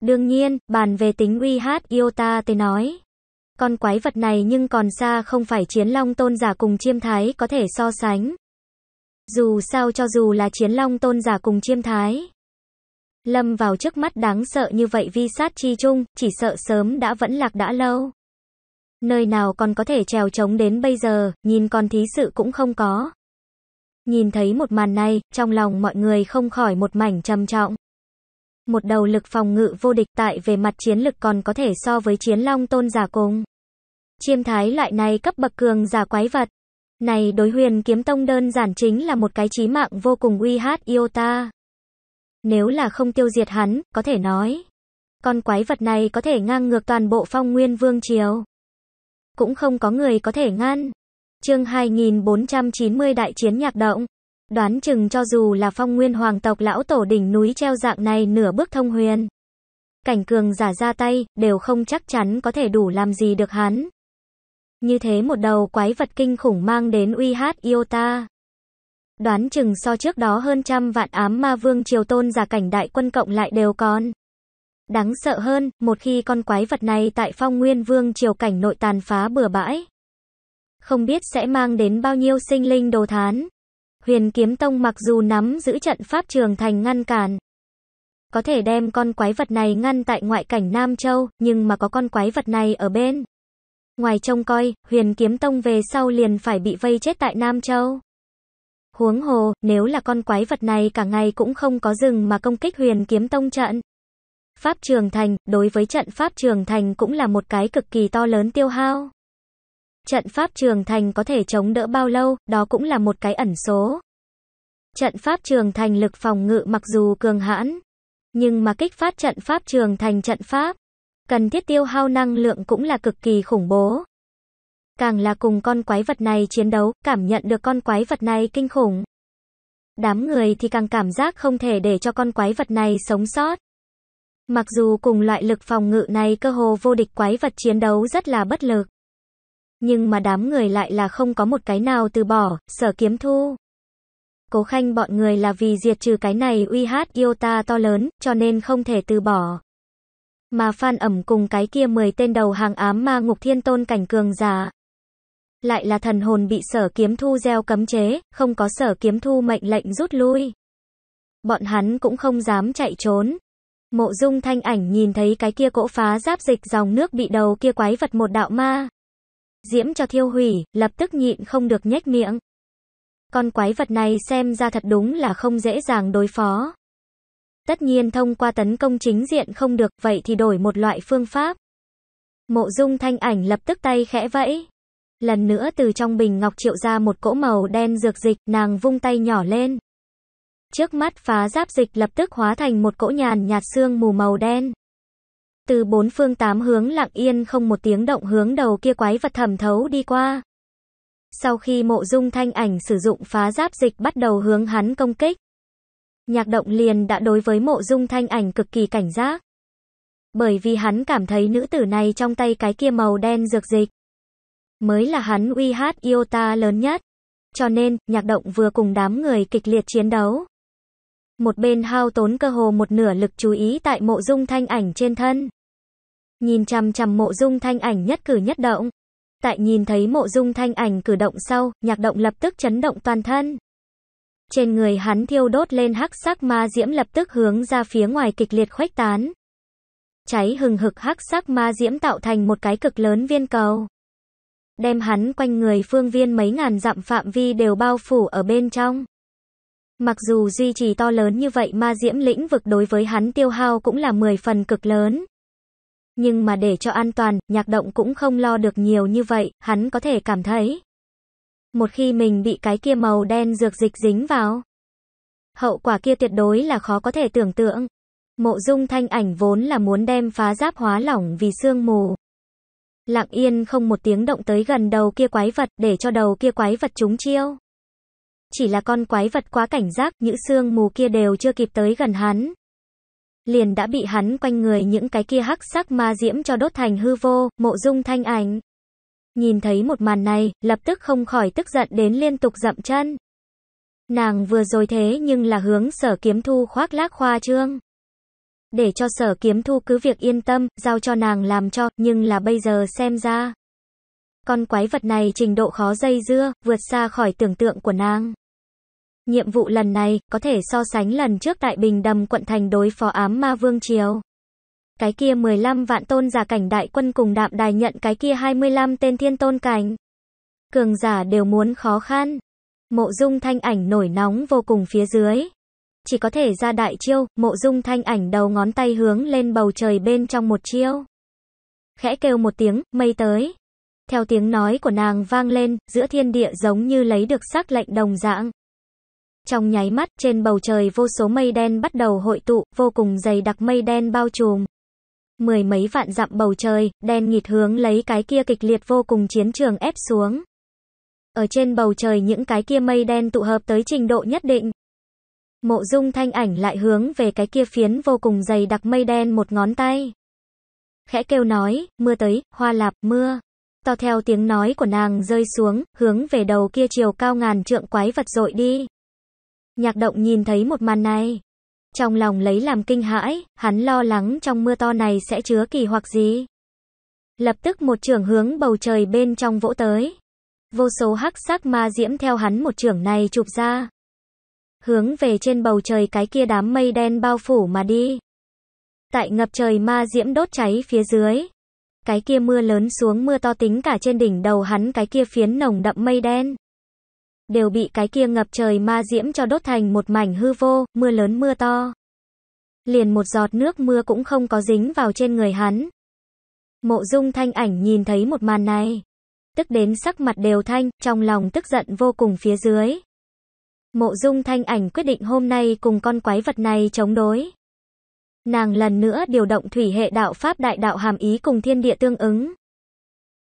Đương nhiên, bàn về tính uy hát Iota tới nói. Con quái vật này nhưng còn xa không phải chiến long tôn giả cùng chiêm thái có thể so sánh. Dù sao cho dù là chiến long tôn giả cùng chiêm thái. Lâm vào trước mắt đáng sợ như vậy vi sát chi chung, chỉ sợ sớm đã vẫn lạc đã lâu. Nơi nào còn có thể trèo trống đến bây giờ, nhìn con thí sự cũng không có. Nhìn thấy một màn này, trong lòng mọi người không khỏi một mảnh trầm trọng. Một đầu lực phòng ngự vô địch tại về mặt chiến lực còn có thể so với chiến long tôn giả cùng. Chiêm thái loại này cấp bậc cường giả quái vật. Này đối huyền kiếm tông đơn giản chính là một cái chí mạng vô cùng uy hát ta Nếu là không tiêu diệt hắn, có thể nói. Con quái vật này có thể ngang ngược toàn bộ phong nguyên vương triều. Cũng không có người có thể ngăn. Chương 2490 Đại chiến nhạc động. Đoán chừng cho dù là phong nguyên hoàng tộc lão tổ đỉnh núi treo dạng này nửa bước thông huyền. Cảnh cường giả ra tay, đều không chắc chắn có thể đủ làm gì được hắn. Như thế một đầu quái vật kinh khủng mang đến uy hát Iota. Đoán chừng so trước đó hơn trăm vạn ám ma vương triều tôn giả cảnh đại quân cộng lại đều còn. Đáng sợ hơn, một khi con quái vật này tại phong nguyên vương triều cảnh nội tàn phá bừa bãi. Không biết sẽ mang đến bao nhiêu sinh linh đồ thán. Huyền Kiếm Tông mặc dù nắm giữ trận pháp trường thành ngăn cản. Có thể đem con quái vật này ngăn tại ngoại cảnh Nam Châu, nhưng mà có con quái vật này ở bên. Ngoài trông coi, huyền kiếm tông về sau liền phải bị vây chết tại Nam Châu. Huống hồ, nếu là con quái vật này cả ngày cũng không có rừng mà công kích huyền kiếm tông trận. Pháp trường thành, đối với trận pháp trường thành cũng là một cái cực kỳ to lớn tiêu hao. Trận pháp trường thành có thể chống đỡ bao lâu, đó cũng là một cái ẩn số. Trận pháp trường thành lực phòng ngự mặc dù cường hãn, nhưng mà kích phát trận pháp trường thành trận pháp, cần thiết tiêu hao năng lượng cũng là cực kỳ khủng bố. Càng là cùng con quái vật này chiến đấu, cảm nhận được con quái vật này kinh khủng. Đám người thì càng cảm giác không thể để cho con quái vật này sống sót. Mặc dù cùng loại lực phòng ngự này cơ hồ vô địch quái vật chiến đấu rất là bất lực. Nhưng mà đám người lại là không có một cái nào từ bỏ, sở kiếm thu. Cố khanh bọn người là vì diệt trừ cái này uy hát ta to lớn, cho nên không thể từ bỏ. Mà Phan ẩm cùng cái kia 10 tên đầu hàng ám ma ngục thiên tôn cảnh cường giả. Lại là thần hồn bị sở kiếm thu gieo cấm chế, không có sở kiếm thu mệnh lệnh rút lui. Bọn hắn cũng không dám chạy trốn. Mộ dung thanh ảnh nhìn thấy cái kia cỗ phá giáp dịch dòng nước bị đầu kia quái vật một đạo ma. Diễm cho thiêu hủy, lập tức nhịn không được nhếch miệng. Con quái vật này xem ra thật đúng là không dễ dàng đối phó. Tất nhiên thông qua tấn công chính diện không được, vậy thì đổi một loại phương pháp. Mộ dung thanh ảnh lập tức tay khẽ vẫy. Lần nữa từ trong bình ngọc triệu ra một cỗ màu đen dược dịch, nàng vung tay nhỏ lên. Trước mắt phá giáp dịch lập tức hóa thành một cỗ nhàn nhạt xương mù màu đen. Từ bốn phương tám hướng lặng yên không một tiếng động hướng đầu kia quái vật thẩm thấu đi qua. Sau khi mộ dung thanh ảnh sử dụng phá giáp dịch bắt đầu hướng hắn công kích. Nhạc động liền đã đối với mộ dung thanh ảnh cực kỳ cảnh giác. Bởi vì hắn cảm thấy nữ tử này trong tay cái kia màu đen dược dịch. Mới là hắn uy hát iota lớn nhất. Cho nên, nhạc động vừa cùng đám người kịch liệt chiến đấu. Một bên hao tốn cơ hồ một nửa lực chú ý tại mộ dung thanh ảnh trên thân. Nhìn chằm chằm mộ dung thanh ảnh nhất cử nhất động. Tại nhìn thấy mộ dung thanh ảnh cử động sau, nhạc động lập tức chấn động toàn thân. Trên người hắn thiêu đốt lên hắc sắc ma diễm lập tức hướng ra phía ngoài kịch liệt khuếch tán. Cháy hừng hực hắc sắc ma diễm tạo thành một cái cực lớn viên cầu. Đem hắn quanh người phương viên mấy ngàn dặm phạm vi đều bao phủ ở bên trong. Mặc dù duy trì to lớn như vậy ma diễm lĩnh vực đối với hắn tiêu hao cũng là 10 phần cực lớn. Nhưng mà để cho an toàn, nhạc động cũng không lo được nhiều như vậy, hắn có thể cảm thấy. Một khi mình bị cái kia màu đen dược dịch dính vào, hậu quả kia tuyệt đối là khó có thể tưởng tượng. Mộ dung thanh ảnh vốn là muốn đem phá giáp hóa lỏng vì sương mù. Lặng yên không một tiếng động tới gần đầu kia quái vật để cho đầu kia quái vật trúng chiêu. Chỉ là con quái vật quá cảnh giác, những sương mù kia đều chưa kịp tới gần hắn. Liền đã bị hắn quanh người những cái kia hắc sắc ma diễm cho đốt thành hư vô, mộ dung thanh ảnh. Nhìn thấy một màn này, lập tức không khỏi tức giận đến liên tục dậm chân. Nàng vừa rồi thế nhưng là hướng sở kiếm thu khoác lác khoa trương. Để cho sở kiếm thu cứ việc yên tâm, giao cho nàng làm cho, nhưng là bây giờ xem ra. Con quái vật này trình độ khó dây dưa, vượt xa khỏi tưởng tượng của nàng. Nhiệm vụ lần này, có thể so sánh lần trước tại Bình Đầm quận thành đối phó ám ma vương triều. Cái kia 15 vạn tôn giả cảnh đại quân cùng đạm đài nhận cái kia 25 tên thiên tôn cảnh. Cường giả đều muốn khó khăn. Mộ dung thanh ảnh nổi nóng vô cùng phía dưới. Chỉ có thể ra đại chiêu, mộ dung thanh ảnh đầu ngón tay hướng lên bầu trời bên trong một chiêu. Khẽ kêu một tiếng, mây tới. Theo tiếng nói của nàng vang lên, giữa thiên địa giống như lấy được sắc lệnh đồng dạng. Trong nháy mắt, trên bầu trời vô số mây đen bắt đầu hội tụ, vô cùng dày đặc mây đen bao trùm. Mười mấy vạn dặm bầu trời, đen nghịt hướng lấy cái kia kịch liệt vô cùng chiến trường ép xuống. Ở trên bầu trời những cái kia mây đen tụ hợp tới trình độ nhất định. Mộ dung thanh ảnh lại hướng về cái kia phiến vô cùng dày đặc mây đen một ngón tay. Khẽ kêu nói, mưa tới, hoa lạp, mưa. To theo tiếng nói của nàng rơi xuống, hướng về đầu kia chiều cao ngàn trượng quái vật dội đi. Nhạc động nhìn thấy một màn này. Trong lòng lấy làm kinh hãi, hắn lo lắng trong mưa to này sẽ chứa kỳ hoặc gì. Lập tức một trường hướng bầu trời bên trong vỗ tới. Vô số hắc sắc ma diễm theo hắn một trường này chụp ra. Hướng về trên bầu trời cái kia đám mây đen bao phủ mà đi. Tại ngập trời ma diễm đốt cháy phía dưới. Cái kia mưa lớn xuống mưa to tính cả trên đỉnh đầu hắn cái kia phiến nồng đậm mây đen đều bị cái kia ngập trời ma diễm cho đốt thành một mảnh hư vô, mưa lớn mưa to. Liền một giọt nước mưa cũng không có dính vào trên người hắn. Mộ dung thanh ảnh nhìn thấy một màn này. Tức đến sắc mặt đều thanh, trong lòng tức giận vô cùng phía dưới. Mộ dung thanh ảnh quyết định hôm nay cùng con quái vật này chống đối. Nàng lần nữa điều động thủy hệ đạo pháp đại đạo hàm ý cùng thiên địa tương ứng.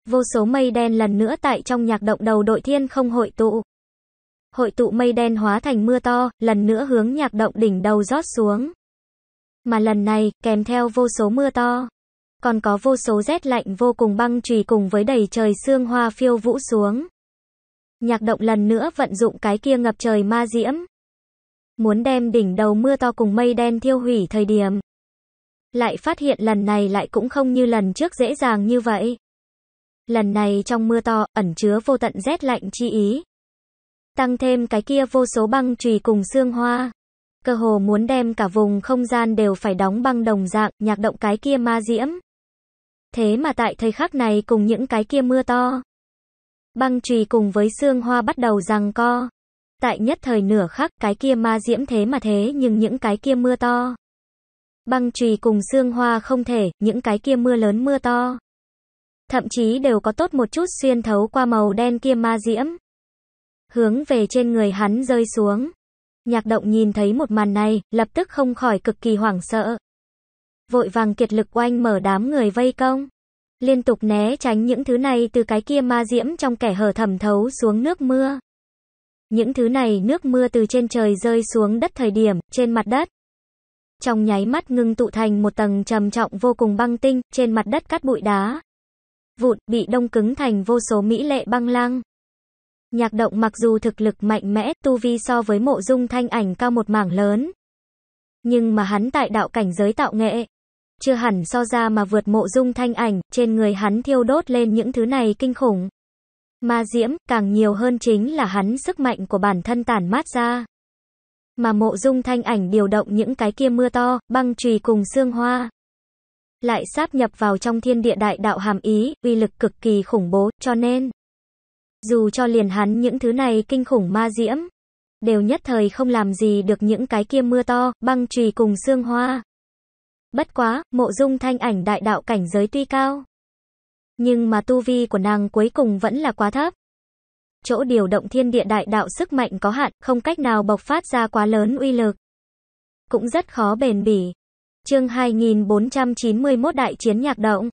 Vô số mây đen lần nữa tại trong nhạc động đầu đội thiên không hội tụ hội tụ mây đen hóa thành mưa to, lần nữa hướng nhạc động đỉnh đầu rót xuống. Mà lần này, kèm theo vô số mưa to, còn có vô số rét lạnh vô cùng băng trùy cùng với đầy trời sương hoa phiêu vũ xuống. Nhạc động lần nữa vận dụng cái kia ngập trời ma diễm. Muốn đem đỉnh đầu mưa to cùng mây đen thiêu hủy thời điểm. Lại phát hiện lần này lại cũng không như lần trước dễ dàng như vậy. Lần này trong mưa to, ẩn chứa vô tận rét lạnh chi ý. Tăng thêm cái kia vô số băng chùy cùng xương hoa. Cơ hồ muốn đem cả vùng không gian đều phải đóng băng đồng dạng, nhạc động cái kia ma diễm. Thế mà tại thời khắc này cùng những cái kia mưa to. Băng chùy cùng với xương hoa bắt đầu giằng co. Tại nhất thời nửa khắc, cái kia ma diễm thế mà thế nhưng những cái kia mưa to. Băng chùy cùng xương hoa không thể, những cái kia mưa lớn mưa to. Thậm chí đều có tốt một chút xuyên thấu qua màu đen kia ma diễm hướng về trên người hắn rơi xuống. Nhạc động nhìn thấy một màn này, lập tức không khỏi cực kỳ hoảng sợ. Vội vàng kiệt lực oanh mở đám người vây công. Liên tục né tránh những thứ này từ cái kia ma diễm trong kẻ hở thẩm thấu xuống nước mưa. Những thứ này nước mưa từ trên trời rơi xuống đất thời điểm, trên mặt đất. Trong nháy mắt ngưng tụ thành một tầng trầm trọng vô cùng băng tinh, trên mặt đất cắt bụi đá. vụt bị đông cứng thành vô số mỹ lệ băng lăng. Nhạc động mặc dù thực lực mạnh mẽ, tu vi so với mộ dung thanh ảnh cao một mảng lớn. Nhưng mà hắn tại đạo cảnh giới tạo nghệ. Chưa hẳn so ra mà vượt mộ dung thanh ảnh, trên người hắn thiêu đốt lên những thứ này kinh khủng. Ma diễm, càng nhiều hơn chính là hắn sức mạnh của bản thân tản mát ra. Mà mộ dung thanh ảnh điều động những cái kia mưa to, băng trùy cùng xương hoa. Lại sáp nhập vào trong thiên địa đại đạo hàm ý, uy lực cực kỳ khủng bố, cho nên dù cho liền hắn những thứ này kinh khủng ma diễm, đều nhất thời không làm gì được những cái kia mưa to, băng trùy cùng xương hoa. Bất quá, mộ dung thanh ảnh đại đạo cảnh giới tuy cao. Nhưng mà tu vi của nàng cuối cùng vẫn là quá thấp. chỗ điều động thiên địa đại đạo sức mạnh có hạn, không cách nào bộc phát ra quá lớn uy lực. Cũng rất khó bền bỉ. Chương 2491 Đại chiến nhạc động.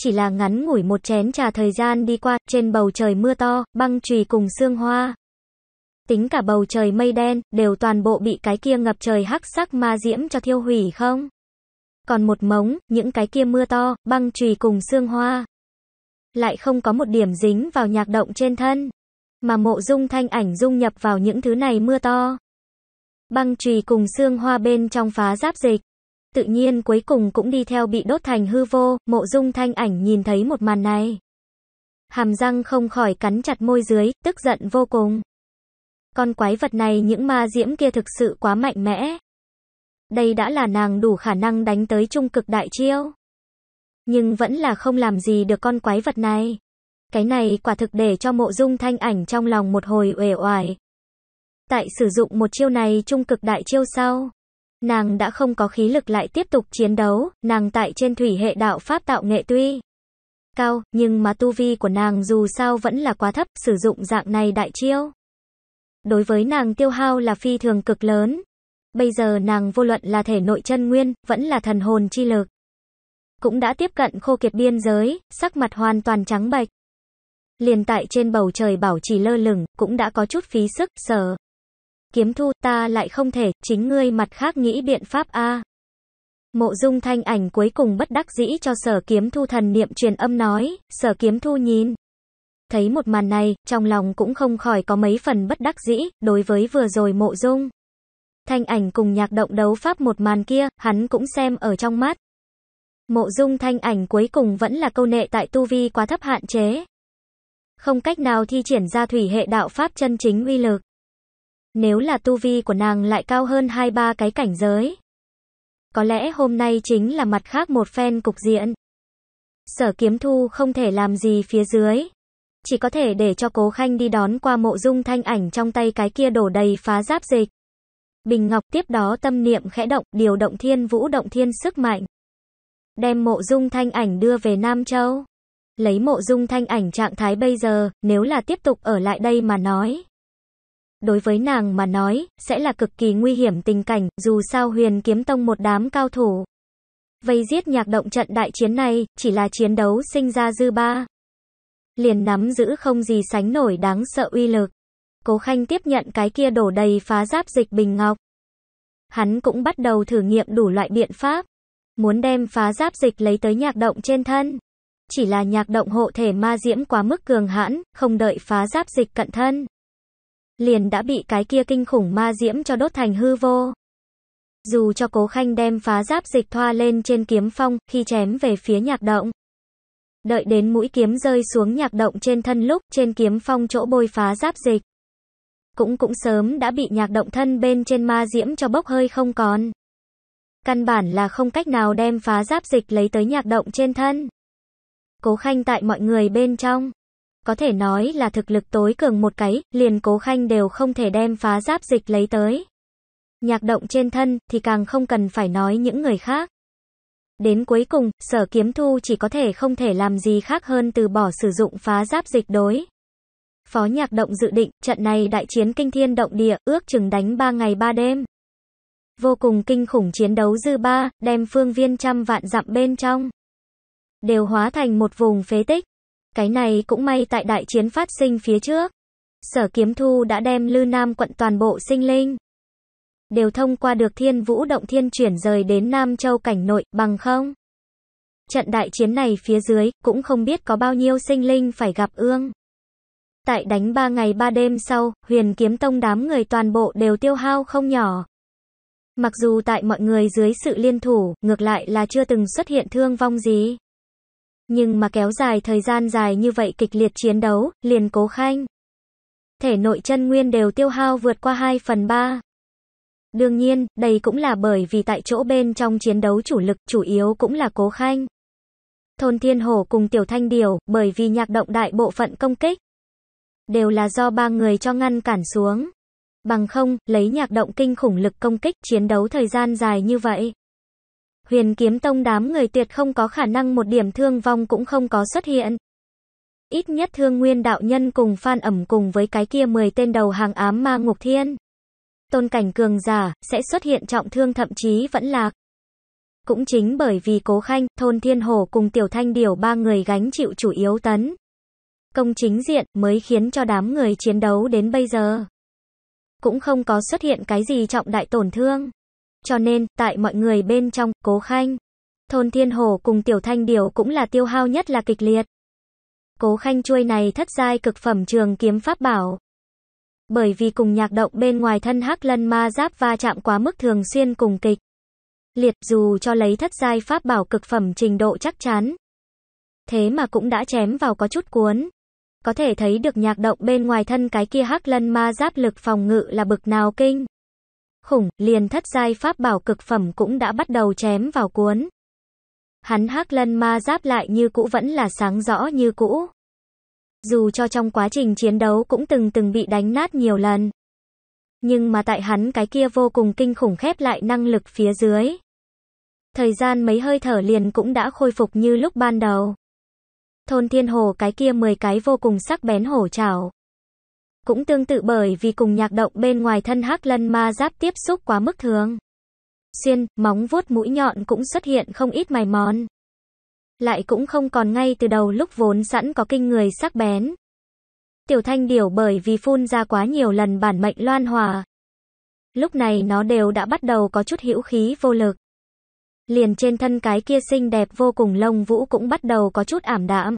Chỉ là ngắn ngủi một chén trà thời gian đi qua, trên bầu trời mưa to, băng trùy cùng sương hoa. Tính cả bầu trời mây đen, đều toàn bộ bị cái kia ngập trời hắc sắc ma diễm cho thiêu hủy không? Còn một mống, những cái kia mưa to, băng trùy cùng sương hoa. Lại không có một điểm dính vào nhạc động trên thân. Mà mộ dung thanh ảnh dung nhập vào những thứ này mưa to. Băng trùy cùng xương hoa bên trong phá giáp dịch. Tự nhiên cuối cùng cũng đi theo bị đốt thành hư vô, mộ dung thanh ảnh nhìn thấy một màn này. Hàm răng không khỏi cắn chặt môi dưới, tức giận vô cùng. Con quái vật này những ma diễm kia thực sự quá mạnh mẽ. Đây đã là nàng đủ khả năng đánh tới trung cực đại chiêu. Nhưng vẫn là không làm gì được con quái vật này. Cái này quả thực để cho mộ dung thanh ảnh trong lòng một hồi uể oải. Tại sử dụng một chiêu này trung cực đại chiêu sau, nàng đã không có khí lực lại tiếp tục chiến đấu, nàng tại trên thủy hệ đạo pháp tạo nghệ tuy cao, nhưng mà tu vi của nàng dù sao vẫn là quá thấp, sử dụng dạng này đại chiêu. Đối với nàng tiêu hao là phi thường cực lớn. Bây giờ nàng vô luận là thể nội chân nguyên, vẫn là thần hồn chi lực. Cũng đã tiếp cận khô kiệt biên giới, sắc mặt hoàn toàn trắng bệch. Liền tại trên bầu trời bảo trì lơ lửng, cũng đã có chút phí sức, sở. Kiếm thu, ta lại không thể, chính ngươi mặt khác nghĩ biện pháp a. Mộ dung thanh ảnh cuối cùng bất đắc dĩ cho sở kiếm thu thần niệm truyền âm nói, sở kiếm thu nhìn. Thấy một màn này, trong lòng cũng không khỏi có mấy phần bất đắc dĩ, đối với vừa rồi mộ dung. Thanh ảnh cùng nhạc động đấu pháp một màn kia, hắn cũng xem ở trong mắt. Mộ dung thanh ảnh cuối cùng vẫn là câu nệ tại tu vi quá thấp hạn chế. Không cách nào thi triển ra thủy hệ đạo pháp chân chính uy lực. Nếu là tu vi của nàng lại cao hơn hai ba cái cảnh giới. Có lẽ hôm nay chính là mặt khác một phen cục diện. Sở kiếm thu không thể làm gì phía dưới. Chỉ có thể để cho cố khanh đi đón qua mộ dung thanh ảnh trong tay cái kia đổ đầy phá giáp dịch. Bình Ngọc tiếp đó tâm niệm khẽ động, điều động thiên vũ động thiên sức mạnh. Đem mộ dung thanh ảnh đưa về Nam Châu. Lấy mộ dung thanh ảnh trạng thái bây giờ, nếu là tiếp tục ở lại đây mà nói. Đối với nàng mà nói, sẽ là cực kỳ nguy hiểm tình cảnh, dù sao huyền kiếm tông một đám cao thủ. Vây giết nhạc động trận đại chiến này, chỉ là chiến đấu sinh ra dư ba. Liền nắm giữ không gì sánh nổi đáng sợ uy lực. Cố Khanh tiếp nhận cái kia đổ đầy phá giáp dịch bình ngọc. Hắn cũng bắt đầu thử nghiệm đủ loại biện pháp. Muốn đem phá giáp dịch lấy tới nhạc động trên thân. Chỉ là nhạc động hộ thể ma diễm quá mức cường hãn, không đợi phá giáp dịch cận thân. Liền đã bị cái kia kinh khủng ma diễm cho đốt thành hư vô. Dù cho cố khanh đem phá giáp dịch thoa lên trên kiếm phong, khi chém về phía nhạc động. Đợi đến mũi kiếm rơi xuống nhạc động trên thân lúc, trên kiếm phong chỗ bôi phá giáp dịch. Cũng cũng sớm đã bị nhạc động thân bên trên ma diễm cho bốc hơi không còn. Căn bản là không cách nào đem phá giáp dịch lấy tới nhạc động trên thân. Cố khanh tại mọi người bên trong. Có thể nói là thực lực tối cường một cái, liền cố khanh đều không thể đem phá giáp dịch lấy tới. Nhạc động trên thân, thì càng không cần phải nói những người khác. Đến cuối cùng, sở kiếm thu chỉ có thể không thể làm gì khác hơn từ bỏ sử dụng phá giáp dịch đối. Phó nhạc động dự định, trận này đại chiến kinh thiên động địa, ước chừng đánh 3 ngày 3 đêm. Vô cùng kinh khủng chiến đấu dư ba, đem phương viên trăm vạn dặm bên trong đều hóa thành một vùng phế tích. Cái này cũng may tại đại chiến phát sinh phía trước. Sở Kiếm Thu đã đem Lư Nam quận toàn bộ sinh linh. Đều thông qua được thiên vũ động thiên chuyển rời đến Nam Châu cảnh nội, bằng không. Trận đại chiến này phía dưới, cũng không biết có bao nhiêu sinh linh phải gặp ương. Tại đánh ba ngày ba đêm sau, huyền kiếm tông đám người toàn bộ đều tiêu hao không nhỏ. Mặc dù tại mọi người dưới sự liên thủ, ngược lại là chưa từng xuất hiện thương vong gì. Nhưng mà kéo dài thời gian dài như vậy kịch liệt chiến đấu, liền cố khanh. Thể nội chân nguyên đều tiêu hao vượt qua 2 phần 3. Đương nhiên, đây cũng là bởi vì tại chỗ bên trong chiến đấu chủ lực chủ yếu cũng là cố khanh. Thôn Thiên Hổ cùng Tiểu Thanh Điều, bởi vì nhạc động đại bộ phận công kích. Đều là do ba người cho ngăn cản xuống. Bằng không, lấy nhạc động kinh khủng lực công kích chiến đấu thời gian dài như vậy. Huyền kiếm tông đám người tuyệt không có khả năng một điểm thương vong cũng không có xuất hiện. Ít nhất thương nguyên đạo nhân cùng phan ẩm cùng với cái kia 10 tên đầu hàng ám ma ngục thiên. Tôn cảnh cường giả, sẽ xuất hiện trọng thương thậm chí vẫn lạc. Cũng chính bởi vì cố khanh, thôn thiên hồ cùng tiểu thanh điều ba người gánh chịu chủ yếu tấn. Công chính diện mới khiến cho đám người chiến đấu đến bây giờ. Cũng không có xuất hiện cái gì trọng đại tổn thương. Cho nên, tại mọi người bên trong, cố khanh, thôn thiên hồ cùng tiểu thanh điều cũng là tiêu hao nhất là kịch liệt. Cố khanh chuôi này thất giai cực phẩm trường kiếm pháp bảo. Bởi vì cùng nhạc động bên ngoài thân hắc lân ma giáp va chạm quá mức thường xuyên cùng kịch. Liệt dù cho lấy thất giai pháp bảo cực phẩm trình độ chắc chắn. Thế mà cũng đã chém vào có chút cuốn. Có thể thấy được nhạc động bên ngoài thân cái kia hắc lân ma giáp lực phòng ngự là bực nào kinh. Khủng, liền thất giai pháp bảo cực phẩm cũng đã bắt đầu chém vào cuốn. Hắn hắc lân ma giáp lại như cũ vẫn là sáng rõ như cũ. Dù cho trong quá trình chiến đấu cũng từng từng bị đánh nát nhiều lần. Nhưng mà tại hắn cái kia vô cùng kinh khủng khép lại năng lực phía dưới. Thời gian mấy hơi thở liền cũng đã khôi phục như lúc ban đầu. Thôn thiên hồ cái kia 10 cái vô cùng sắc bén hổ chảo. Cũng tương tự bởi vì cùng nhạc động bên ngoài thân hắc lân ma giáp tiếp xúc quá mức thường. Xuyên, móng vuốt mũi nhọn cũng xuất hiện không ít mài mòn. Lại cũng không còn ngay từ đầu lúc vốn sẵn có kinh người sắc bén. Tiểu thanh điểu bởi vì phun ra quá nhiều lần bản mệnh loan hòa. Lúc này nó đều đã bắt đầu có chút hữu khí vô lực. Liền trên thân cái kia xinh đẹp vô cùng lông vũ cũng bắt đầu có chút ảm đạm.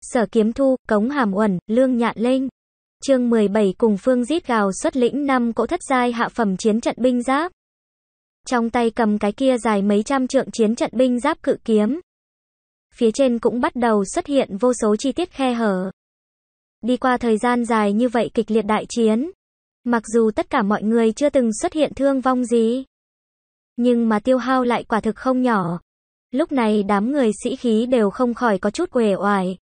Sở kiếm thu, cống hàm uẩn, lương nhạn linh. Chương 17 cùng phương giết gào xuất lĩnh năm cỗ thất giai hạ phẩm chiến trận binh giáp. Trong tay cầm cái kia dài mấy trăm trượng chiến trận binh giáp cự kiếm. Phía trên cũng bắt đầu xuất hiện vô số chi tiết khe hở. Đi qua thời gian dài như vậy kịch liệt đại chiến. Mặc dù tất cả mọi người chưa từng xuất hiện thương vong gì. Nhưng mà tiêu hao lại quả thực không nhỏ. Lúc này đám người sĩ khí đều không khỏi có chút quể oải.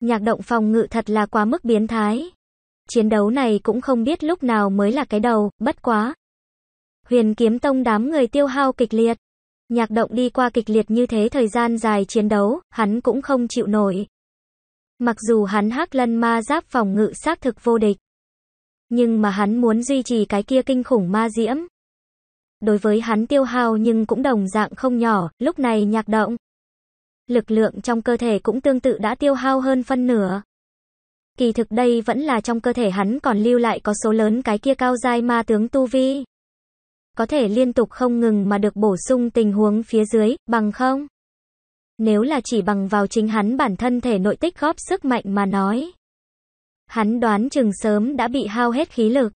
Nhạc động phòng ngự thật là quá mức biến thái. Chiến đấu này cũng không biết lúc nào mới là cái đầu, bất quá. Huyền kiếm tông đám người tiêu hao kịch liệt. Nhạc động đi qua kịch liệt như thế thời gian dài chiến đấu, hắn cũng không chịu nổi. Mặc dù hắn hắc lân ma giáp phòng ngự xác thực vô địch. Nhưng mà hắn muốn duy trì cái kia kinh khủng ma diễm. Đối với hắn tiêu hao nhưng cũng đồng dạng không nhỏ, lúc này nhạc động. Lực lượng trong cơ thể cũng tương tự đã tiêu hao hơn phân nửa. Kỳ thực đây vẫn là trong cơ thể hắn còn lưu lại có số lớn cái kia cao giai ma tướng tu vi. Có thể liên tục không ngừng mà được bổ sung tình huống phía dưới, bằng không? Nếu là chỉ bằng vào chính hắn bản thân thể nội tích góp sức mạnh mà nói. Hắn đoán chừng sớm đã bị hao hết khí lực.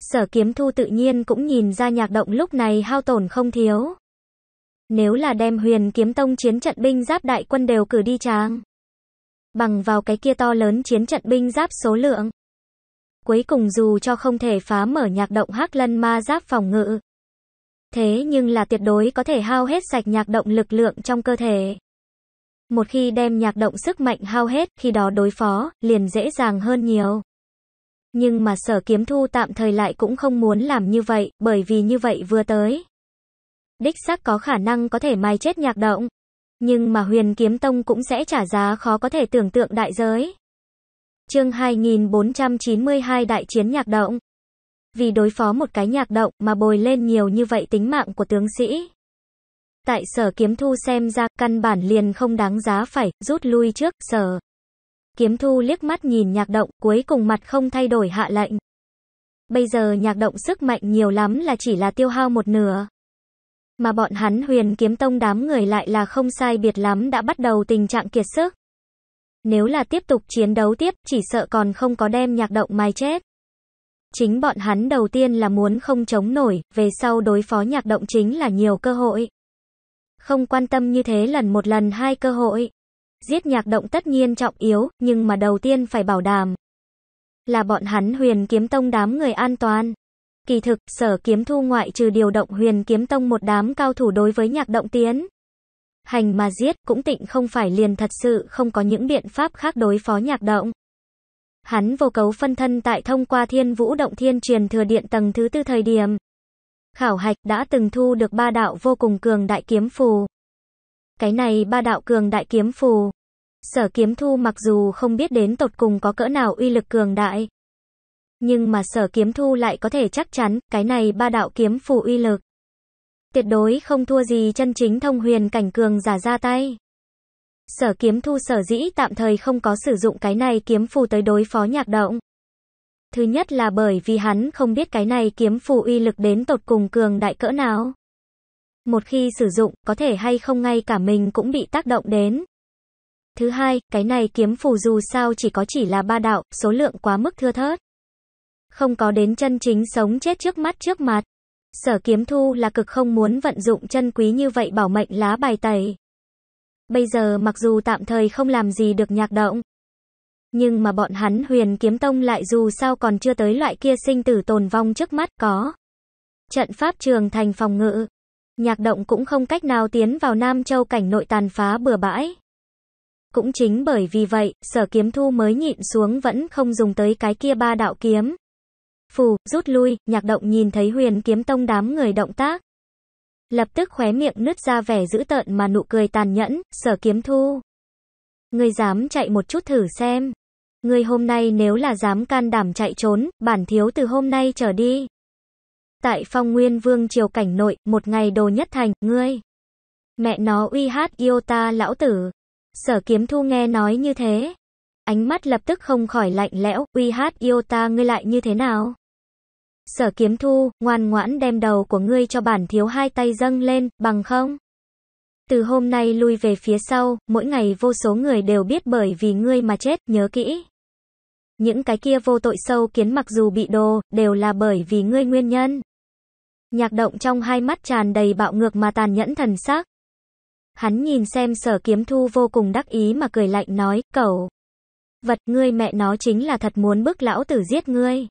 Sở kiếm thu tự nhiên cũng nhìn ra nhạc động lúc này hao tổn không thiếu. Nếu là đem huyền kiếm tông chiến trận binh giáp đại quân đều cử đi tràng. Bằng vào cái kia to lớn chiến trận binh giáp số lượng. Cuối cùng dù cho không thể phá mở nhạc động hắc lân ma giáp phòng ngự. Thế nhưng là tuyệt đối có thể hao hết sạch nhạc động lực lượng trong cơ thể. Một khi đem nhạc động sức mạnh hao hết, khi đó đối phó, liền dễ dàng hơn nhiều. Nhưng mà sở kiếm thu tạm thời lại cũng không muốn làm như vậy, bởi vì như vậy vừa tới. Đích xác có khả năng có thể mai chết nhạc động. Nhưng mà huyền kiếm tông cũng sẽ trả giá khó có thể tưởng tượng đại giới. Chương 2492 Đại chiến nhạc động. Vì đối phó một cái nhạc động mà bồi lên nhiều như vậy tính mạng của tướng sĩ. Tại sở kiếm thu xem ra căn bản liền không đáng giá phải rút lui trước sở. Kiếm thu liếc mắt nhìn nhạc động cuối cùng mặt không thay đổi hạ lệnh. Bây giờ nhạc động sức mạnh nhiều lắm là chỉ là tiêu hao một nửa. Mà bọn hắn huyền kiếm tông đám người lại là không sai biệt lắm đã bắt đầu tình trạng kiệt sức. Nếu là tiếp tục chiến đấu tiếp, chỉ sợ còn không có đem nhạc động mai chết. Chính bọn hắn đầu tiên là muốn không chống nổi, về sau đối phó nhạc động chính là nhiều cơ hội. Không quan tâm như thế lần một lần hai cơ hội. Giết nhạc động tất nhiên trọng yếu, nhưng mà đầu tiên phải bảo đảm. Là bọn hắn huyền kiếm tông đám người an toàn. Kỳ thực, sở kiếm thu ngoại trừ điều động huyền kiếm tông một đám cao thủ đối với nhạc động tiến. Hành mà giết cũng tịnh không phải liền thật sự không có những biện pháp khác đối phó nhạc động. Hắn vô cấu phân thân tại thông qua thiên vũ động thiên truyền thừa điện tầng thứ tư thời điểm. Khảo hạch đã từng thu được ba đạo vô cùng cường đại kiếm phù. Cái này ba đạo cường đại kiếm phù. Sở kiếm thu mặc dù không biết đến tột cùng có cỡ nào uy lực cường đại. Nhưng mà sở kiếm thu lại có thể chắc chắn, cái này ba đạo kiếm phù uy lực. Tuyệt đối không thua gì chân chính thông huyền cảnh cường giả ra tay. Sở kiếm thu sở dĩ tạm thời không có sử dụng cái này kiếm phù tới đối phó nhạc động. Thứ nhất là bởi vì hắn không biết cái này kiếm phù uy lực đến tột cùng cường đại cỡ nào. Một khi sử dụng, có thể hay không ngay cả mình cũng bị tác động đến. Thứ hai, cái này kiếm phù dù sao chỉ có chỉ là ba đạo, số lượng quá mức thưa thớt. Không có đến chân chính sống chết trước mắt trước mặt. Sở kiếm thu là cực không muốn vận dụng chân quý như vậy bảo mệnh lá bài tẩy. Bây giờ mặc dù tạm thời không làm gì được nhạc động. Nhưng mà bọn hắn huyền kiếm tông lại dù sao còn chưa tới loại kia sinh tử tồn vong trước mắt có. Trận pháp trường thành phòng ngự. Nhạc động cũng không cách nào tiến vào Nam Châu cảnh nội tàn phá bừa bãi. Cũng chính bởi vì vậy, sở kiếm thu mới nhịn xuống vẫn không dùng tới cái kia ba đạo kiếm. Phù, rút lui, nhạc động nhìn thấy huyền kiếm tông đám người động tác. Lập tức khóe miệng nứt ra vẻ dữ tợn mà nụ cười tàn nhẫn, sở kiếm thu. người dám chạy một chút thử xem. người hôm nay nếu là dám can đảm chạy trốn, bản thiếu từ hôm nay trở đi. Tại phong nguyên vương triều cảnh nội, một ngày đồ nhất thành, ngươi. Mẹ nó uy hát yêu ta lão tử. Sở kiếm thu nghe nói như thế. Ánh mắt lập tức không khỏi lạnh lẽo, uy hát yêu ta ngươi lại như thế nào? Sở kiếm thu, ngoan ngoãn đem đầu của ngươi cho bản thiếu hai tay dâng lên, bằng không? Từ hôm nay lui về phía sau, mỗi ngày vô số người đều biết bởi vì ngươi mà chết, nhớ kỹ. Những cái kia vô tội sâu kiến mặc dù bị đồ, đều là bởi vì ngươi nguyên nhân. Nhạc động trong hai mắt tràn đầy bạo ngược mà tàn nhẫn thần sắc. Hắn nhìn xem sở kiếm thu vô cùng đắc ý mà cười lạnh nói, cẩu. Vật ngươi mẹ nó chính là thật muốn bức lão tử giết ngươi.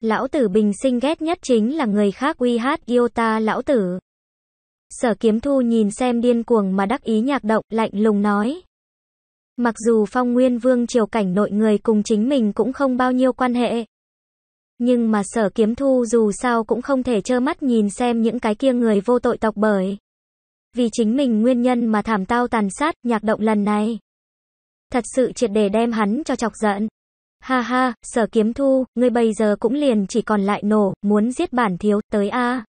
Lão tử bình sinh ghét nhất chính là người khác uy hát yêu ta lão tử. Sở kiếm thu nhìn xem điên cuồng mà đắc ý nhạc động, lạnh lùng nói. Mặc dù phong nguyên vương triều cảnh nội người cùng chính mình cũng không bao nhiêu quan hệ. Nhưng mà sở kiếm thu dù sao cũng không thể trơ mắt nhìn xem những cái kia người vô tội tộc bởi. Vì chính mình nguyên nhân mà thảm tao tàn sát, nhạc động lần này. Thật sự triệt để đem hắn cho chọc giận. Ha ha, sở kiếm thu, ngươi bây giờ cũng liền chỉ còn lại nổ, muốn giết bản thiếu, tới a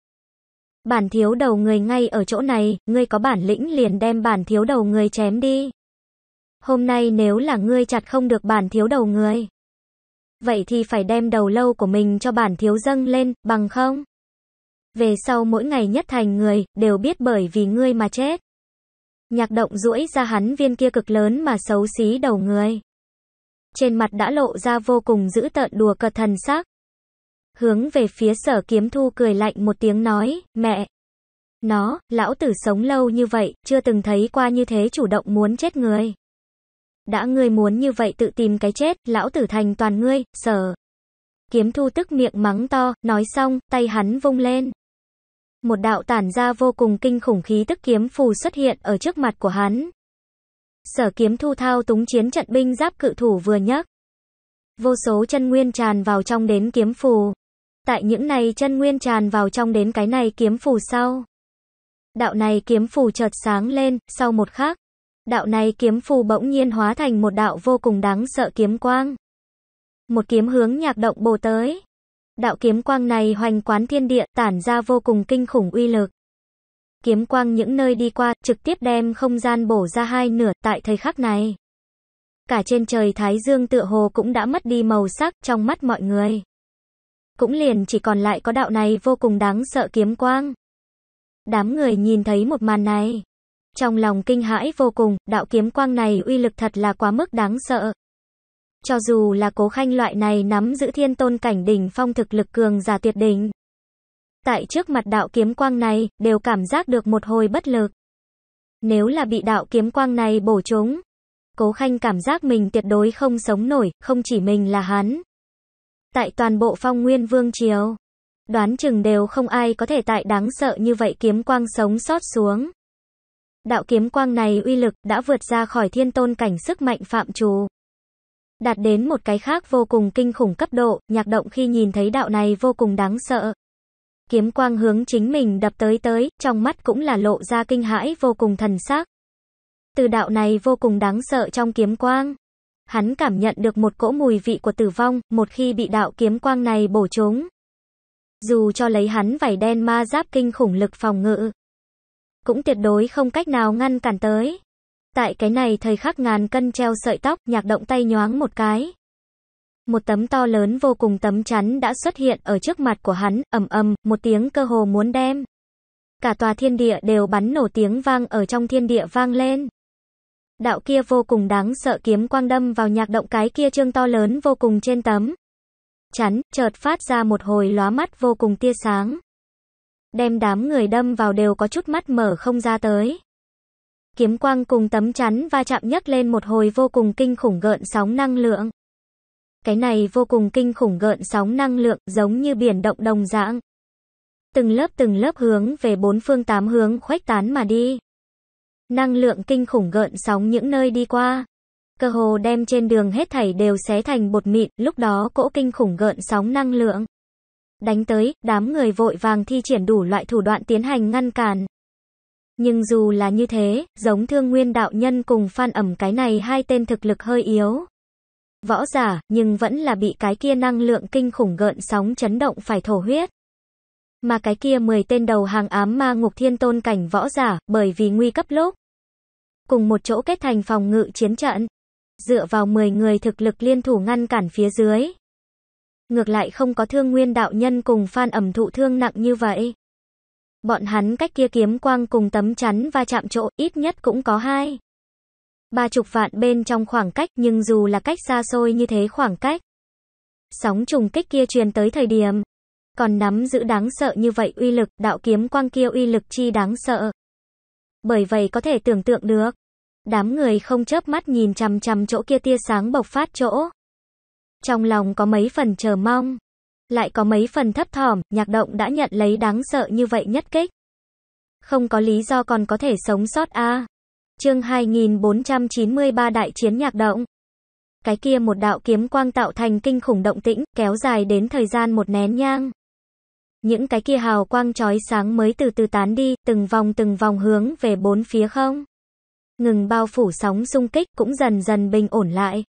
Bản thiếu đầu người ngay ở chỗ này, ngươi có bản lĩnh liền đem bản thiếu đầu người chém đi. Hôm nay nếu là ngươi chặt không được bản thiếu đầu người. Vậy thì phải đem đầu lâu của mình cho bản thiếu dâng lên, bằng không? Về sau mỗi ngày nhất thành người, đều biết bởi vì ngươi mà chết. Nhạc động duỗi ra hắn viên kia cực lớn mà xấu xí đầu người. Trên mặt đã lộ ra vô cùng dữ tợn đùa cợt thần sắc. Hướng về phía sở kiếm thu cười lạnh một tiếng nói, mẹ. Nó, lão tử sống lâu như vậy, chưa từng thấy qua như thế chủ động muốn chết người. Đã ngươi muốn như vậy tự tìm cái chết, lão tử thành toàn ngươi, sở. Kiếm thu tức miệng mắng to, nói xong, tay hắn vung lên. Một đạo tản ra vô cùng kinh khủng khí tức kiếm phù xuất hiện ở trước mặt của hắn. Sở kiếm thu thao túng chiến trận binh giáp cự thủ vừa nhấc. Vô số chân nguyên tràn vào trong đến kiếm phù. Tại những này chân nguyên tràn vào trong đến cái này kiếm phù sau. Đạo này kiếm phù chợt sáng lên, sau một khắc. Đạo này kiếm phù bỗng nhiên hóa thành một đạo vô cùng đáng sợ kiếm quang. Một kiếm hướng nhạc động bổ tới. Đạo kiếm quang này hoành quán thiên địa, tản ra vô cùng kinh khủng uy lực. Kiếm quang những nơi đi qua, trực tiếp đem không gian bổ ra hai nửa, tại thời khắc này. Cả trên trời Thái Dương tựa hồ cũng đã mất đi màu sắc trong mắt mọi người. Cũng liền chỉ còn lại có đạo này vô cùng đáng sợ kiếm quang. Đám người nhìn thấy một màn này. Trong lòng kinh hãi vô cùng, đạo kiếm quang này uy lực thật là quá mức đáng sợ. Cho dù là cố khanh loại này nắm giữ thiên tôn cảnh đỉnh phong thực lực cường giả tuyệt đỉnh. Tại trước mặt đạo kiếm quang này, đều cảm giác được một hồi bất lực. Nếu là bị đạo kiếm quang này bổ trúng, cố khanh cảm giác mình tuyệt đối không sống nổi, không chỉ mình là hắn. Tại toàn bộ phong nguyên vương triều, đoán chừng đều không ai có thể tại đáng sợ như vậy kiếm quang sống sót xuống. Đạo kiếm quang này uy lực đã vượt ra khỏi thiên tôn cảnh sức mạnh phạm trù. Đạt đến một cái khác vô cùng kinh khủng cấp độ, nhạc động khi nhìn thấy đạo này vô cùng đáng sợ. Kiếm quang hướng chính mình đập tới tới, trong mắt cũng là lộ ra kinh hãi vô cùng thần sắc. Từ đạo này vô cùng đáng sợ trong kiếm quang. Hắn cảm nhận được một cỗ mùi vị của tử vong, một khi bị đạo kiếm quang này bổ trúng. Dù cho lấy hắn vảy đen ma giáp kinh khủng lực phòng ngự, cũng tuyệt đối không cách nào ngăn cản tới. Tại cái này thời khắc ngàn cân treo sợi tóc, nhạc động tay nhoáng một cái. Một tấm to lớn vô cùng tấm chắn đã xuất hiện ở trước mặt của hắn, ầm ầm, một tiếng cơ hồ muốn đem. Cả tòa thiên địa đều bắn nổ tiếng vang ở trong thiên địa vang lên. Đạo kia vô cùng đáng sợ kiếm quang đâm vào nhạc động cái kia trương to lớn vô cùng trên tấm. Chắn, chợt phát ra một hồi lóa mắt vô cùng tia sáng. Đem đám người đâm vào đều có chút mắt mở không ra tới. Kiếm quang cùng tấm chắn va chạm nhấc lên một hồi vô cùng kinh khủng gợn sóng năng lượng. Cái này vô cùng kinh khủng gợn sóng năng lượng giống như biển động đồng dạng. Từng lớp từng lớp hướng về bốn phương tám hướng khuếch tán mà đi. Năng lượng kinh khủng gợn sóng những nơi đi qua. Cơ hồ đem trên đường hết thảy đều xé thành bột mịn, lúc đó cỗ kinh khủng gợn sóng năng lượng. Đánh tới, đám người vội vàng thi triển đủ loại thủ đoạn tiến hành ngăn cản. Nhưng dù là như thế, giống thương nguyên đạo nhân cùng phan ẩm cái này hai tên thực lực hơi yếu. Võ giả, nhưng vẫn là bị cái kia năng lượng kinh khủng gợn sóng chấn động phải thổ huyết. Mà cái kia 10 tên đầu hàng ám ma ngục thiên tôn cảnh võ giả, bởi vì nguy cấp lúc. Cùng một chỗ kết thành phòng ngự chiến trận. Dựa vào 10 người thực lực liên thủ ngăn cản phía dưới. Ngược lại không có thương nguyên đạo nhân cùng phan ẩm thụ thương nặng như vậy. Bọn hắn cách kia kiếm quang cùng tấm chắn va chạm chỗ, ít nhất cũng có hai. Ba chục vạn bên trong khoảng cách nhưng dù là cách xa xôi như thế khoảng cách. Sóng trùng kích kia truyền tới thời điểm. Còn nắm giữ đáng sợ như vậy uy lực, đạo kiếm quang kia uy lực chi đáng sợ. Bởi vậy có thể tưởng tượng được. Đám người không chớp mắt nhìn chằm chằm chỗ kia tia sáng bộc phát chỗ. Trong lòng có mấy phần chờ mong. Lại có mấy phần thấp thỏm, nhạc động đã nhận lấy đáng sợ như vậy nhất kích. Không có lý do còn có thể sống sót a à. Chương 2493 Đại chiến nhạc động. Cái kia một đạo kiếm quang tạo thành kinh khủng động tĩnh, kéo dài đến thời gian một nén nhang. Những cái kia hào quang chói sáng mới từ từ tán đi, từng vòng từng vòng hướng về bốn phía không. Ngừng bao phủ sóng xung kích cũng dần dần bình ổn lại.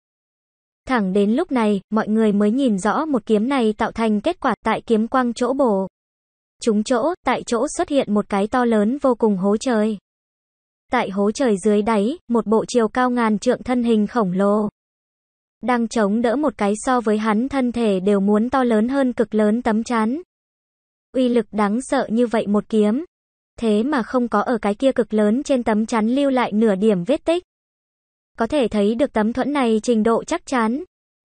Thẳng đến lúc này, mọi người mới nhìn rõ một kiếm này tạo thành kết quả tại kiếm quang chỗ bổ. Chúng chỗ, tại chỗ xuất hiện một cái to lớn vô cùng hố trời. Tại hố trời dưới đáy, một bộ chiều cao ngàn trượng thân hình khổng lồ. Đang chống đỡ một cái so với hắn thân thể đều muốn to lớn hơn cực lớn tấm chắn. Uy lực đáng sợ như vậy một kiếm. Thế mà không có ở cái kia cực lớn trên tấm chắn lưu lại nửa điểm vết tích. Có thể thấy được tấm thuẫn này trình độ chắc chắn.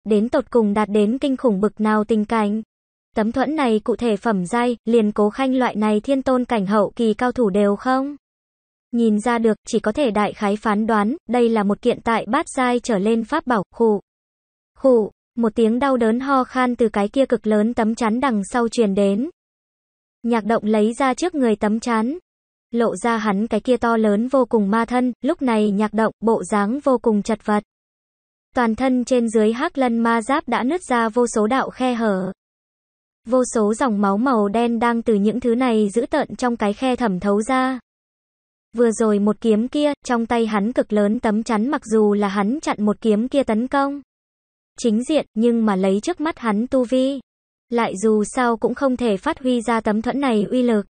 Đến tột cùng đạt đến kinh khủng bực nào tình cảnh. Tấm thuẫn này cụ thể phẩm giai, liền cố khanh loại này thiên tôn cảnh hậu kỳ cao thủ đều không? Nhìn ra được, chỉ có thể đại khái phán đoán, đây là một kiện tại bát giai trở lên pháp bảo, khủ. Khủ, một tiếng đau đớn ho khan từ cái kia cực lớn tấm chắn đằng sau truyền đến. Nhạc động lấy ra trước người tấm chắn. Lộ ra hắn cái kia to lớn vô cùng ma thân, lúc này nhạc động, bộ dáng vô cùng chật vật. Toàn thân trên dưới hắc lân ma giáp đã nứt ra vô số đạo khe hở. Vô số dòng máu màu đen đang từ những thứ này giữ tận trong cái khe thẩm thấu ra. Vừa rồi một kiếm kia, trong tay hắn cực lớn tấm chắn mặc dù là hắn chặn một kiếm kia tấn công. Chính diện, nhưng mà lấy trước mắt hắn tu vi. Lại dù sao cũng không thể phát huy ra tấm thuẫn này uy lực.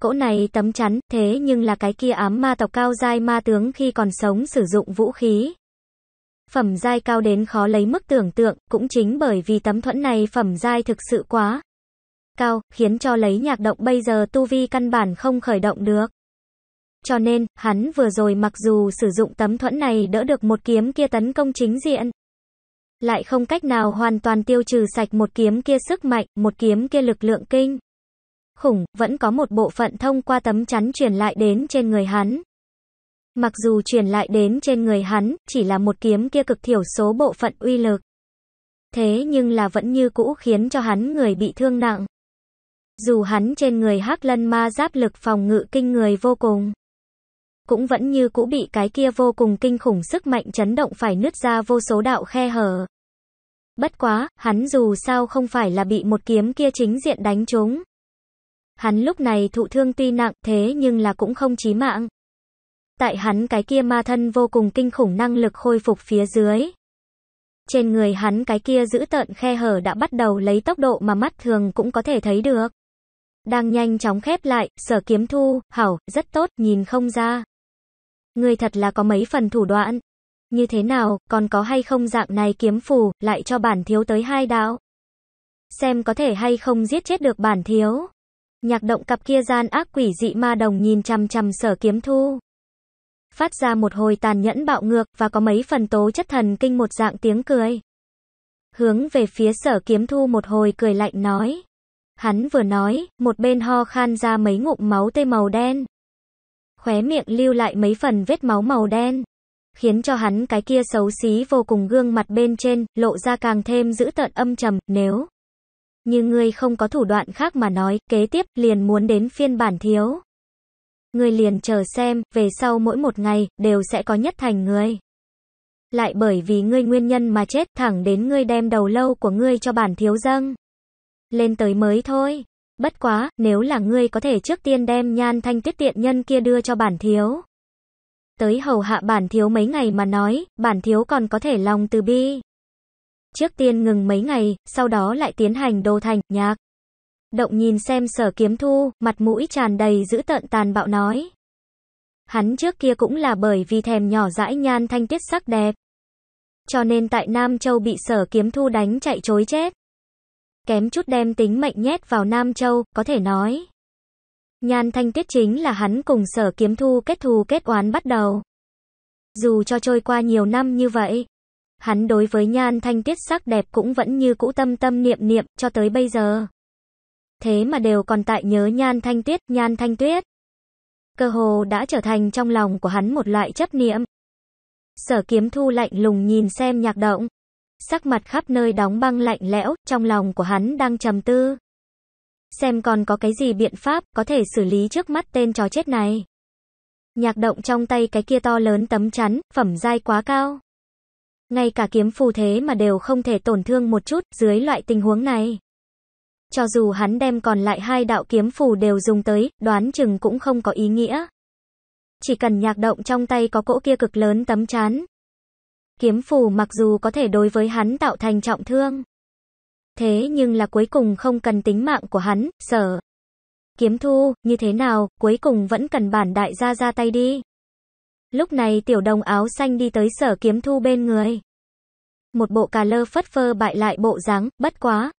Cỗ này tấm chắn, thế nhưng là cái kia ám ma tộc cao giai ma tướng khi còn sống sử dụng vũ khí. Phẩm giai cao đến khó lấy mức tưởng tượng, cũng chính bởi vì tấm thuẫn này phẩm giai thực sự quá cao, khiến cho lấy nhạc động bây giờ tu vi căn bản không khởi động được. Cho nên, hắn vừa rồi mặc dù sử dụng tấm thuẫn này đỡ được một kiếm kia tấn công chính diện. Lại không cách nào hoàn toàn tiêu trừ sạch một kiếm kia sức mạnh, một kiếm kia lực lượng kinh. Khủng, vẫn có một bộ phận thông qua tấm chắn truyền lại đến trên người hắn. Mặc dù truyền lại đến trên người hắn, chỉ là một kiếm kia cực thiểu số bộ phận uy lực. Thế nhưng là vẫn như cũ khiến cho hắn người bị thương nặng. Dù hắn trên người hắc lân ma giáp lực phòng ngự kinh người vô cùng cũng vẫn như cũ bị cái kia vô cùng kinh khủng sức mạnh chấn động phải nứt ra vô số đạo khe hở. Bất quá, hắn dù sao không phải là bị một kiếm kia chính diện đánh trúng. Hắn lúc này thụ thương tuy nặng thế nhưng là cũng không chí mạng. Tại hắn cái kia ma thân vô cùng kinh khủng năng lực khôi phục phía dưới. Trên người hắn cái kia giữ tợn khe hở đã bắt đầu lấy tốc độ mà mắt thường cũng có thể thấy được. Đang nhanh chóng khép lại, sở kiếm thu, hảo, rất tốt, nhìn không ra. Người thật là có mấy phần thủ đoạn. Như thế nào, còn có hay không dạng này kiếm phù, lại cho bản thiếu tới hai đạo. Xem có thể hay không giết chết được bản thiếu. Nhạc động cặp kia gian ác quỷ dị ma đồng nhìn chằm chằm sở kiếm thu. Phát ra một hồi tàn nhẫn bạo ngược và có mấy phần tố chất thần kinh một dạng tiếng cười. Hướng về phía sở kiếm thu một hồi cười lạnh nói. Hắn vừa nói, một bên ho khan ra mấy ngụm máu tê màu đen. Khóe miệng lưu lại mấy phần vết máu màu đen. Khiến cho hắn cái kia xấu xí vô cùng gương mặt bên trên, lộ ra càng thêm dữ tợn âm trầm, nếu như ngươi không có thủ đoạn khác mà nói, kế tiếp liền muốn đến phiên bản thiếu. Ngươi liền chờ xem, về sau mỗi một ngày, đều sẽ có nhất thành ngươi. Lại bởi vì ngươi nguyên nhân mà chết, thẳng đến ngươi đem đầu lâu của ngươi cho bản thiếu dâng. Lên tới mới thôi. Bất quá, nếu là ngươi có thể trước tiên đem nhan thanh tuyết tiện nhân kia đưa cho bản thiếu. Tới hầu hạ bản thiếu mấy ngày mà nói, bản thiếu còn có thể lòng từ bi. Trước tiên ngừng mấy ngày, sau đó lại tiến hành đồ thành, nhạc. Động nhìn xem sở kiếm thu, mặt mũi tràn đầy giữ tợn tàn bạo nói. Hắn trước kia cũng là bởi vì thèm nhỏ dãi nhan thanh tiết sắc đẹp. Cho nên tại Nam Châu bị sở kiếm thu đánh chạy chối chết. Kém chút đem tính mệnh nhét vào Nam Châu, có thể nói. Nhan thanh tiết chính là hắn cùng sở kiếm thu kết thù kết oán bắt đầu. Dù cho trôi qua nhiều năm như vậy, hắn đối với nhan thanh tiết sắc đẹp cũng vẫn như cũ tâm tâm niệm niệm cho tới bây giờ. Thế mà đều còn tại nhớ nhan thanh tuyết, nhan thanh tuyết. Cơ hồ đã trở thành trong lòng của hắn một loại chấp niệm. Sở kiếm thu lạnh lùng nhìn xem nhạc động. Sắc mặt khắp nơi đóng băng lạnh lẽo, trong lòng của hắn đang trầm tư. Xem còn có cái gì biện pháp có thể xử lý trước mắt tên chó chết này. Nhạc động trong tay cái kia to lớn tấm chắn, phẩm dai quá cao. Ngay cả kiếm phù thế mà đều không thể tổn thương một chút dưới loại tình huống này. Cho dù hắn đem còn lại hai đạo kiếm phù đều dùng tới, đoán chừng cũng không có ý nghĩa. Chỉ cần nhạc động trong tay có cỗ kia cực lớn tấm chán. Kiếm phù mặc dù có thể đối với hắn tạo thành trọng thương. Thế nhưng là cuối cùng không cần tính mạng của hắn, sở. Kiếm thu, như thế nào, cuối cùng vẫn cần bản đại gia ra tay đi. Lúc này tiểu đồng áo xanh đi tới sở kiếm thu bên người. Một bộ cà lơ phất phơ bại lại bộ dáng, bất quá.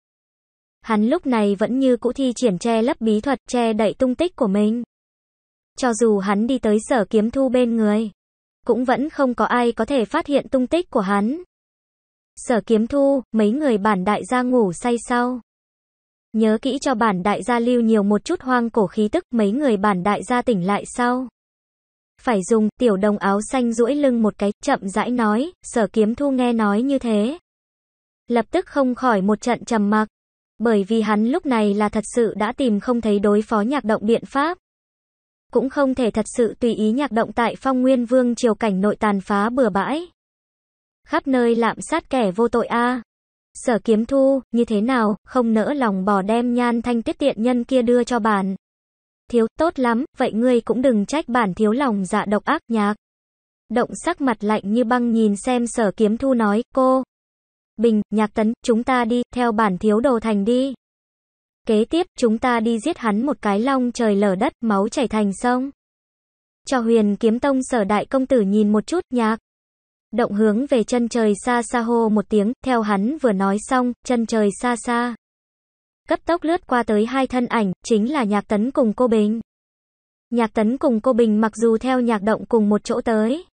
Hắn lúc này vẫn như cũ thi triển che lấp bí thuật che đậy tung tích của mình. Cho dù hắn đi tới sở kiếm thu bên người, cũng vẫn không có ai có thể phát hiện tung tích của hắn. Sở kiếm thu, mấy người bản đại gia ngủ say sau. Nhớ kỹ cho bản đại gia lưu nhiều một chút hoang cổ khí tức mấy người bản đại gia tỉnh lại sau. Phải dùng, tiểu đồng áo xanh duỗi lưng một cái, chậm rãi nói, sở kiếm thu nghe nói như thế. Lập tức không khỏi một trận trầm mặc. Bởi vì hắn lúc này là thật sự đã tìm không thấy đối phó nhạc động biện pháp. Cũng không thể thật sự tùy ý nhạc động tại phong nguyên vương triều cảnh nội tàn phá bừa bãi. Khắp nơi lạm sát kẻ vô tội a Sở kiếm thu, như thế nào, không nỡ lòng bỏ đem nhan thanh tiết tiện nhân kia đưa cho bản. Thiếu, tốt lắm, vậy ngươi cũng đừng trách bản thiếu lòng dạ độc ác nhạc. Động sắc mặt lạnh như băng nhìn xem sở kiếm thu nói, cô. Bình, nhạc tấn, chúng ta đi, theo bản thiếu đồ thành đi. Kế tiếp, chúng ta đi giết hắn một cái long trời lở đất, máu chảy thành sông. Cho huyền kiếm tông sở đại công tử nhìn một chút, nhạc. Động hướng về chân trời xa xa hô một tiếng, theo hắn vừa nói xong, chân trời xa xa. Cấp tốc lướt qua tới hai thân ảnh, chính là nhạc tấn cùng cô Bình. Nhạc tấn cùng cô Bình mặc dù theo nhạc động cùng một chỗ tới.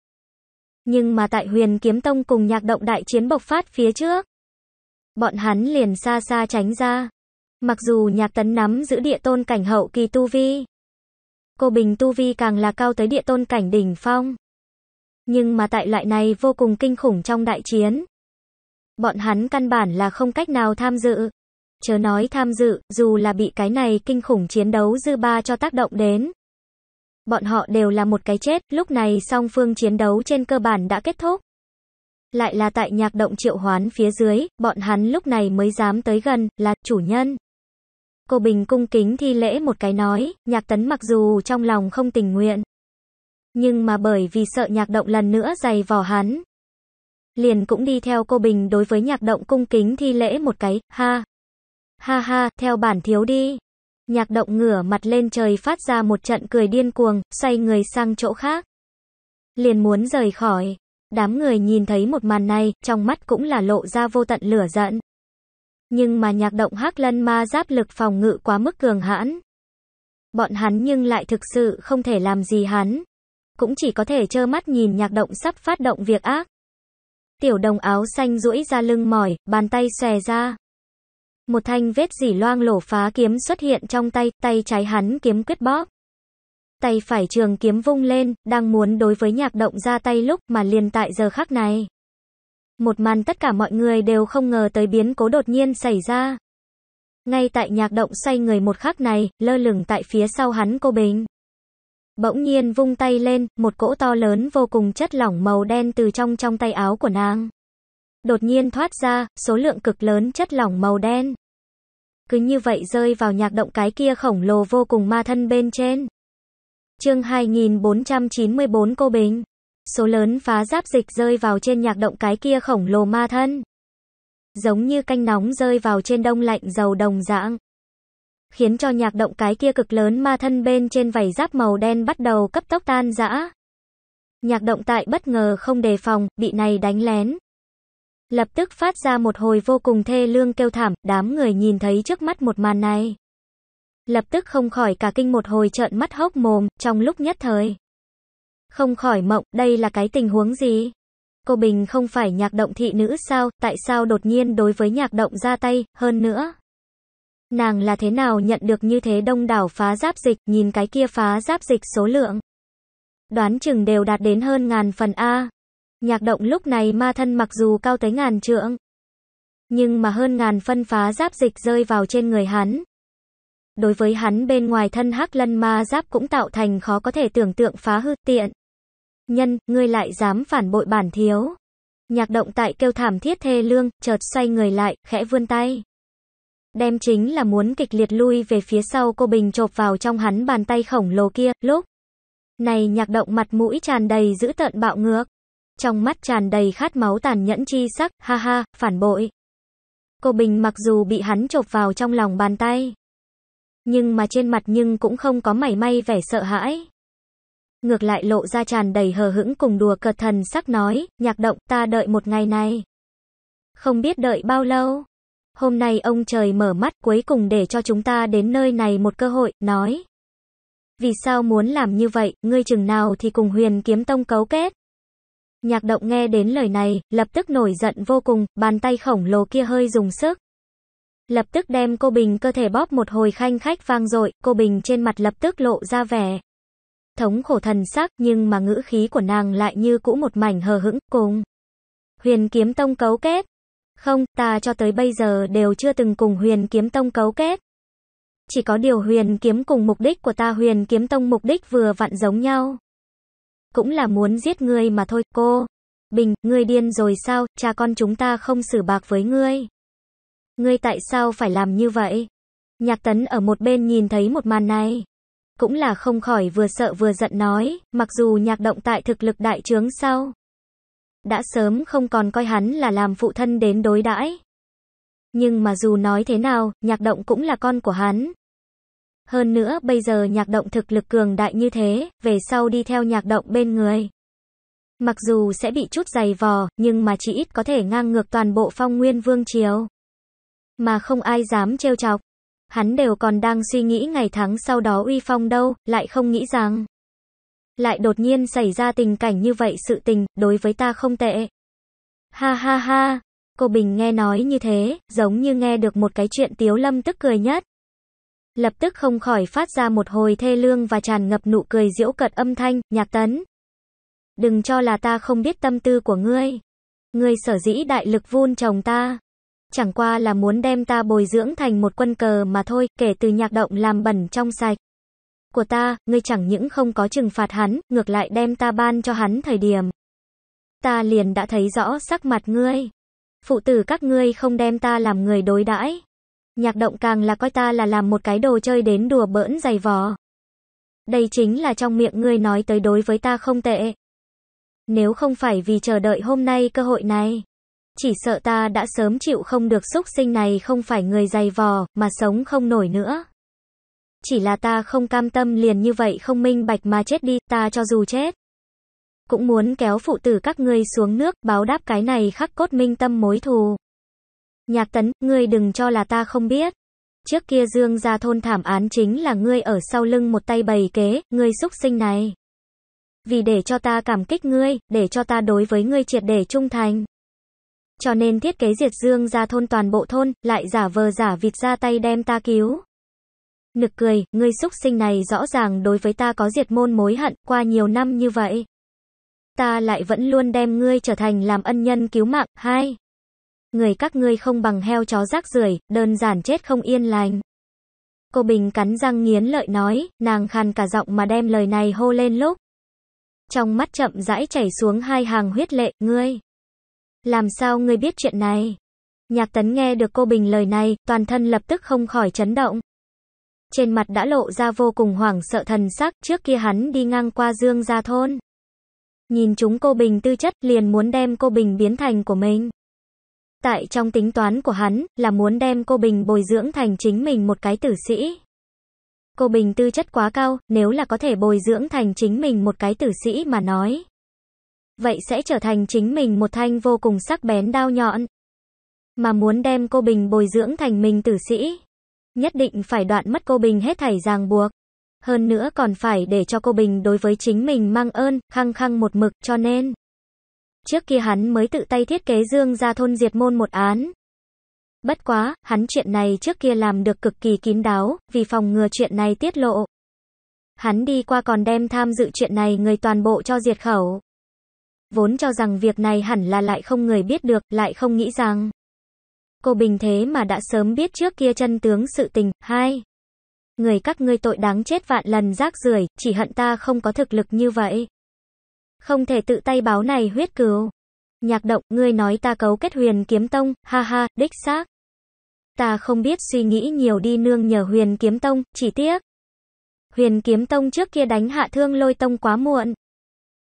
Nhưng mà tại huyền kiếm tông cùng nhạc động đại chiến bộc phát phía trước. Bọn hắn liền xa xa tránh ra. Mặc dù nhạc tấn nắm giữ địa tôn cảnh hậu kỳ tu vi. Cô Bình tu vi càng là cao tới địa tôn cảnh đỉnh phong. Nhưng mà tại loại này vô cùng kinh khủng trong đại chiến. Bọn hắn căn bản là không cách nào tham dự. Chớ nói tham dự, dù là bị cái này kinh khủng chiến đấu dư ba cho tác động đến. Bọn họ đều là một cái chết, lúc này song phương chiến đấu trên cơ bản đã kết thúc. Lại là tại nhạc động triệu hoán phía dưới, bọn hắn lúc này mới dám tới gần, là chủ nhân. Cô Bình cung kính thi lễ một cái nói, nhạc tấn mặc dù trong lòng không tình nguyện. Nhưng mà bởi vì sợ nhạc động lần nữa dày vò hắn. Liền cũng đi theo cô Bình đối với nhạc động cung kính thi lễ một cái, ha. Ha ha, theo bản thiếu đi. Nhạc động ngửa mặt lên trời phát ra một trận cười điên cuồng, xoay người sang chỗ khác. Liền muốn rời khỏi. Đám người nhìn thấy một màn này, trong mắt cũng là lộ ra vô tận lửa giận. Nhưng mà nhạc động hắc lân ma giáp lực phòng ngự quá mức cường hãn. Bọn hắn nhưng lại thực sự không thể làm gì hắn. Cũng chỉ có thể trơ mắt nhìn nhạc động sắp phát động việc ác. Tiểu đồng áo xanh duỗi ra lưng mỏi, bàn tay xòe ra. Một thanh vết dỉ loang lổ phá kiếm xuất hiện trong tay, tay trái hắn kiếm quyết bóp. Tay phải trường kiếm vung lên, đang muốn đối với nhạc động ra tay lúc mà liền tại giờ khắc này. Một màn tất cả mọi người đều không ngờ tới biến cố đột nhiên xảy ra. Ngay tại nhạc động xoay người một khắc này, lơ lửng tại phía sau hắn cô Bình. Bỗng nhiên vung tay lên, một cỗ to lớn vô cùng chất lỏng màu đen từ trong trong tay áo của nàng. Đột nhiên thoát ra, số lượng cực lớn chất lỏng màu đen. Cứ như vậy rơi vào nhạc động cái kia khổng lồ vô cùng ma thân bên trên. Chương 2494 cô Bình. Số lớn phá giáp dịch rơi vào trên nhạc động cái kia khổng lồ ma thân. Giống như canh nóng rơi vào trên đông lạnh dầu đồng dạng. Khiến cho nhạc động cái kia cực lớn ma thân bên trên vảy giáp màu đen bắt đầu cấp tốc tan rã. Nhạc động tại bất ngờ không đề phòng, bị này đánh lén. Lập tức phát ra một hồi vô cùng thê lương kêu thảm, đám người nhìn thấy trước mắt một màn này. Lập tức không khỏi cả kinh một hồi trợn mắt hốc mồm, trong lúc nhất thời. Không khỏi mộng, đây là cái tình huống gì? Cô Bình không phải nhạc động thị nữ sao, tại sao đột nhiên đối với nhạc động ra tay, hơn nữa. Nàng là thế nào nhận được như thế đông đảo phá giáp dịch, nhìn cái kia phá giáp dịch số lượng. Đoán chừng đều đạt đến hơn ngàn phần A. Nhạc động lúc này ma thân mặc dù cao tới ngàn trượng. Nhưng mà hơn ngàn phân phá giáp dịch rơi vào trên người hắn. Đối với hắn bên ngoài thân hắc lân ma giáp cũng tạo thành khó có thể tưởng tượng phá hư tiện. Nhân, ngươi lại dám phản bội bản thiếu. Nhạc động tại kêu thảm thiết thê lương, chợt xoay người lại, khẽ vươn tay. Đem chính là muốn kịch liệt lui về phía sau cô Bình chộp vào trong hắn bàn tay khổng lồ kia, lúc. Này nhạc động mặt mũi tràn đầy giữ tợn bạo ngược. Trong mắt tràn đầy khát máu tàn nhẫn chi sắc, ha ha, phản bội. Cô Bình mặc dù bị hắn chộp vào trong lòng bàn tay. Nhưng mà trên mặt nhưng cũng không có mảy may vẻ sợ hãi. Ngược lại lộ ra tràn đầy hờ hững cùng đùa cợt thần sắc nói, nhạc động ta đợi một ngày này. Không biết đợi bao lâu. Hôm nay ông trời mở mắt cuối cùng để cho chúng ta đến nơi này một cơ hội, nói. Vì sao muốn làm như vậy, ngươi chừng nào thì cùng huyền kiếm tông cấu kết. Nhạc động nghe đến lời này, lập tức nổi giận vô cùng, bàn tay khổng lồ kia hơi dùng sức. Lập tức đem cô Bình cơ thể bóp một hồi khanh khách vang dội, cô Bình trên mặt lập tức lộ ra vẻ. Thống khổ thần sắc, nhưng mà ngữ khí của nàng lại như cũ một mảnh hờ hững, cùng. Huyền kiếm tông cấu kết. Không, ta cho tới bây giờ đều chưa từng cùng huyền kiếm tông cấu kết. Chỉ có điều huyền kiếm cùng mục đích của ta huyền kiếm tông mục đích vừa vặn giống nhau. Cũng là muốn giết ngươi mà thôi, cô. Bình, ngươi điên rồi sao, cha con chúng ta không xử bạc với ngươi. Ngươi tại sao phải làm như vậy? Nhạc tấn ở một bên nhìn thấy một màn này. Cũng là không khỏi vừa sợ vừa giận nói, mặc dù nhạc động tại thực lực đại trướng sau. Đã sớm không còn coi hắn là làm phụ thân đến đối đãi. Nhưng mà dù nói thế nào, nhạc động cũng là con của hắn. Hơn nữa bây giờ nhạc động thực lực cường đại như thế, về sau đi theo nhạc động bên người. Mặc dù sẽ bị chút dày vò, nhưng mà chỉ ít có thể ngang ngược toàn bộ phong nguyên vương triều. Mà không ai dám trêu chọc. Hắn đều còn đang suy nghĩ ngày tháng sau đó uy phong đâu, lại không nghĩ rằng. Lại đột nhiên xảy ra tình cảnh như vậy sự tình, đối với ta không tệ. Ha ha ha, cô Bình nghe nói như thế, giống như nghe được một cái chuyện tiếu lâm tức cười nhất. Lập tức không khỏi phát ra một hồi thê lương và tràn ngập nụ cười diễu cợt âm thanh, nhạc tấn. Đừng cho là ta không biết tâm tư của ngươi. Ngươi sở dĩ đại lực vun chồng ta. Chẳng qua là muốn đem ta bồi dưỡng thành một quân cờ mà thôi, kể từ nhạc động làm bẩn trong sạch. Của ta, ngươi chẳng những không có trừng phạt hắn, ngược lại đem ta ban cho hắn thời điểm. Ta liền đã thấy rõ sắc mặt ngươi. Phụ tử các ngươi không đem ta làm người đối đãi. Nhạc động càng là coi ta là làm một cái đồ chơi đến đùa bỡn dày vò. Đây chính là trong miệng ngươi nói tới đối với ta không tệ. Nếu không phải vì chờ đợi hôm nay cơ hội này, chỉ sợ ta đã sớm chịu không được xúc sinh này không phải người dày vò, mà sống không nổi nữa. Chỉ là ta không cam tâm liền như vậy không minh bạch mà chết đi, ta cho dù chết. Cũng muốn kéo phụ tử các ngươi xuống nước, báo đáp cái này khắc cốt minh tâm mối thù. Nhạc tấn, ngươi đừng cho là ta không biết. Trước kia dương gia thôn thảm án chính là ngươi ở sau lưng một tay bày kế, ngươi xúc sinh này. Vì để cho ta cảm kích ngươi, để cho ta đối với ngươi triệt để trung thành. Cho nên thiết kế diệt dương gia thôn toàn bộ thôn, lại giả vờ giả vịt ra tay đem ta cứu. Nực cười, ngươi xúc sinh này rõ ràng đối với ta có diệt môn mối hận, qua nhiều năm như vậy. Ta lại vẫn luôn đem ngươi trở thành làm ân nhân cứu mạng, hai. Người các ngươi không bằng heo chó rác rưởi, đơn giản chết không yên lành. Cô Bình cắn răng nghiến lợi nói, nàng khàn cả giọng mà đem lời này hô lên lúc. Trong mắt chậm rãi chảy xuống hai hàng huyết lệ, ngươi. Làm sao ngươi biết chuyện này? Nhạc tấn nghe được cô Bình lời này, toàn thân lập tức không khỏi chấn động. Trên mặt đã lộ ra vô cùng hoảng sợ thần sắc, trước kia hắn đi ngang qua Dương Gia Thôn. Nhìn chúng cô Bình tư chất, liền muốn đem cô Bình biến thành của mình. Tại trong tính toán của hắn, là muốn đem cô Bình bồi dưỡng thành chính mình một cái tử sĩ. Cô Bình tư chất quá cao, nếu là có thể bồi dưỡng thành chính mình một cái tử sĩ mà nói. Vậy sẽ trở thành chính mình một thanh vô cùng sắc bén đao nhọn. Mà muốn đem cô Bình bồi dưỡng thành mình tử sĩ. Nhất định phải đoạn mất cô Bình hết thảy ràng buộc. Hơn nữa còn phải để cho cô Bình đối với chính mình mang ơn, khăng khăng một mực, cho nên. Trước kia hắn mới tự tay thiết kế dương ra thôn diệt môn một án. Bất quá, hắn chuyện này trước kia làm được cực kỳ kín đáo, vì phòng ngừa chuyện này tiết lộ. Hắn đi qua còn đem tham dự chuyện này người toàn bộ cho diệt khẩu. Vốn cho rằng việc này hẳn là lại không người biết được, lại không nghĩ rằng. Cô Bình thế mà đã sớm biết trước kia chân tướng sự tình. Hai. Người các ngươi tội đáng chết vạn lần rác rưởi, chỉ hận ta không có thực lực như vậy. Không thể tự tay báo này huyết cừu. Nhạc động, ngươi nói ta cấu kết huyền kiếm tông, ha ha, đích xác. Ta không biết suy nghĩ nhiều đi nương nhờ huyền kiếm tông, chỉ tiếc. Huyền kiếm tông trước kia đánh hạ thương lôi tông quá muộn.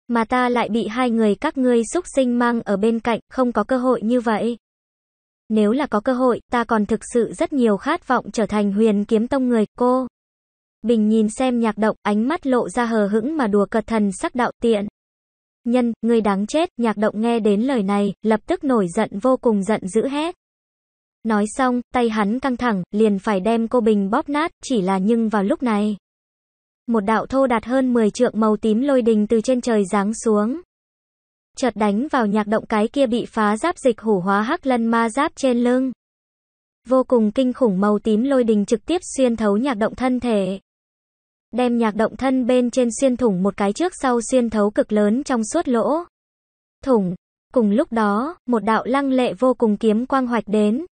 Mà ta lại bị hai người các ngươi xúc sinh mang ở bên cạnh, không có cơ hội như vậy. Nếu là có cơ hội, ta còn thực sự rất nhiều khát vọng trở thành huyền kiếm tông người, cô. Bình nhìn xem nhạc động, ánh mắt lộ ra hờ hững mà đùa cợt thần sắc đạo tiện. Nhân, ngươi đáng chết, nhạc động nghe đến lời này, lập tức nổi giận vô cùng giận dữ hét. Nói xong, tay hắn căng thẳng, liền phải đem cô Bình bóp nát, chỉ là nhưng vào lúc này. Một đạo thô đạt hơn 10 trượng màu tím lôi đình từ trên trời giáng xuống. Chợt đánh vào nhạc động cái kia bị phá giáp dịch hủ hóa hắc lân ma giáp trên lưng. Vô cùng kinh khủng màu tím lôi đình trực tiếp xuyên thấu nhạc động thân thể. Đem nhạc động thân bên trên xuyên thủng một cái trước sau xuyên thấu cực lớn trong suốt lỗ. Thủng. Cùng lúc đó, một đạo lăng lệ vô cùng kiếm quang hoạch đến.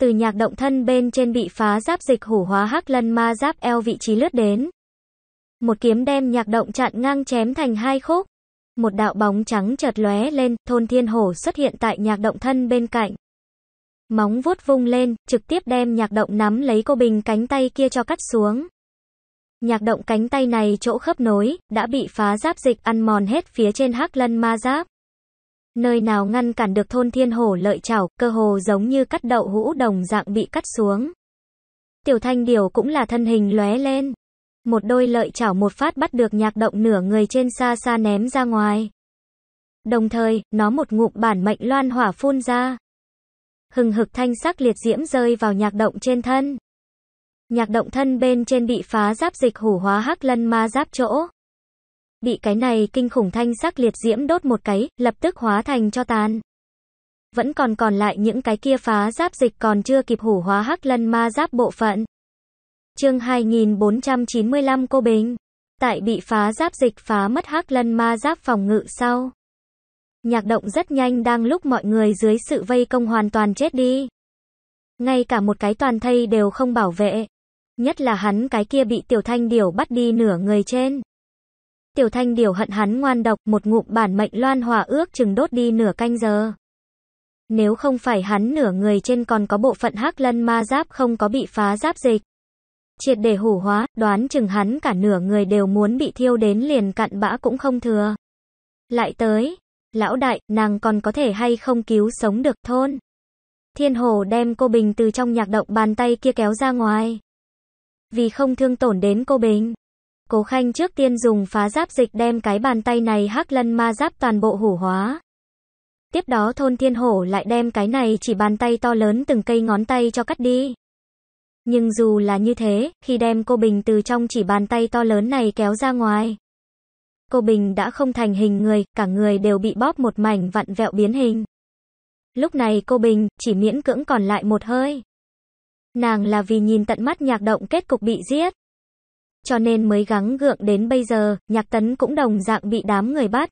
Từ nhạc động thân bên trên bị phá giáp dịch hủ hóa hắc lân ma giáp eo vị trí lướt đến. Một kiếm đem nhạc động chặn ngang chém thành hai khúc. Một đạo bóng trắng chợt lóe lên, thôn thiên hổ xuất hiện tại nhạc động thân bên cạnh. Móng vuốt vung lên, trực tiếp đem nhạc động nắm lấy cô bình cánh tay kia cho cắt xuống. Nhạc động cánh tay này chỗ khớp nối, đã bị phá giáp dịch ăn mòn hết phía trên hắc lân ma giáp. Nơi nào ngăn cản được thôn thiên hổ lợi chảo, cơ hồ giống như cắt đậu hũ đồng dạng bị cắt xuống. Tiểu thanh điều cũng là thân hình lóe lên. Một đôi lợi chảo một phát bắt được nhạc động nửa người trên xa xa ném ra ngoài. Đồng thời, nó một ngụm bản mệnh loan hỏa phun ra. Hừng hực thanh sắc liệt diễm rơi vào nhạc động trên thân. Nhạc động thân bên trên bị phá giáp dịch hủ hóa hắc lân ma giáp chỗ. Bị cái này kinh khủng thanh sắc liệt diễm đốt một cái, lập tức hóa thành cho tàn. Vẫn còn còn lại những cái kia phá giáp dịch còn chưa kịp hủ hóa hắc lân ma giáp bộ phận. Chương 2495 Cô Bình. Tại bị phá giáp dịch phá mất hắc lân ma giáp phòng ngự sau. Nhạc động rất nhanh đang lúc mọi người dưới sự vây công hoàn toàn chết đi. Ngay cả một cái toàn thây đều không bảo vệ. Nhất là hắn cái kia bị tiểu thanh điểu bắt đi nửa người trên. Tiểu thanh điểu hận hắn ngoan độc, một ngụm bản mệnh loan Hòa ước chừng đốt đi nửa canh giờ. Nếu không phải hắn nửa người trên còn có bộ phận hắc lân ma giáp không có bị phá giáp dịch. Triệt để hủ hóa, đoán chừng hắn cả nửa người đều muốn bị thiêu đến liền cặn bã cũng không thừa. Lại tới, lão đại, nàng còn có thể hay không cứu sống được thôn. Thiên hồ đem cô Bình từ trong nhạc động bàn tay kia kéo ra ngoài. Vì không thương tổn đến cô Bình. Cố Khanh trước tiên dùng phá giáp dịch đem cái bàn tay này hắc lân ma giáp toàn bộ hủ hóa. Tiếp đó thôn thiên hổ lại đem cái này chỉ bàn tay to lớn từng cây ngón tay cho cắt đi. Nhưng dù là như thế, khi đem cô Bình từ trong chỉ bàn tay to lớn này kéo ra ngoài. Cô Bình đã không thành hình người, cả người đều bị bóp một mảnh vặn vẹo biến hình. Lúc này cô Bình, chỉ miễn cưỡng còn lại một hơi. Nàng là vì nhìn tận mắt nhạc động kết cục bị giết. Cho nên mới gắng gượng đến bây giờ, nhạc tấn cũng đồng dạng bị đám người bắt.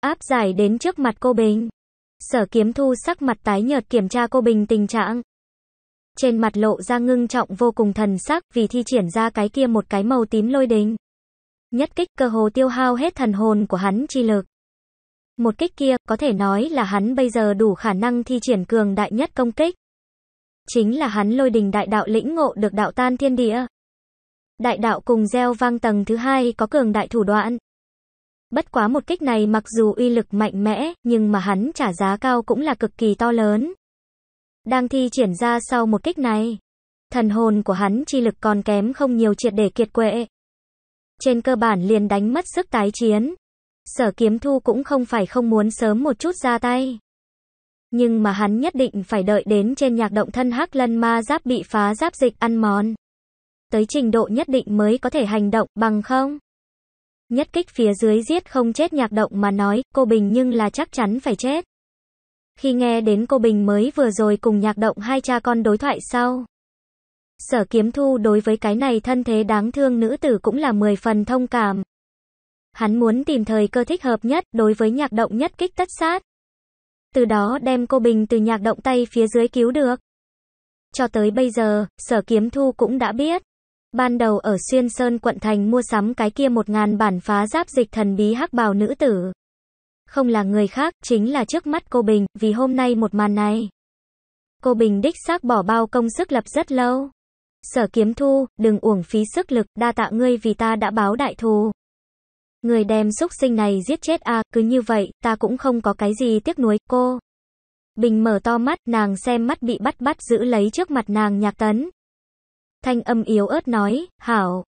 Áp giải đến trước mặt cô Bình. Sở kiếm thu sắc mặt tái nhợt kiểm tra cô Bình tình trạng. Trên mặt lộ ra ngưng trọng vô cùng thần sắc vì thi triển ra cái kia một cái màu tím lôi đình. Nhất kích cơ hồ tiêu hao hết thần hồn của hắn chi lực. Một kích kia, có thể nói là hắn bây giờ đủ khả năng thi triển cường đại nhất công kích. Chính là hắn lôi đình đại đạo lĩnh ngộ được đạo tan thiên địa. Đại đạo cùng gieo vang tầng thứ hai có cường đại thủ đoạn. Bất quá một kích này mặc dù uy lực mạnh mẽ, nhưng mà hắn trả giá cao cũng là cực kỳ to lớn. Đang thi triển ra sau một kích này, thần hồn của hắn chi lực còn kém không nhiều triệt để kiệt quệ. Trên cơ bản liền đánh mất sức tái chiến. Sở kiếm thu cũng không phải không muốn sớm một chút ra tay. Nhưng mà hắn nhất định phải đợi đến trên nhạc động thân hắc lân ma giáp bị phá giáp dịch ăn mòn. Tới trình độ nhất định mới có thể hành động bằng không. Nhất kích phía dưới giết không chết nhạc động mà nói, cô Bình nhưng là chắc chắn phải chết. Khi nghe đến cô Bình mới vừa rồi cùng nhạc động hai cha con đối thoại sau. Sở kiếm thu đối với cái này thân thế đáng thương nữ tử cũng là 10 phần thông cảm. Hắn muốn tìm thời cơ thích hợp nhất đối với nhạc động nhất kích tất sát. Từ đó đem cô Bình từ nhạc động tay phía dưới cứu được. Cho tới bây giờ, sở kiếm thu cũng đã biết. Ban đầu ở Xuyên Sơn quận thành mua sắm cái kia một ngàn bản phá giáp dịch thần bí hắc bào nữ tử. Không là người khác, chính là trước mắt cô Bình, vì hôm nay một màn này. Cô Bình đích xác bỏ bao công sức lập rất lâu. Sở kiếm thu, đừng uổng phí sức lực, đa tạ ngươi vì ta đã báo đại thù. Người đem xúc sinh này giết chết à, cứ như vậy, ta cũng không có cái gì tiếc nuối, cô. Bình mở to mắt, nàng xem mắt bị bắt bắt giữ lấy trước mặt nàng nhạc tấn. Thanh âm yếu ớt nói, hảo.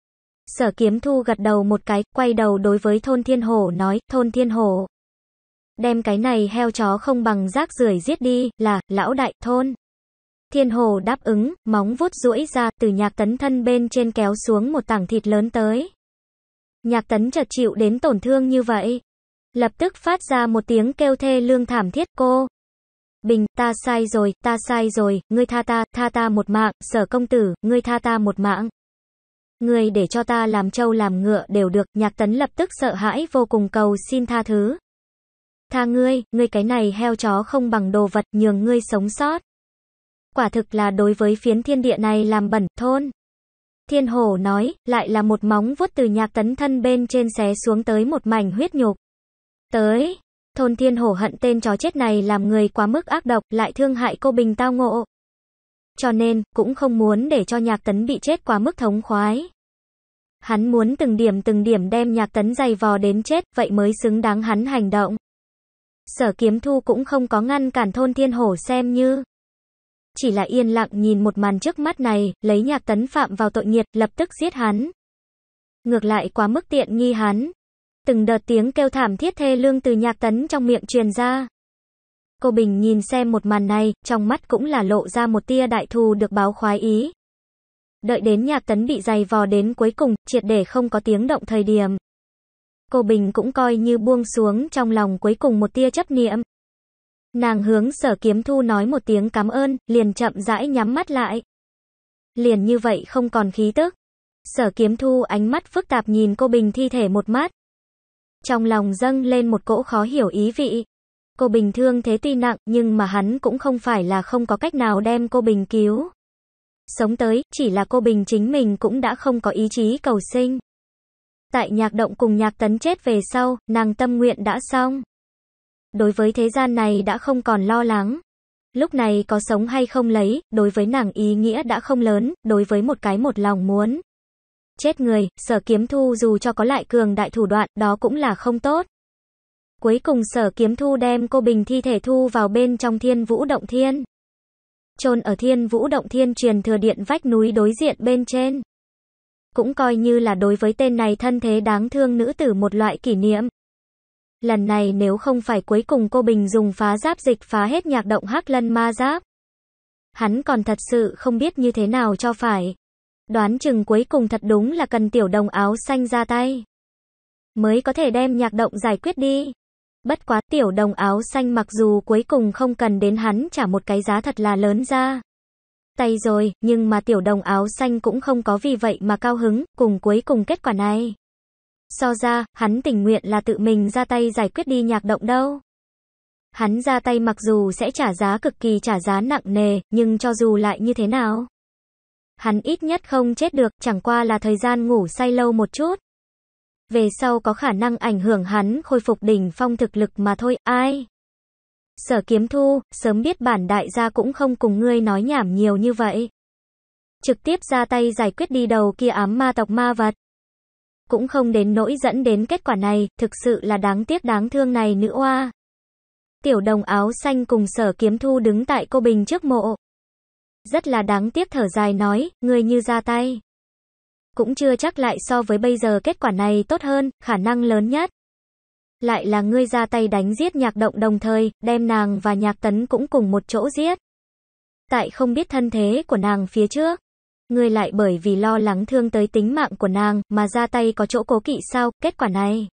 Sở kiếm thu gật đầu một cái, quay đầu đối với thôn thiên hổ nói, thôn thiên hổ. Đem cái này heo chó không bằng rác rưởi giết đi, là, lão đại, thôn. Thiên hồ đáp ứng, móng vuốt duỗi ra, từ nhạc tấn thân bên trên kéo xuống một tảng thịt lớn tới. Nhạc tấn chợt chịu đến tổn thương như vậy. Lập tức phát ra một tiếng kêu thê lương thảm thiết cô. Bình, ta sai rồi, ta sai rồi, ngươi tha ta, tha ta một mạng, sở công tử, ngươi tha ta một mạng. Ngươi để cho ta làm trâu làm ngựa đều được, nhạc tấn lập tức sợ hãi vô cùng cầu xin tha thứ. Tha ngươi, ngươi cái này heo chó không bằng đồ vật nhường ngươi sống sót. Quả thực là đối với phiến thiên địa này làm bẩn thôn. Thiên hổ nói, lại là một móng vuốt từ nhạc tấn thân bên trên xé xuống tới một mảnh huyết nhục. Tới, thôn thiên hổ hận tên chó chết này làm người quá mức ác độc, lại thương hại cô bình tao ngộ. Cho nên, cũng không muốn để cho nhạc tấn bị chết quá mức thống khoái. Hắn muốn từng điểm từng điểm đem nhạc tấn dày vò đến chết, vậy mới xứng đáng hắn hành động. Sở kiếm thu cũng không có ngăn cản thôn thiên hổ xem như. Chỉ là yên lặng nhìn một màn trước mắt này, lấy nhạc tấn phạm vào tội nghiệt, lập tức giết hắn. Ngược lại quá mức tiện nghi hắn. Từng đợt tiếng kêu thảm thiết thê lương từ nhạc tấn trong miệng truyền ra. Cô Bình nhìn xem một màn này, trong mắt cũng là lộ ra một tia đại thù được báo khoái ý. Đợi đến nhạc tấn bị dày vò đến cuối cùng, triệt để không có tiếng động thời điểm. Cô Bình cũng coi như buông xuống trong lòng cuối cùng một tia chấp niệm. Nàng hướng sở kiếm thu nói một tiếng cảm ơn, liền chậm rãi nhắm mắt lại. Liền như vậy không còn khí tức. Sở kiếm thu ánh mắt phức tạp nhìn cô Bình thi thể một mắt. Trong lòng dâng lên một cỗ khó hiểu ý vị. Cô Bình thương thế tuy nặng nhưng mà hắn cũng không phải là không có cách nào đem cô Bình cứu. Sống tới, chỉ là cô Bình chính mình cũng đã không có ý chí cầu sinh. Tại nhạc động cùng nhạc tấn chết về sau, nàng tâm nguyện đã xong. Đối với thế gian này đã không còn lo lắng. Lúc này có sống hay không lấy, đối với nàng ý nghĩa đã không lớn, đối với một cái một lòng muốn. Chết người, sở kiếm thu dù cho có lại cường đại thủ đoạn, đó cũng là không tốt. Cuối cùng sở kiếm thu đem cô bình thi thể thu vào bên trong thiên vũ động thiên. chôn ở thiên vũ động thiên truyền thừa điện vách núi đối diện bên trên. Cũng coi như là đối với tên này thân thế đáng thương nữ tử một loại kỷ niệm. Lần này nếu không phải cuối cùng cô Bình dùng phá giáp dịch phá hết nhạc động hắc lân ma giáp. Hắn còn thật sự không biết như thế nào cho phải. Đoán chừng cuối cùng thật đúng là cần tiểu đồng áo xanh ra tay. Mới có thể đem nhạc động giải quyết đi. Bất quá tiểu đồng áo xanh mặc dù cuối cùng không cần đến hắn trả một cái giá thật là lớn ra. Tay rồi, nhưng mà tiểu đồng áo xanh cũng không có vì vậy mà cao hứng, cùng cuối cùng kết quả này. So ra, hắn tình nguyện là tự mình ra tay giải quyết đi nhạc động đâu. Hắn ra tay mặc dù sẽ trả giá cực kỳ trả giá nặng nề, nhưng cho dù lại như thế nào. Hắn ít nhất không chết được, chẳng qua là thời gian ngủ say lâu một chút. Về sau có khả năng ảnh hưởng hắn khôi phục đỉnh phong thực lực mà thôi, ai? Sở kiếm thu, sớm biết bản đại gia cũng không cùng ngươi nói nhảm nhiều như vậy. Trực tiếp ra tay giải quyết đi đầu kia ám ma tộc ma vật cũng không đến nỗi dẫn đến kết quả này, thực sự là đáng tiếc đáng thương này nữ oa. Tiểu đồng áo xanh cùng sở kiếm thu đứng tại cô Bình trước mộ. Rất là đáng tiếc thở dài nói, người như ra tay. Cũng chưa chắc lại so với bây giờ kết quả này tốt hơn, khả năng lớn nhất. Lại là ngươi ra tay đánh giết nhạc động đồng thời, đem nàng và nhạc tấn cũng cùng một chỗ giết. Tại không biết thân thế của nàng phía trước. Ngươi lại bởi vì lo lắng thương tới tính mạng của nàng, mà ra tay có chỗ cố kỵ sao, kết quả này.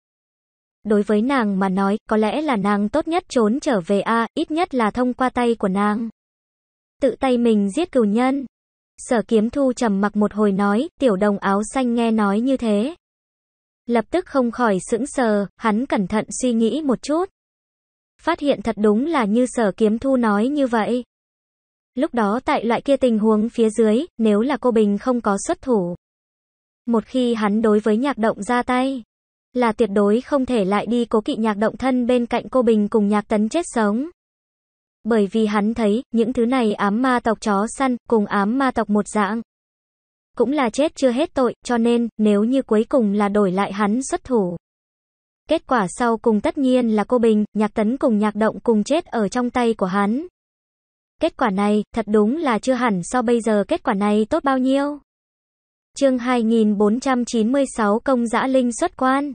Đối với nàng mà nói, có lẽ là nàng tốt nhất trốn trở về a ít nhất là thông qua tay của nàng. Tự tay mình giết cừu nhân. Sở kiếm thu trầm mặc một hồi nói, tiểu đồng áo xanh nghe nói như thế. Lập tức không khỏi sững sờ, hắn cẩn thận suy nghĩ một chút. Phát hiện thật đúng là như sở kiếm thu nói như vậy. Lúc đó tại loại kia tình huống phía dưới, nếu là cô Bình không có xuất thủ. Một khi hắn đối với nhạc động ra tay, là tuyệt đối không thể lại đi cố kỵ nhạc động thân bên cạnh cô Bình cùng nhạc tấn chết sống. Bởi vì hắn thấy, những thứ này ám ma tộc chó săn, cùng ám ma tộc một dạng. Cũng là chết chưa hết tội, cho nên, nếu như cuối cùng là đổi lại hắn xuất thủ. Kết quả sau cùng tất nhiên là cô Bình, nhạc tấn cùng nhạc động cùng chết ở trong tay của hắn. Kết quả này, thật đúng là chưa hẳn so bây giờ kết quả này tốt bao nhiêu. Chương 2496 Công Dã Linh xuất quan.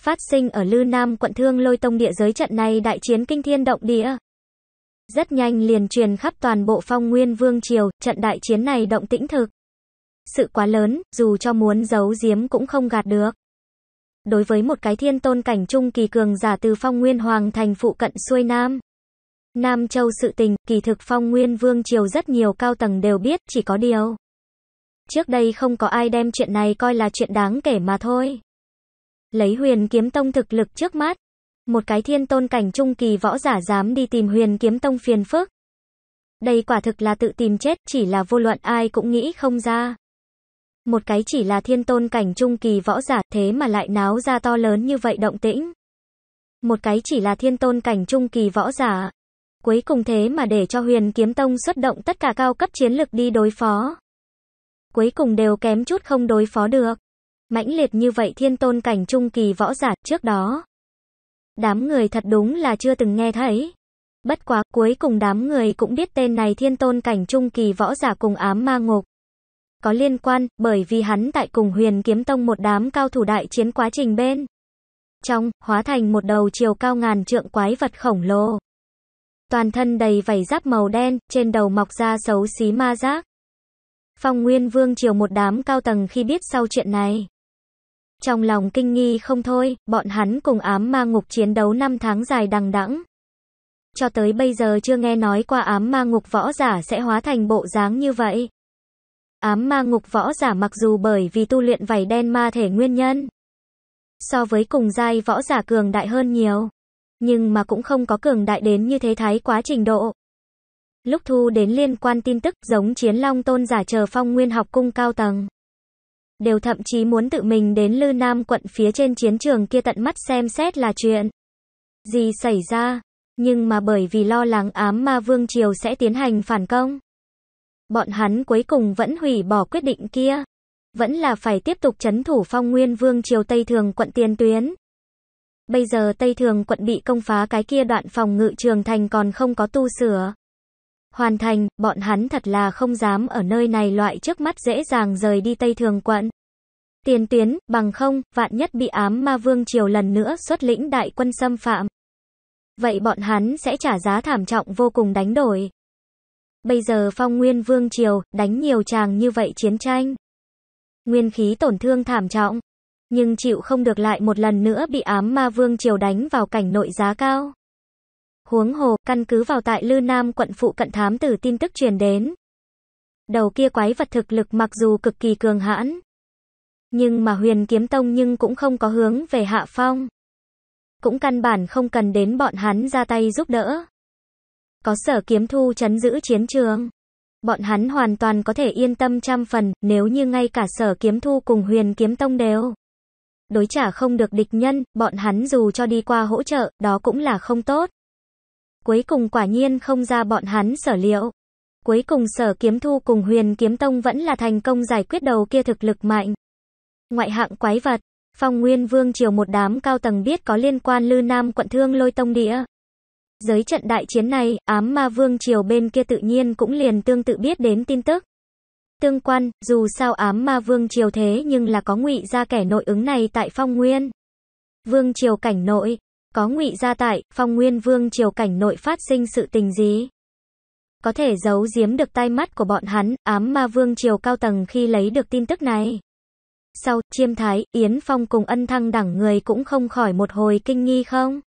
Phát sinh ở Lư Nam quận Thương Lôi Tông địa giới trận này đại chiến kinh thiên động địa. Rất nhanh liền truyền khắp toàn bộ phong nguyên vương triều, trận đại chiến này động tĩnh thực. Sự quá lớn, dù cho muốn giấu giếm cũng không gạt được. Đối với một cái thiên tôn cảnh trung kỳ cường giả từ phong nguyên hoàng thành phụ cận xuôi nam. Nam Châu sự tình, kỳ thực phong nguyên vương triều rất nhiều cao tầng đều biết, chỉ có điều. Trước đây không có ai đem chuyện này coi là chuyện đáng kể mà thôi. Lấy huyền kiếm tông thực lực trước mắt. Một cái thiên tôn cảnh trung kỳ võ giả dám đi tìm huyền kiếm tông phiền phức. Đây quả thực là tự tìm chết, chỉ là vô luận ai cũng nghĩ không ra. Một cái chỉ là thiên tôn cảnh trung kỳ võ giả thế mà lại náo ra to lớn như vậy động tĩnh. Một cái chỉ là thiên tôn cảnh trung kỳ võ giả, Cuối cùng thế mà để cho huyền kiếm tông xuất động tất cả cao cấp chiến lực đi đối phó. Cuối cùng đều kém chút không đối phó được. Mãnh liệt như vậy thiên tôn cảnh trung kỳ võ giả trước đó. Đám người thật đúng là chưa từng nghe thấy. Bất quá, cuối cùng đám người cũng biết tên này thiên tôn cảnh trung kỳ võ giả cùng ám ma ngục. Có liên quan, bởi vì hắn tại cùng huyền kiếm tông một đám cao thủ đại chiến quá trình bên. Trong, hóa thành một đầu chiều cao ngàn trượng quái vật khổng lồ. Toàn thân đầy vảy giáp màu đen, trên đầu mọc ra xấu xí ma giác. Phong Nguyên Vương triều một đám cao tầng khi biết sau chuyện này. Trong lòng kinh nghi không thôi, bọn hắn cùng ám ma ngục chiến đấu năm tháng dài đằng đẵng. Cho tới bây giờ chưa nghe nói qua ám ma ngục võ giả sẽ hóa thành bộ dáng như vậy. Ám ma ngục võ giả mặc dù bởi vì tu luyện vảy đen ma thể nguyên nhân. So với cùng giai võ giả cường đại hơn nhiều nhưng mà cũng không có cường đại đến như thế thái quá trình độ. Lúc thu đến liên quan tin tức giống chiến long tôn giả chờ phong nguyên học cung cao tầng. Đều thậm chí muốn tự mình đến Lư Nam quận phía trên chiến trường kia tận mắt xem xét là chuyện. Gì xảy ra? Nhưng mà bởi vì lo lắng ám ma vương triều sẽ tiến hành phản công. Bọn hắn cuối cùng vẫn hủy bỏ quyết định kia. Vẫn là phải tiếp tục chấn thủ phong nguyên vương triều Tây Thường quận tiền tuyến. Bây giờ Tây Thường quận bị công phá cái kia đoạn phòng ngự trường thành còn không có tu sửa. Hoàn thành, bọn hắn thật là không dám ở nơi này loại trước mắt dễ dàng rời đi Tây Thường quận. Tiền tuyến, bằng không, vạn nhất bị ám ma vương triều lần nữa xuất lĩnh đại quân xâm phạm. Vậy bọn hắn sẽ trả giá thảm trọng vô cùng đánh đổi. Bây giờ phong nguyên vương triều, đánh nhiều chàng như vậy chiến tranh. Nguyên khí tổn thương thảm trọng. Nhưng chịu không được lại một lần nữa bị ám ma vương triều đánh vào cảnh nội giá cao. Huống hồ, căn cứ vào tại Lư Nam quận phụ cận thám tử tin tức truyền đến. Đầu kia quái vật thực lực mặc dù cực kỳ cường hãn. Nhưng mà huyền kiếm tông nhưng cũng không có hướng về hạ phong. Cũng căn bản không cần đến bọn hắn ra tay giúp đỡ. Có sở kiếm thu chấn giữ chiến trường. Bọn hắn hoàn toàn có thể yên tâm trăm phần, nếu như ngay cả sở kiếm thu cùng huyền kiếm tông đều. Đối trả không được địch nhân, bọn hắn dù cho đi qua hỗ trợ, đó cũng là không tốt. Cuối cùng quả nhiên không ra bọn hắn sở liệu. Cuối cùng sở kiếm thu cùng huyền kiếm tông vẫn là thành công giải quyết đầu kia thực lực mạnh. Ngoại hạng quái vật, phong nguyên vương triều một đám cao tầng biết có liên quan lư nam quận thương lôi tông đĩa. Giới trận đại chiến này, ám ma vương triều bên kia tự nhiên cũng liền tương tự biết đến tin tức. Tương quan, dù sao ám ma vương triều thế nhưng là có ngụy ra kẻ nội ứng này tại phong nguyên. Vương triều cảnh nội, có ngụy ra tại, phong nguyên vương triều cảnh nội phát sinh sự tình gì? Có thể giấu giếm được tai mắt của bọn hắn, ám ma vương triều cao tầng khi lấy được tin tức này. Sau, chiêm thái, Yến Phong cùng ân thăng đẳng người cũng không khỏi một hồi kinh nghi không?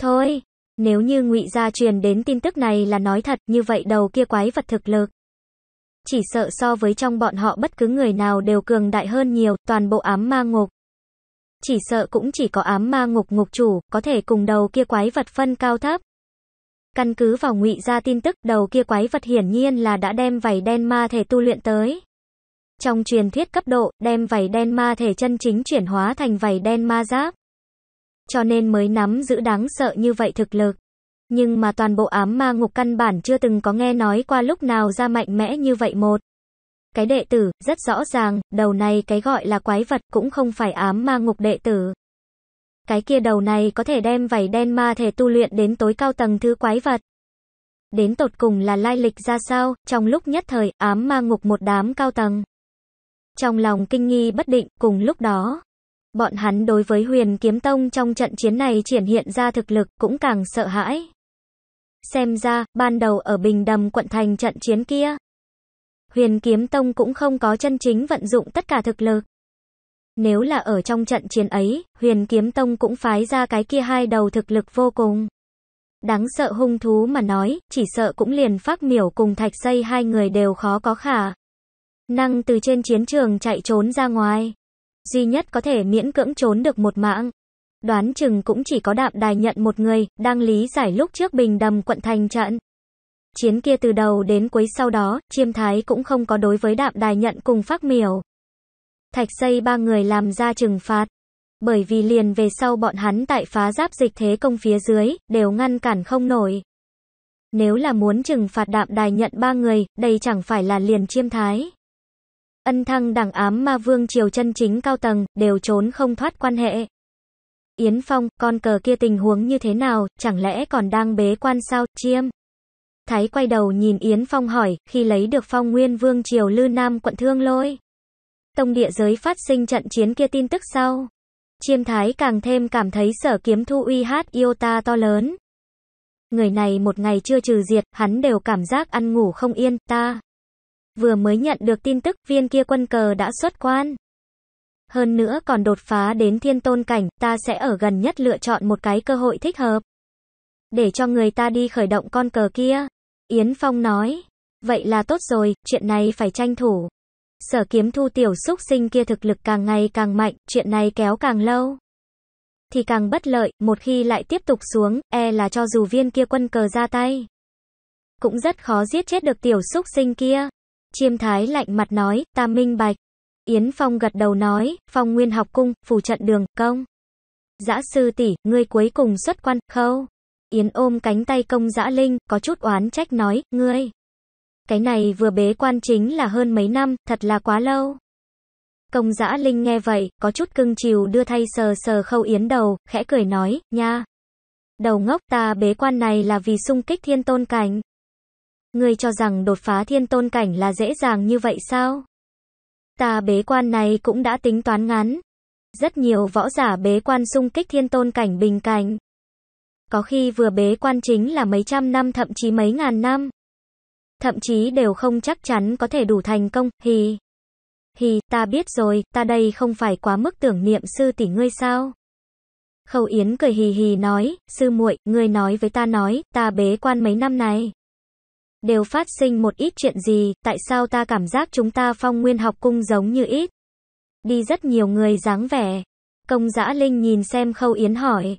Thôi, nếu như ngụy gia truyền đến tin tức này là nói thật, như vậy đầu kia quái vật thực lực. Chỉ sợ so với trong bọn họ bất cứ người nào đều cường đại hơn nhiều, toàn bộ ám ma ngục. Chỉ sợ cũng chỉ có ám ma ngục ngục chủ, có thể cùng đầu kia quái vật phân cao thấp. Căn cứ vào ngụy gia tin tức, đầu kia quái vật hiển nhiên là đã đem vảy đen ma thể tu luyện tới. Trong truyền thuyết cấp độ, đem vảy đen ma thể chân chính chuyển hóa thành vảy đen ma giáp. Cho nên mới nắm giữ đáng sợ như vậy thực lực. Nhưng mà toàn bộ ám ma ngục căn bản chưa từng có nghe nói qua lúc nào ra mạnh mẽ như vậy một. Cái đệ tử, rất rõ ràng, đầu này cái gọi là quái vật cũng không phải ám ma ngục đệ tử. Cái kia đầu này có thể đem vảy đen ma thể tu luyện đến tối cao tầng thứ quái vật. Đến tột cùng là lai lịch ra sao, trong lúc nhất thời, ám ma ngục một đám cao tầng. Trong lòng kinh nghi bất định, cùng lúc đó, bọn hắn đối với huyền kiếm tông trong trận chiến này triển hiện ra thực lực cũng càng sợ hãi. Xem ra, ban đầu ở Bình Đầm quận thành trận chiến kia, huyền kiếm tông cũng không có chân chính vận dụng tất cả thực lực. Nếu là ở trong trận chiến ấy, huyền kiếm tông cũng phái ra cái kia hai đầu thực lực vô cùng. Đáng sợ hung thú mà nói, chỉ sợ cũng liền phát miểu cùng thạch xây hai người đều khó có khả năng từ trên chiến trường chạy trốn ra ngoài. Duy nhất có thể miễn cưỡng trốn được một mạng. Đoán chừng cũng chỉ có đạm đài nhận một người, đang lý giải lúc trước bình đầm quận thành trận. Chiến kia từ đầu đến cuối sau đó, chiêm thái cũng không có đối với đạm đài nhận cùng phát miểu. Thạch xây ba người làm ra trừng phạt. Bởi vì liền về sau bọn hắn tại phá giáp dịch thế công phía dưới, đều ngăn cản không nổi. Nếu là muốn trừng phạt đạm đài nhận ba người, đây chẳng phải là liền chiêm thái. Ân thăng đẳng ám ma vương triều chân chính cao tầng, đều trốn không thoát quan hệ. Yến Phong, con cờ kia tình huống như thế nào, chẳng lẽ còn đang bế quan sao, chiêm? Thái quay đầu nhìn Yến Phong hỏi, khi lấy được phong nguyên vương triều lư nam quận thương lôi. Tông địa giới phát sinh trận chiến kia tin tức sau. Chiêm Thái càng thêm cảm thấy sở kiếm thu uy hát yêu ta to lớn. Người này một ngày chưa trừ diệt, hắn đều cảm giác ăn ngủ không yên, ta. Vừa mới nhận được tin tức viên kia quân cờ đã xuất quan. Hơn nữa còn đột phá đến thiên tôn cảnh, ta sẽ ở gần nhất lựa chọn một cái cơ hội thích hợp. Để cho người ta đi khởi động con cờ kia. Yến Phong nói. Vậy là tốt rồi, chuyện này phải tranh thủ. Sở kiếm thu tiểu xúc sinh kia thực lực càng ngày càng mạnh, chuyện này kéo càng lâu. Thì càng bất lợi, một khi lại tiếp tục xuống, e là cho dù viên kia quân cờ ra tay. Cũng rất khó giết chết được tiểu xúc sinh kia. Chiêm thái lạnh mặt nói, ta minh bạch. Yến Phong gật đầu nói, Phong Nguyên học cung, phù trận đường, công. Giã sư tỷ, ngươi cuối cùng xuất quan, khâu. Yến ôm cánh tay công giã linh, có chút oán trách nói, ngươi. Cái này vừa bế quan chính là hơn mấy năm, thật là quá lâu. Công giã linh nghe vậy, có chút cưng chiều đưa thay sờ sờ khâu yến đầu, khẽ cười nói, nha. Đầu ngốc ta bế quan này là vì sung kích thiên tôn cảnh. Ngươi cho rằng đột phá thiên tôn cảnh là dễ dàng như vậy sao? Ta bế quan này cũng đã tính toán ngắn. Rất nhiều võ giả bế quan sung kích thiên tôn cảnh bình cảnh. Có khi vừa bế quan chính là mấy trăm năm thậm chí mấy ngàn năm. Thậm chí đều không chắc chắn có thể đủ thành công, hì. Hì, ta biết rồi, ta đây không phải quá mức tưởng niệm sư tỷ ngươi sao? Khâu Yến cười hì hì nói, sư muội, ngươi nói với ta nói, ta bế quan mấy năm này. Đều phát sinh một ít chuyện gì, tại sao ta cảm giác chúng ta phong nguyên học cung giống như ít. Đi rất nhiều người dáng vẻ. Công giã Linh nhìn xem Khâu Yến hỏi.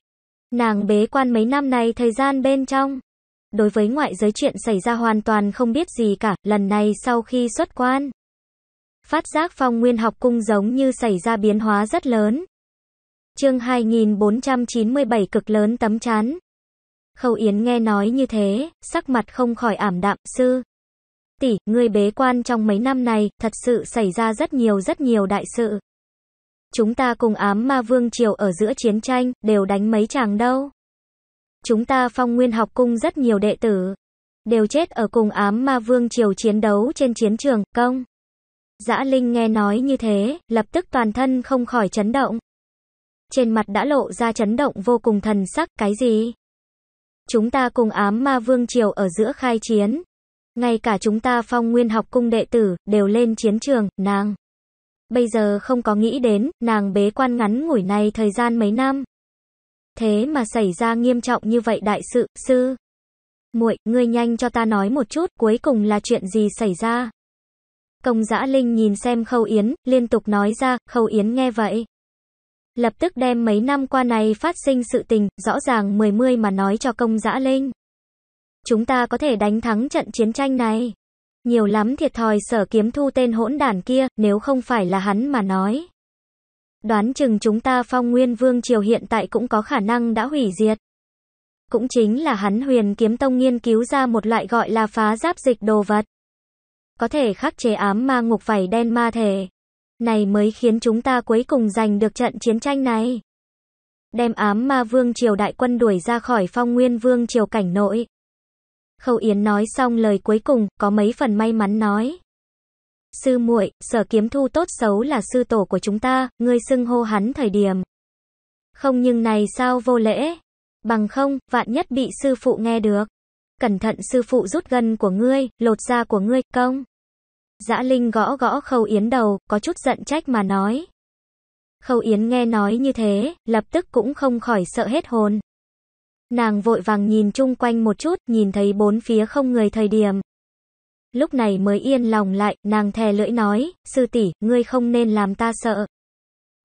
Nàng bế quan mấy năm này thời gian bên trong. Đối với ngoại giới chuyện xảy ra hoàn toàn không biết gì cả, lần này sau khi xuất quan. Phát giác phong nguyên học cung giống như xảy ra biến hóa rất lớn. chương 2497 cực lớn tấm chán. Khâu Yến nghe nói như thế, sắc mặt không khỏi ảm đạm, sư. Tỷ, ngươi bế quan trong mấy năm này, thật sự xảy ra rất nhiều rất nhiều đại sự. Chúng ta cùng ám ma vương triều ở giữa chiến tranh, đều đánh mấy chàng đâu. Chúng ta phong nguyên học cung rất nhiều đệ tử. Đều chết ở cùng ám ma vương triều chiến đấu trên chiến trường, công. Dã Linh nghe nói như thế, lập tức toàn thân không khỏi chấn động. Trên mặt đã lộ ra chấn động vô cùng thần sắc, cái gì? Chúng ta cùng ám ma vương triều ở giữa khai chiến. Ngay cả chúng ta phong nguyên học cung đệ tử, đều lên chiến trường, nàng. Bây giờ không có nghĩ đến, nàng bế quan ngắn ngủi này thời gian mấy năm. Thế mà xảy ra nghiêm trọng như vậy đại sự, sư. muội ngươi nhanh cho ta nói một chút, cuối cùng là chuyện gì xảy ra? Công giã linh nhìn xem Khâu Yến, liên tục nói ra, Khâu Yến nghe vậy. Lập tức đem mấy năm qua này phát sinh sự tình, rõ ràng mười mươi mà nói cho công dã linh. Chúng ta có thể đánh thắng trận chiến tranh này. Nhiều lắm thiệt thòi sở kiếm thu tên hỗn đản kia, nếu không phải là hắn mà nói. Đoán chừng chúng ta phong nguyên vương triều hiện tại cũng có khả năng đã hủy diệt. Cũng chính là hắn huyền kiếm tông nghiên cứu ra một loại gọi là phá giáp dịch đồ vật. Có thể khắc chế ám ma ngục vảy đen ma thể. Này mới khiến chúng ta cuối cùng giành được trận chiến tranh này. Đem ám ma vương triều đại quân đuổi ra khỏi phong nguyên vương triều cảnh nội. Khâu Yến nói xong lời cuối cùng, có mấy phần may mắn nói. Sư muội, sở kiếm thu tốt xấu là sư tổ của chúng ta, ngươi xưng hô hắn thời điểm. Không nhưng này sao vô lễ? Bằng không, vạn nhất bị sư phụ nghe được. Cẩn thận sư phụ rút gân của ngươi, lột da của ngươi, công. Dã Linh gõ gõ Khâu Yến đầu, có chút giận trách mà nói. Khâu Yến nghe nói như thế, lập tức cũng không khỏi sợ hết hồn. Nàng vội vàng nhìn chung quanh một chút, nhìn thấy bốn phía không người thời điểm. Lúc này mới yên lòng lại, nàng thè lưỡi nói, sư tỷ, ngươi không nên làm ta sợ.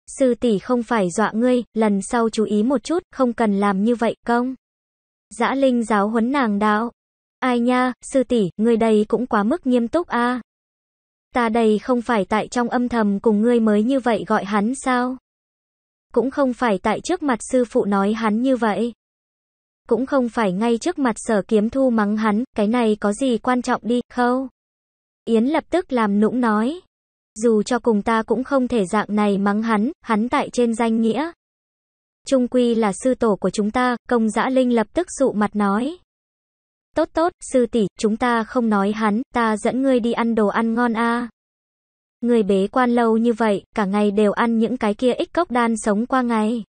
Sư tỷ không phải dọa ngươi, lần sau chú ý một chút, không cần làm như vậy, công. Dã Linh giáo huấn nàng đạo. Ai nha, sư tỷ, ngươi đây cũng quá mức nghiêm túc a. Ta đây không phải tại trong âm thầm cùng ngươi mới như vậy gọi hắn sao? Cũng không phải tại trước mặt sư phụ nói hắn như vậy. Cũng không phải ngay trước mặt sở kiếm thu mắng hắn, cái này có gì quan trọng đi, khâu. Yến lập tức làm nũng nói. Dù cho cùng ta cũng không thể dạng này mắng hắn, hắn tại trên danh nghĩa. Trung quy là sư tổ của chúng ta, công dã linh lập tức dụ mặt nói. Tốt tốt, sư tỷ, chúng ta không nói hắn, ta dẫn ngươi đi ăn đồ ăn ngon a. Người bế quan lâu như vậy, cả ngày đều ăn những cái kia ích cốc đan sống qua ngày.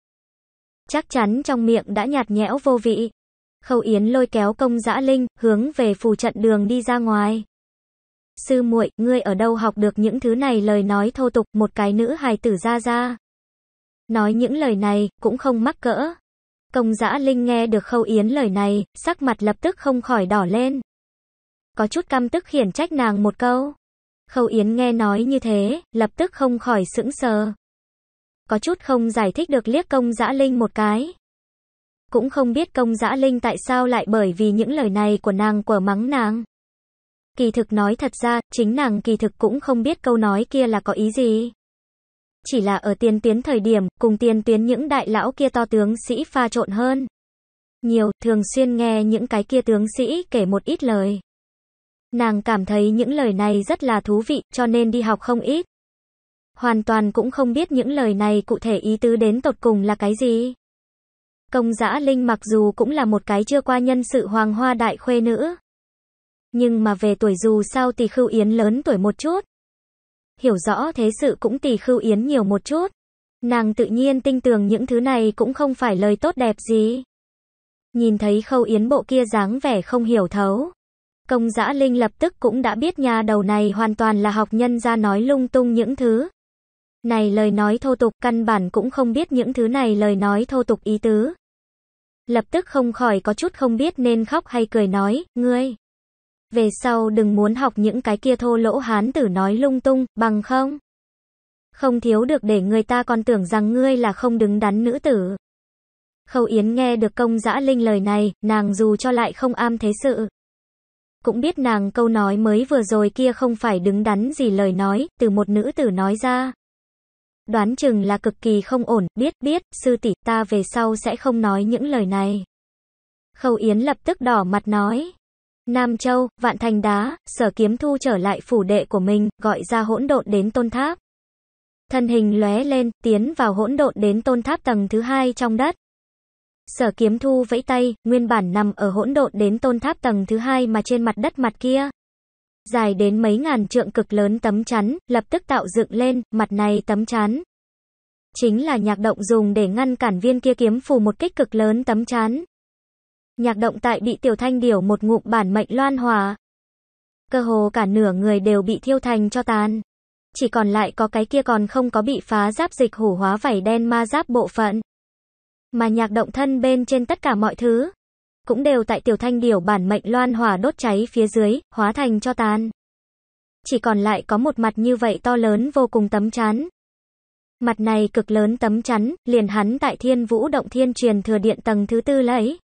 Chắc chắn trong miệng đã nhạt nhẽo vô vị. Khâu Yến lôi kéo công dã linh, hướng về phù trận đường đi ra ngoài. Sư muội, ngươi ở đâu học được những thứ này lời nói thô tục, một cái nữ hài tử ra ra. Nói những lời này, cũng không mắc cỡ. Công giã Linh nghe được Khâu Yến lời này, sắc mặt lập tức không khỏi đỏ lên. Có chút căm tức khiển trách nàng một câu. Khâu Yến nghe nói như thế, lập tức không khỏi sững sờ. Có chút không giải thích được liếc công giã Linh một cái. Cũng không biết công giã Linh tại sao lại bởi vì những lời này của nàng của mắng nàng. Kỳ thực nói thật ra, chính nàng kỳ thực cũng không biết câu nói kia là có ý gì. Chỉ là ở tiền tuyến thời điểm, cùng tiền tuyến những đại lão kia to tướng sĩ pha trộn hơn. nhiều, thường xuyên nghe những cái kia tướng sĩ kể một ít lời. Nàng cảm thấy những lời này rất là thú vị, cho nên đi học không ít. Hoàn toàn cũng không biết những lời này cụ thể ý tứ đến tột cùng là cái gì. Công giã Linh mặc dù cũng là một cái chưa qua nhân sự hoàng hoa đại khuê nữ. Nhưng mà về tuổi dù sao thì khưu yến lớn tuổi một chút. Hiểu rõ thế sự cũng tỷ khưu yến nhiều một chút. Nàng tự nhiên tinh tường những thứ này cũng không phải lời tốt đẹp gì. Nhìn thấy khâu yến bộ kia dáng vẻ không hiểu thấu. Công giã Linh lập tức cũng đã biết nhà đầu này hoàn toàn là học nhân ra nói lung tung những thứ. Này lời nói thô tục căn bản cũng không biết những thứ này lời nói thô tục ý tứ. Lập tức không khỏi có chút không biết nên khóc hay cười nói, ngươi. Về sau đừng muốn học những cái kia thô lỗ hán tử nói lung tung, bằng không. Không thiếu được để người ta còn tưởng rằng ngươi là không đứng đắn nữ tử. Khâu Yến nghe được công dã linh lời này, nàng dù cho lại không am thế sự. Cũng biết nàng câu nói mới vừa rồi kia không phải đứng đắn gì lời nói, từ một nữ tử nói ra. Đoán chừng là cực kỳ không ổn, biết biết, sư tỷ ta về sau sẽ không nói những lời này. Khâu Yến lập tức đỏ mặt nói. Nam Châu, Vạn Thành Đá, sở kiếm thu trở lại phủ đệ của mình, gọi ra hỗn độn đến tôn tháp. Thân hình lóe lên, tiến vào hỗn độn đến tôn tháp tầng thứ hai trong đất. Sở kiếm thu vẫy tay, nguyên bản nằm ở hỗn độn đến tôn tháp tầng thứ hai mà trên mặt đất mặt kia. Dài đến mấy ngàn trượng cực lớn tấm chắn, lập tức tạo dựng lên, mặt này tấm chắn. Chính là nhạc động dùng để ngăn cản viên kia kiếm phù một kích cực lớn tấm chắn. Nhạc động tại bị tiểu thanh điểu một ngụm bản mệnh loan hòa. Cơ hồ cả nửa người đều bị thiêu thành cho tàn. Chỉ còn lại có cái kia còn không có bị phá giáp dịch hủ hóa vảy đen ma giáp bộ phận. Mà nhạc động thân bên trên tất cả mọi thứ. Cũng đều tại tiểu thanh điểu bản mệnh loan hòa đốt cháy phía dưới, hóa thành cho tàn. Chỉ còn lại có một mặt như vậy to lớn vô cùng tấm chắn. Mặt này cực lớn tấm chắn, liền hắn tại thiên vũ động thiên truyền thừa điện tầng thứ tư lấy.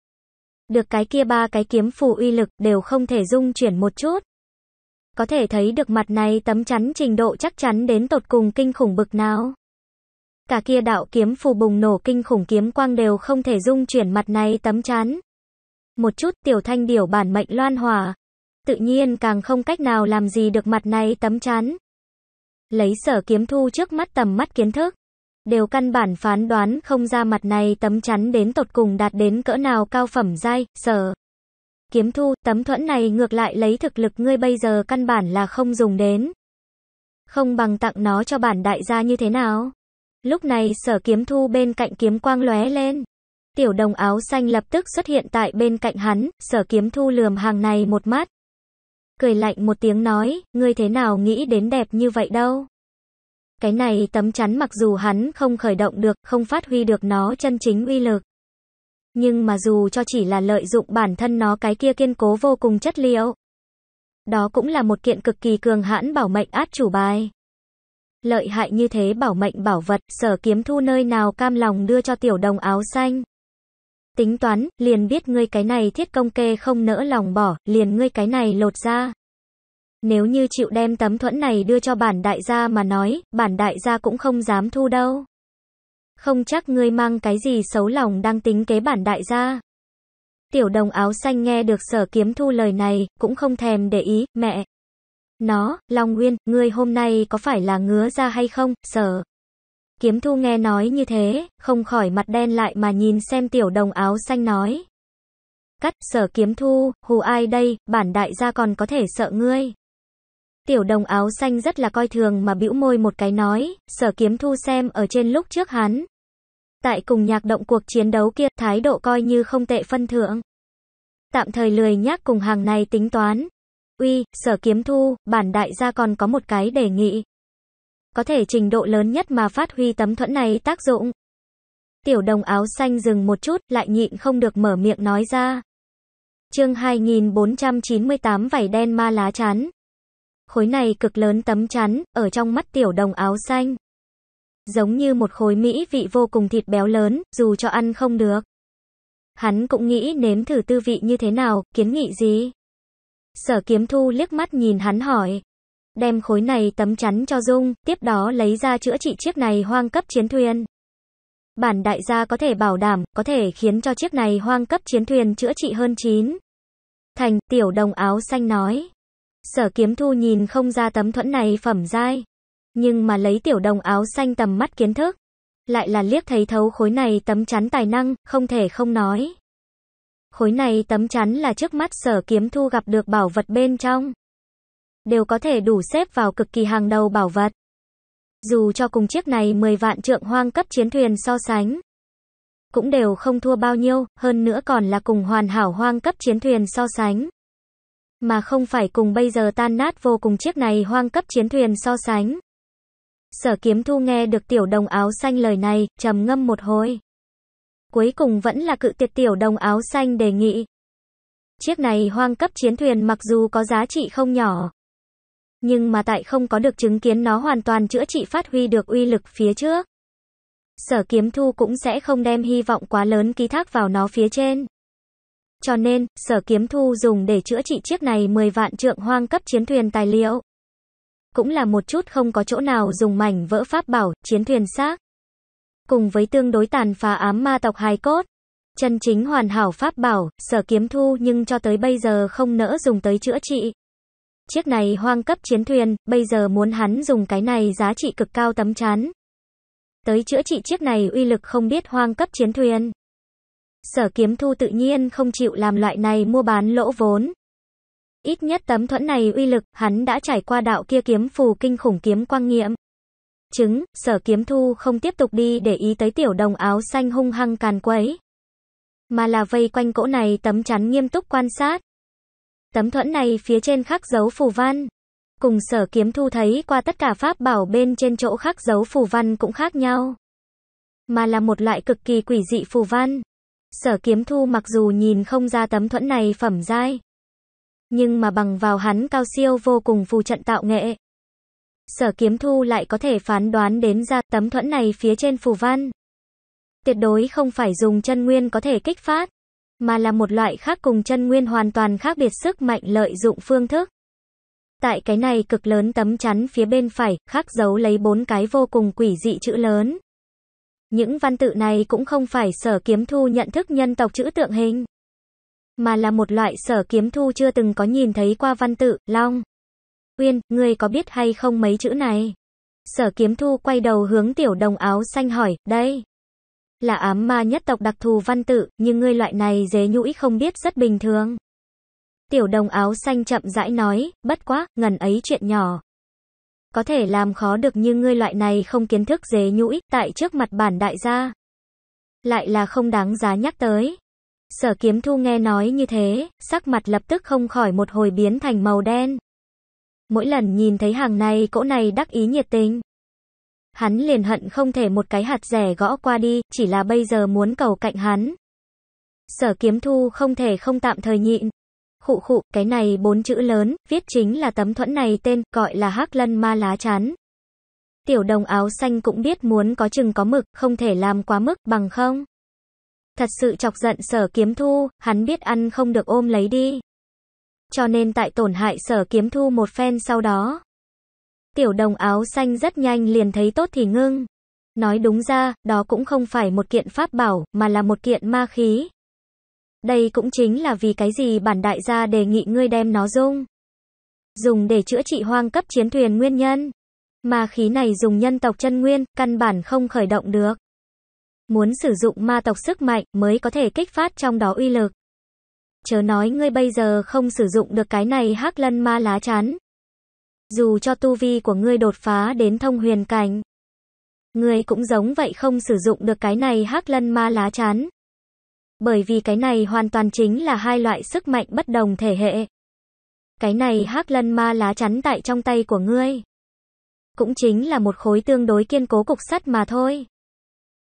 Được cái kia ba cái kiếm phù uy lực đều không thể dung chuyển một chút. Có thể thấy được mặt này tấm chắn trình độ chắc chắn đến tột cùng kinh khủng bực nào. Cả kia đạo kiếm phù bùng nổ kinh khủng kiếm quang đều không thể dung chuyển mặt này tấm chắn. Một chút tiểu thanh điểu bản mệnh loan hòa. Tự nhiên càng không cách nào làm gì được mặt này tấm chắn. Lấy sở kiếm thu trước mắt tầm mắt kiến thức. Đều căn bản phán đoán không ra mặt này tấm chắn đến tột cùng đạt đến cỡ nào cao phẩm giai, sở. Kiếm thu, tấm thuẫn này ngược lại lấy thực lực ngươi bây giờ căn bản là không dùng đến. Không bằng tặng nó cho bản đại gia như thế nào? Lúc này sở kiếm thu bên cạnh kiếm quang lóe lên. Tiểu đồng áo xanh lập tức xuất hiện tại bên cạnh hắn, sở kiếm thu lườm hàng này một mắt. Cười lạnh một tiếng nói, ngươi thế nào nghĩ đến đẹp như vậy đâu. Cái này tấm chắn mặc dù hắn không khởi động được, không phát huy được nó chân chính uy lực. Nhưng mà dù cho chỉ là lợi dụng bản thân nó cái kia kiên cố vô cùng chất liệu. Đó cũng là một kiện cực kỳ cường hãn bảo mệnh át chủ bài. Lợi hại như thế bảo mệnh bảo vật, sở kiếm thu nơi nào cam lòng đưa cho tiểu đồng áo xanh. Tính toán, liền biết ngươi cái này thiết công kê không nỡ lòng bỏ, liền ngươi cái này lột ra. Nếu như chịu đem tấm thuẫn này đưa cho bản đại gia mà nói, bản đại gia cũng không dám thu đâu. Không chắc ngươi mang cái gì xấu lòng đang tính kế bản đại gia. Tiểu đồng áo xanh nghe được sở kiếm thu lời này, cũng không thèm để ý, mẹ. Nó, Long Nguyên, ngươi hôm nay có phải là ngứa ra hay không, sở. Kiếm thu nghe nói như thế, không khỏi mặt đen lại mà nhìn xem tiểu đồng áo xanh nói. Cắt, sở kiếm thu, hù ai đây, bản đại gia còn có thể sợ ngươi. Tiểu đồng áo xanh rất là coi thường mà bĩu môi một cái nói, sở kiếm thu xem ở trên lúc trước hắn. Tại cùng nhạc động cuộc chiến đấu kia, thái độ coi như không tệ phân thượng. Tạm thời lười nhắc cùng hàng này tính toán. Uy, sở kiếm thu, bản đại gia còn có một cái đề nghị. Có thể trình độ lớn nhất mà phát huy tấm thuẫn này tác dụng. Tiểu đồng áo xanh dừng một chút, lại nhịn không được mở miệng nói ra. Chương 2498 vảy đen ma lá chắn. Khối này cực lớn tấm chắn, ở trong mắt tiểu đồng áo xanh. Giống như một khối mỹ vị vô cùng thịt béo lớn, dù cho ăn không được. Hắn cũng nghĩ nếm thử tư vị như thế nào, kiến nghị gì? Sở kiếm thu liếc mắt nhìn hắn hỏi. Đem khối này tấm chắn cho Dung, tiếp đó lấy ra chữa trị chiếc này hoang cấp chiến thuyền. Bản đại gia có thể bảo đảm, có thể khiến cho chiếc này hoang cấp chiến thuyền chữa trị hơn 9. Thành, tiểu đồng áo xanh nói. Sở kiếm thu nhìn không ra tấm thuẫn này phẩm giai. Nhưng mà lấy tiểu đồng áo xanh tầm mắt kiến thức. Lại là liếc thấy thấu khối này tấm chắn tài năng, không thể không nói. Khối này tấm chắn là trước mắt sở kiếm thu gặp được bảo vật bên trong. Đều có thể đủ xếp vào cực kỳ hàng đầu bảo vật. Dù cho cùng chiếc này 10 vạn trượng hoang cấp chiến thuyền so sánh. Cũng đều không thua bao nhiêu, hơn nữa còn là cùng hoàn hảo hoang cấp chiến thuyền so sánh. Mà không phải cùng bây giờ tan nát vô cùng chiếc này hoang cấp chiến thuyền so sánh. Sở kiếm thu nghe được tiểu đồng áo xanh lời này, trầm ngâm một hồi. Cuối cùng vẫn là cự tuyệt tiểu đồng áo xanh đề nghị. Chiếc này hoang cấp chiến thuyền mặc dù có giá trị không nhỏ. Nhưng mà tại không có được chứng kiến nó hoàn toàn chữa trị phát huy được uy lực phía trước. Sở kiếm thu cũng sẽ không đem hy vọng quá lớn ký thác vào nó phía trên. Cho nên, sở kiếm thu dùng để chữa trị chiếc này 10 vạn trượng hoang cấp chiến thuyền tài liệu. Cũng là một chút không có chỗ nào dùng mảnh vỡ pháp bảo, chiến thuyền xác. Cùng với tương đối tàn phá ám ma tộc hài cốt. Chân chính hoàn hảo pháp bảo, sở kiếm thu nhưng cho tới bây giờ không nỡ dùng tới chữa trị. Chiếc này hoang cấp chiến thuyền, bây giờ muốn hắn dùng cái này giá trị cực cao tấm chắn. Tới chữa trị chiếc này uy lực không biết hoang cấp chiến thuyền. Sở kiếm thu tự nhiên không chịu làm loại này mua bán lỗ vốn. Ít nhất tấm thuẫn này uy lực, hắn đã trải qua đạo kia kiếm phù kinh khủng kiếm quang nghiệm. Chứng, sở kiếm thu không tiếp tục đi để ý tới tiểu đồng áo xanh hung hăng càn quấy. Mà là vây quanh cỗ này tấm chắn nghiêm túc quan sát. Tấm thuẫn này phía trên khắc dấu phù văn. Cùng sở kiếm thu thấy qua tất cả pháp bảo bên trên chỗ khắc dấu phù văn cũng khác nhau. Mà là một loại cực kỳ quỷ dị phù văn. Sở kiếm thu mặc dù nhìn không ra tấm thuẫn này phẩm giai. Nhưng mà bằng vào hắn cao siêu vô cùng phù trận tạo nghệ. Sở kiếm thu lại có thể phán đoán đến ra tấm thuẫn này phía trên phù văn. Tuyệt đối không phải dùng chân nguyên có thể kích phát, mà là một loại khác cùng chân nguyên hoàn toàn khác biệt sức mạnh lợi dụng phương thức. Tại cái này cực lớn tấm chắn phía bên phải, khắc dấu lấy bốn cái vô cùng quỷ dị chữ lớn. Những văn tự này cũng không phải sở kiếm thu nhận thức nhân tộc chữ tượng hình, mà là một loại sở kiếm thu chưa từng có nhìn thấy qua văn tự, long. Uyên, ngươi có biết hay không mấy chữ này? Sở kiếm thu quay đầu hướng tiểu đồng áo xanh hỏi, đây. Là ám ma nhất tộc đặc thù văn tự, nhưng ngươi loại này dế nhũi không biết rất bình thường. Tiểu đồng áo xanh chậm rãi nói, bất quá, ngần ấy chuyện nhỏ. Có thể làm khó được như ngươi loại này không kiến thức dế nhũi, tại trước mặt bản đại gia. Lại là không đáng giá nhắc tới. Sở kiếm thu nghe nói như thế, sắc mặt lập tức không khỏi một hồi biến thành màu đen. Mỗi lần nhìn thấy hàng này cỗ này đắc ý nhiệt tình. Hắn liền hận không thể một cái hạt rẻ gõ qua đi, chỉ là bây giờ muốn cầu cạnh hắn. Sở kiếm thu không thể không tạm thời nhịn. Khụ khụ, cái này bốn chữ lớn, viết chính là tấm thuẫn này tên, gọi là hắc lân ma lá chắn. Tiểu đồng áo xanh cũng biết muốn có chừng có mực, không thể làm quá mức, bằng không. Thật sự chọc giận sở kiếm thu, hắn biết ăn không được ôm lấy đi. Cho nên tại tổn hại sở kiếm thu một phen sau đó. Tiểu đồng áo xanh rất nhanh liền thấy tốt thì ngưng. Nói đúng ra, đó cũng không phải một kiện pháp bảo, mà là một kiện ma khí. Đây cũng chính là vì cái gì bản đại gia đề nghị ngươi đem nó dung. Dùng để chữa trị hoang cấp chiến thuyền nguyên nhân. mà khí này dùng nhân tộc chân nguyên, căn bản không khởi động được. Muốn sử dụng ma tộc sức mạnh mới có thể kích phát trong đó uy lực. Chớ nói ngươi bây giờ không sử dụng được cái này hắc lân ma lá chắn. Dù cho tu vi của ngươi đột phá đến thông huyền cảnh. Ngươi cũng giống vậy không sử dụng được cái này hắc lân ma lá chắn. Bởi vì cái này hoàn toàn chính là hai loại sức mạnh bất đồng thể hệ. Cái này hắc lân ma lá chắn tại trong tay của ngươi. Cũng chính là một khối tương đối kiên cố cục sắt mà thôi.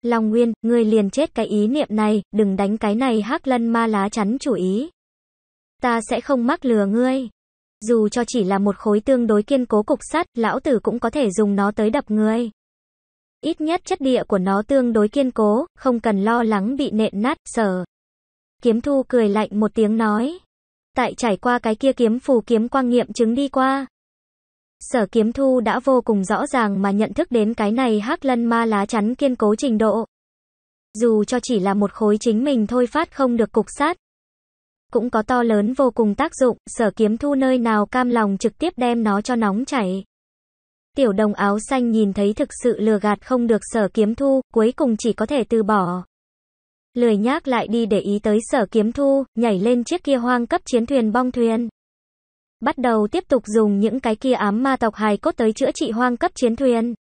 Long Nguyên, ngươi liền chết cái ý niệm này, đừng đánh cái này hắc lân ma lá chắn chủ ý. Ta sẽ không mắc lừa ngươi. Dù cho chỉ là một khối tương đối kiên cố cục sắt, lão tử cũng có thể dùng nó tới đập ngươi. Ít nhất chất địa của nó tương đối kiên cố, không cần lo lắng bị nện nát, sở. Kiếm thu cười lạnh một tiếng nói. Tại trải qua cái kia kiếm phù kiếm quang nghiệm chứng đi qua. Sở kiếm thu đã vô cùng rõ ràng mà nhận thức đến cái này hắc lân ma lá chắn kiên cố trình độ. Dù cho chỉ là một khối chính mình thôi phát không được cục sát. Cũng có to lớn vô cùng tác dụng, sở kiếm thu nơi nào cam lòng trực tiếp đem nó cho nóng chảy. Tiểu đồng áo xanh nhìn thấy thực sự lừa gạt không được sở kiếm thu, cuối cùng chỉ có thể từ bỏ. Lười nhác lại đi để ý tới sở kiếm thu, nhảy lên chiếc kia hoang cấp chiến thuyền bong thuyền. Bắt đầu tiếp tục dùng những cái kia ám ma tộc hài cốt tới chữa trị hoang cấp chiến thuyền.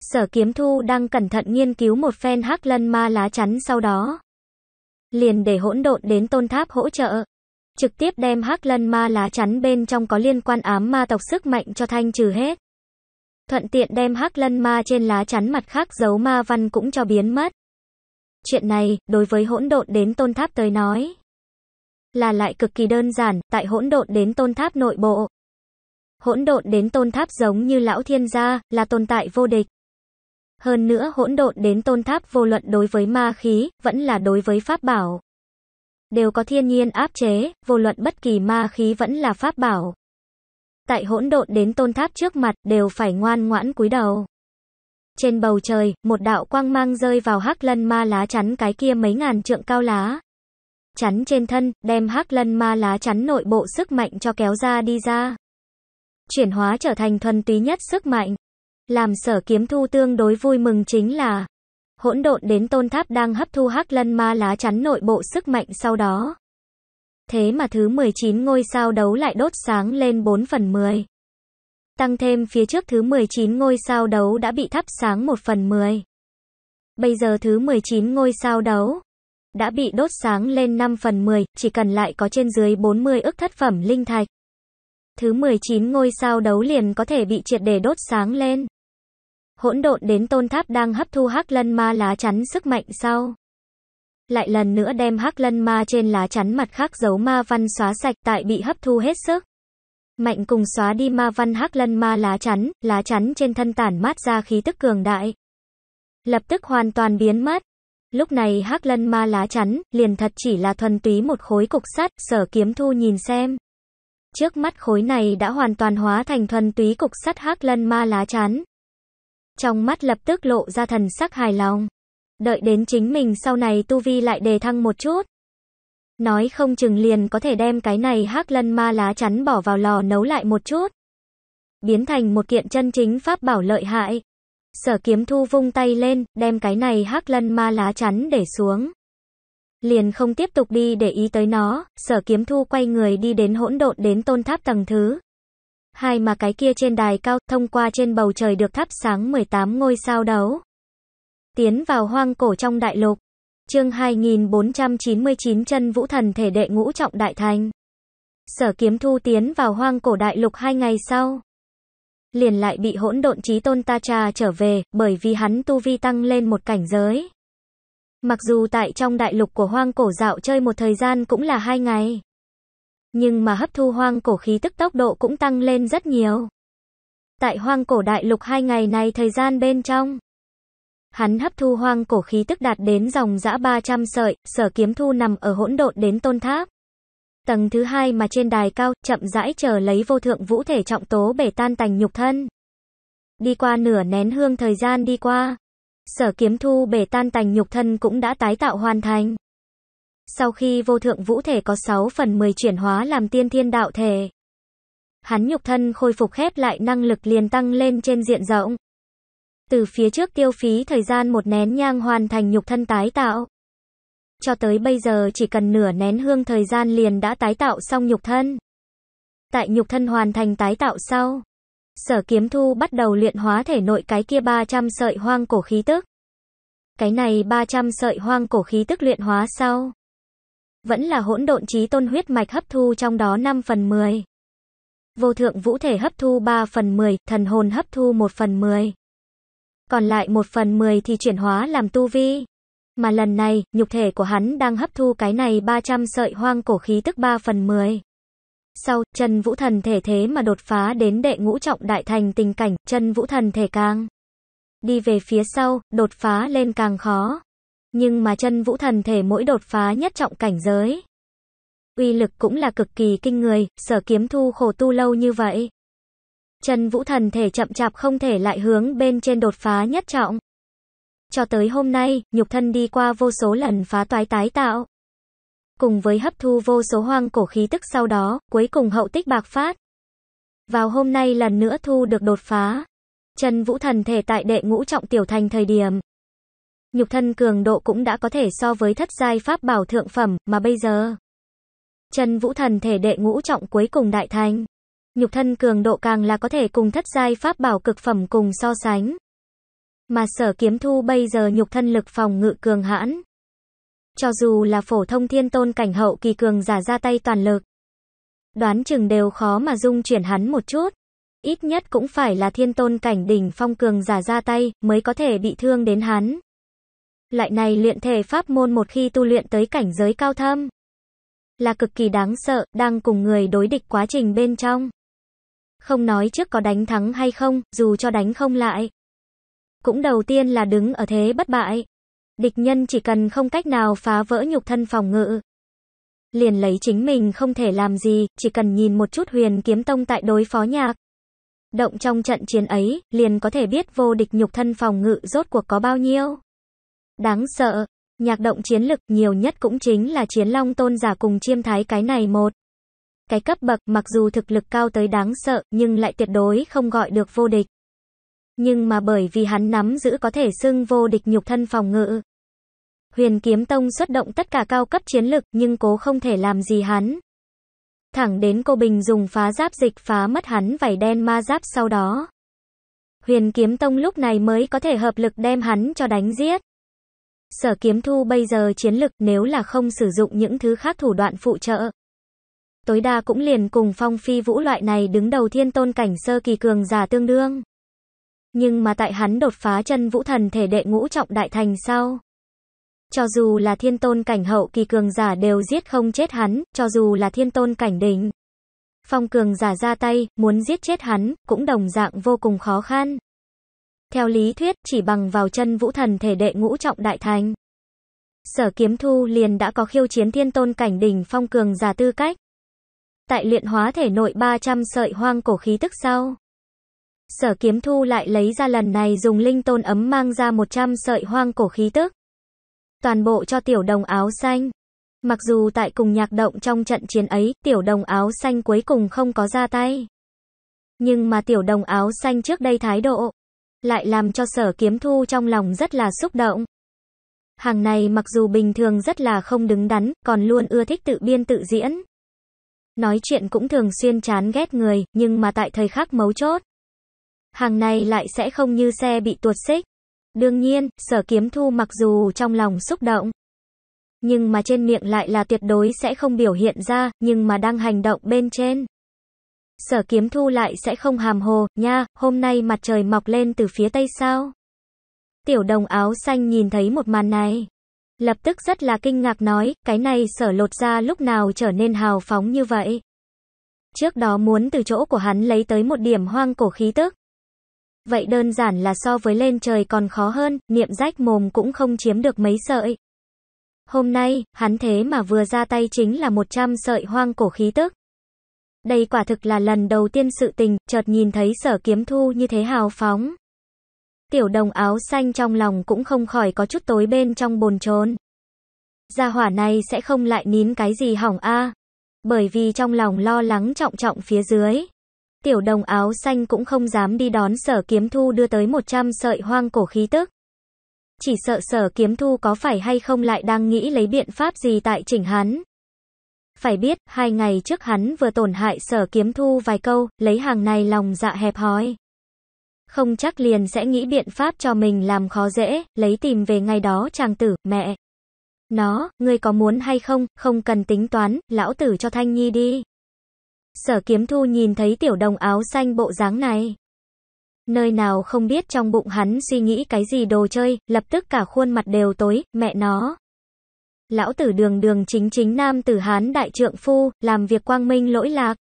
Sở kiếm thu đang cẩn thận nghiên cứu một phen hắc lân ma lá chắn sau đó. Liền để hỗn độn đến tôn tháp hỗ trợ. Trực tiếp đem hắc lân ma lá chắn bên trong có liên quan ám ma tộc sức mạnh cho thanh trừ hết. Thuận tiện đem hắc lân ma trên lá chắn mặt khác dấu ma văn cũng cho biến mất. Chuyện này, đối với hỗn độn đến tôn tháp tới nói, là lại cực kỳ đơn giản, tại hỗn độn đến tôn tháp nội bộ. Hỗn độn đến tôn tháp giống như lão thiên gia, là tồn tại vô địch. Hơn nữa hỗn độn đến tôn tháp vô luận đối với ma khí, vẫn là đối với pháp bảo. Đều có thiên nhiên áp chế, vô luận bất kỳ ma khí vẫn là pháp bảo. Tại hỗn độn đến tôn tháp trước mặt, đều phải ngoan ngoãn cúi đầu. Trên bầu trời, một đạo quang mang rơi vào hắc lân ma lá chắn cái kia mấy ngàn trượng cao lá. Chắn trên thân, đem hắc lân ma lá chắn nội bộ sức mạnh cho kéo ra đi ra. Chuyển hóa trở thành thuần túy nhất sức mạnh. Làm sở kiếm thu tương đối vui mừng chính là hỗn độn đến tôn tháp đang hấp thu hắc lân ma lá chắn nội bộ sức mạnh sau đó. Thế mà thứ 19 ngôi sao đấu lại đốt sáng lên 4 phần 10. Tăng thêm phía trước thứ 19 ngôi sao đấu đã bị thắp sáng 1 phần 10. Bây giờ thứ 19 ngôi sao đấu đã bị đốt sáng lên 5 phần 10, chỉ cần lại có trên dưới 40 ức thất phẩm linh thạch. Thứ 19 ngôi sao đấu liền có thể bị triệt để đốt sáng lên. Hỗn độn đến tôn tháp đang hấp thu hắc lân ma lá chắn sức mạnh sau. Lại lần nữa đem hắc lân ma trên lá chắn mặt khác dấu ma văn xóa sạch tại bị hấp thu hết sức. Mạnh cùng xóa đi ma văn hắc lân ma lá chắn, lá chắn trên thân tản mát ra khí tức cường đại. Lập tức hoàn toàn biến mất. Lúc này hắc lân ma lá chắn, liền thật chỉ là thuần túy một khối cục sắt, sở kiếm thu nhìn xem. Trước mắt khối này đã hoàn toàn hóa thành thuần túy cục sắt hắc lân ma lá chắn. Trong mắt lập tức lộ ra thần sắc hài lòng. Đợi đến chính mình sau này tu vi lại đề thăng một chút. Nói không chừng liền có thể đem cái này hắc lân ma lá chắn bỏ vào lò nấu lại một chút. Biến thành một kiện chân chính pháp bảo lợi hại. Sở kiếm thu vung tay lên, đem cái này hắc lân ma lá chắn để xuống. Liền không tiếp tục đi để ý tới nó, sở kiếm thu quay người đi đến hỗn độn đến tôn tháp tầng thứ. Hai mà cái kia trên đài cao, thông qua trên bầu trời được thắp sáng 18 ngôi sao đấu. Tiến vào hoang cổ trong đại lục. Chương 2499 chân vũ thần thể đệ ngũ trọng đại thành. Sở kiếm thu tiến vào hoang cổ đại lục hai ngày sau. Liền lại bị hỗn độn trí tôn ta trà trở về, bởi vì hắn tu vi tăng lên một cảnh giới. Mặc dù tại trong đại lục của hoang cổ dạo chơi một thời gian cũng là hai ngày. Nhưng mà hấp thu hoang cổ khí tức tốc độ cũng tăng lên rất nhiều. Tại hoang cổ đại lục hai ngày này thời gian bên trong. Hắn hấp thu hoang cổ khí tức đạt đến dòng dã 300 sợi, sở kiếm thu nằm ở hỗn độn đến tôn tháp. Tầng thứ hai mà trên đài cao, chậm rãi chờ lấy vô thượng vũ thể trọng tố bể tan tành nhục thân. Đi qua nửa nén hương thời gian đi qua. Sở kiếm thu bể tan tành nhục thân cũng đã tái tạo hoàn thành. Sau khi vô thượng vũ thể có 6 phần 10 chuyển hóa làm tiên thiên đạo thể. Hắn nhục thân khôi phục khép lại năng lực liền tăng lên trên diện rộng. Từ phía trước tiêu phí thời gian một nén nhang hoàn thành nhục thân tái tạo. Cho tới bây giờ chỉ cần nửa nén hương thời gian liền đã tái tạo xong nhục thân. Tại nhục thân hoàn thành tái tạo sau, sở kiếm thu bắt đầu luyện hóa thể nội cái kia 300 sợi hoang cổ khí tức. Cái này 300 sợi hoang cổ khí tức luyện hóa sau. Vẫn là hỗn độn trí tôn huyết mạch hấp thu trong đó 5 phần 10. Vô thượng vũ thể hấp thu 3 phần 10, thần hồn hấp thu 1 phần 10. Còn lại một phần 10 thì chuyển hóa làm tu vi. Mà lần này, nhục thể của hắn đang hấp thu cái này 300 sợi hoang cổ khí tức 3 phần 10. Sau, chân vũ thần thể thế mà đột phá đến đệ ngũ trọng đại thành tình cảnh, chân vũ thần thể càng đi về phía sau, đột phá lên càng khó. Nhưng mà chân vũ thần thể mỗi đột phá nhất trọng cảnh giới. Uy lực cũng là cực kỳ kinh người, sở kiếm thu khổ tu lâu như vậy. Chân vũ thần thể chậm chạp không thể lại hướng bên trên đột phá nhất trọng. Cho tới hôm nay, nhục thân đi qua vô số lần phá toái tái tạo. Cùng với hấp thu vô số hoang cổ khí tức sau đó, cuối cùng hậu tích bạc phát. Vào hôm nay lần nữa thu được đột phá. Chân vũ thần thể tại đệ ngũ trọng tiểu thành thời điểm. Nhục thân cường độ cũng đã có thể so với thất giai pháp bảo thượng phẩm, mà bây giờ. Chân vũ thần thể đệ ngũ trọng cuối cùng đại thành. Nhục thân cường độ càng là có thể cùng thất giai pháp bảo cực phẩm cùng so sánh. Mà sở kiếm thu bây giờ nhục thân lực phòng ngự cường hãn. Cho dù là phổ thông thiên tôn cảnh hậu kỳ cường giả ra tay toàn lực. Đoán chừng đều khó mà dung chuyển hắn một chút. Ít nhất cũng phải là thiên tôn cảnh đỉnh phong cường giả ra tay mới có thể bị thương đến hắn. Lại này luyện thể pháp môn một khi tu luyện tới cảnh giới cao thâm. Là cực kỳ đáng sợ, đang cùng người đối địch quá trình bên trong. Không nói trước có đánh thắng hay không, dù cho đánh không lại. Cũng đầu tiên là đứng ở thế bất bại. Địch nhân chỉ cần không cách nào phá vỡ nhục thân phòng ngự. Liền lấy chính mình không thể làm gì, chỉ cần nhìn một chút huyền kiếm tông tại đối phó nhạc. Động trong trận chiến ấy, liền có thể biết vô địch nhục thân phòng ngự rốt cuộc có bao nhiêu. Đáng sợ, nhạc động chiến lực nhiều nhất cũng chính là chiến long tôn giả cùng chiêm thái cái này một. Cái cấp bậc mặc dù thực lực cao tới đáng sợ, nhưng lại tuyệt đối không gọi được vô địch. Nhưng mà bởi vì hắn nắm giữ có thể xưng vô địch nhục thân phòng ngự. Huyền Kiếm Tông xuất động tất cả cao cấp chiến lực nhưng cố không thể làm gì hắn. Thẳng đến cô Bình dùng phá giáp dịch phá mất hắn vảy đen ma giáp sau đó. Huyền Kiếm Tông lúc này mới có thể hợp lực đem hắn cho đánh giết. Sở Kiếm Thu bây giờ chiến lực nếu là không sử dụng những thứ khác thủ đoạn phụ trợ. Tối đa cũng liền cùng phong phi vũ loại này đứng đầu thiên tôn cảnh sơ kỳ cường giả tương đương. Nhưng mà tại hắn đột phá chân vũ thần thể đệ ngũ trọng đại thành sau. Cho dù là thiên tôn cảnh hậu kỳ cường giả đều giết không chết hắn, cho dù là thiên tôn cảnh đỉnh. Phong cường giả ra tay, muốn giết chết hắn, cũng đồng dạng vô cùng khó khăn. Theo lý thuyết, chỉ bằng vào chân vũ thần thể đệ ngũ trọng đại thành. Sở kiếm thu liền đã có khiêu chiến thiên tôn cảnh đỉnh phong cường giả tư cách. Tại luyện hóa thể nội 300 sợi hoang cổ khí tức sau. Sở kiếm thu lại lấy ra lần này dùng linh tôn ấm mang ra 100 sợi hoang cổ khí tức. Toàn bộ cho tiểu đồng áo xanh. Mặc dù tại cùng nhạc động trong trận chiến ấy, tiểu đồng áo xanh cuối cùng không có ra tay. Nhưng mà tiểu đồng áo xanh trước đây thái độ, lại làm cho sở kiếm thu trong lòng rất là xúc động. Hàng này mặc dù bình thường rất là không đứng đắn, còn luôn ưa thích tự biên tự diễn. Nói chuyện cũng thường xuyên chán ghét người, nhưng mà tại thời khắc mấu chốt. Hàng này lại sẽ không như xe bị tuột xích. Đương nhiên, sở kiếm thu mặc dù trong lòng xúc động. Nhưng mà trên miệng lại là tuyệt đối sẽ không biểu hiện ra, nhưng mà đang hành động bên trên. Sở kiếm thu lại sẽ không hàm hồ, nha, hôm nay mặt trời mọc lên từ phía tây sao. Tiểu đồng áo xanh nhìn thấy một màn này. Lập tức rất là kinh ngạc nói, cái này sở lột ra lúc nào trở nên hào phóng như vậy. Trước đó muốn từ chỗ của hắn lấy tới một điểm hoang cổ khí tức. Vậy đơn giản là so với lên trời còn khó hơn, niệm rách mồm cũng không chiếm được mấy sợi. Hôm nay, hắn thế mà vừa ra tay chính là 100 sợi hoang cổ khí tức. Đây quả thực là lần đầu tiên sự tình, chợt nhìn thấy sở kiếm thu như thế hào phóng. Tiểu đồng áo xanh trong lòng cũng không khỏi có chút tối bên trong bồn chồn. Gia hỏa này sẽ không lại nín cái gì hỏng a Bởi vì trong lòng lo lắng trọng trọng phía dưới. Tiểu đồng áo xanh cũng không dám đi đón sở kiếm thu đưa tới 100 sợi hoang cổ khí tức. Chỉ sợ sở kiếm thu có phải hay không lại đang nghĩ lấy biện pháp gì tại chỉnh hắn. Phải biết, hai ngày trước hắn vừa tổn hại sở kiếm thu vài câu, lấy hàng này lòng dạ hẹp hòi. Không chắc liền sẽ nghĩ biện pháp cho mình làm khó dễ, lấy tìm về ngay đó chàng tử, mẹ. Nó, ngươi có muốn hay không, không cần tính toán, lão tử cho Thanh Nhi đi. Sở kiếm thu nhìn thấy tiểu đồng áo xanh bộ dáng này. Nơi nào không biết trong bụng hắn suy nghĩ cái gì đồ chơi, lập tức cả khuôn mặt đều tối, mẹ nó. Lão tử đường đường chính chính nam tử hán đại trượng phu, làm việc quang minh lỗi lạc.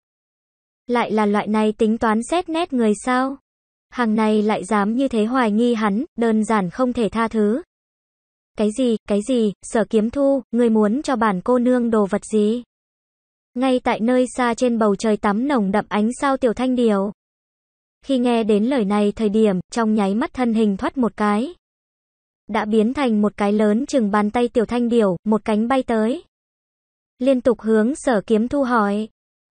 Lại là loại này tính toán xét nét người sao? Hàng này lại dám như thế hoài nghi hắn, đơn giản không thể tha thứ. Cái gì, cái gì, sở kiếm thu, người muốn cho bản cô nương đồ vật gì? Ngay tại nơi xa trên bầu trời tắm nồng đậm ánh sao tiểu thanh điều. Khi nghe đến lời này thời điểm, trong nháy mắt thân hình thoát một cái. đã biến thành một cái lớn chừng bàn tay tiểu thanh điểu, một cánh bay tới. Liên tục hướng sở kiếm thu hỏi.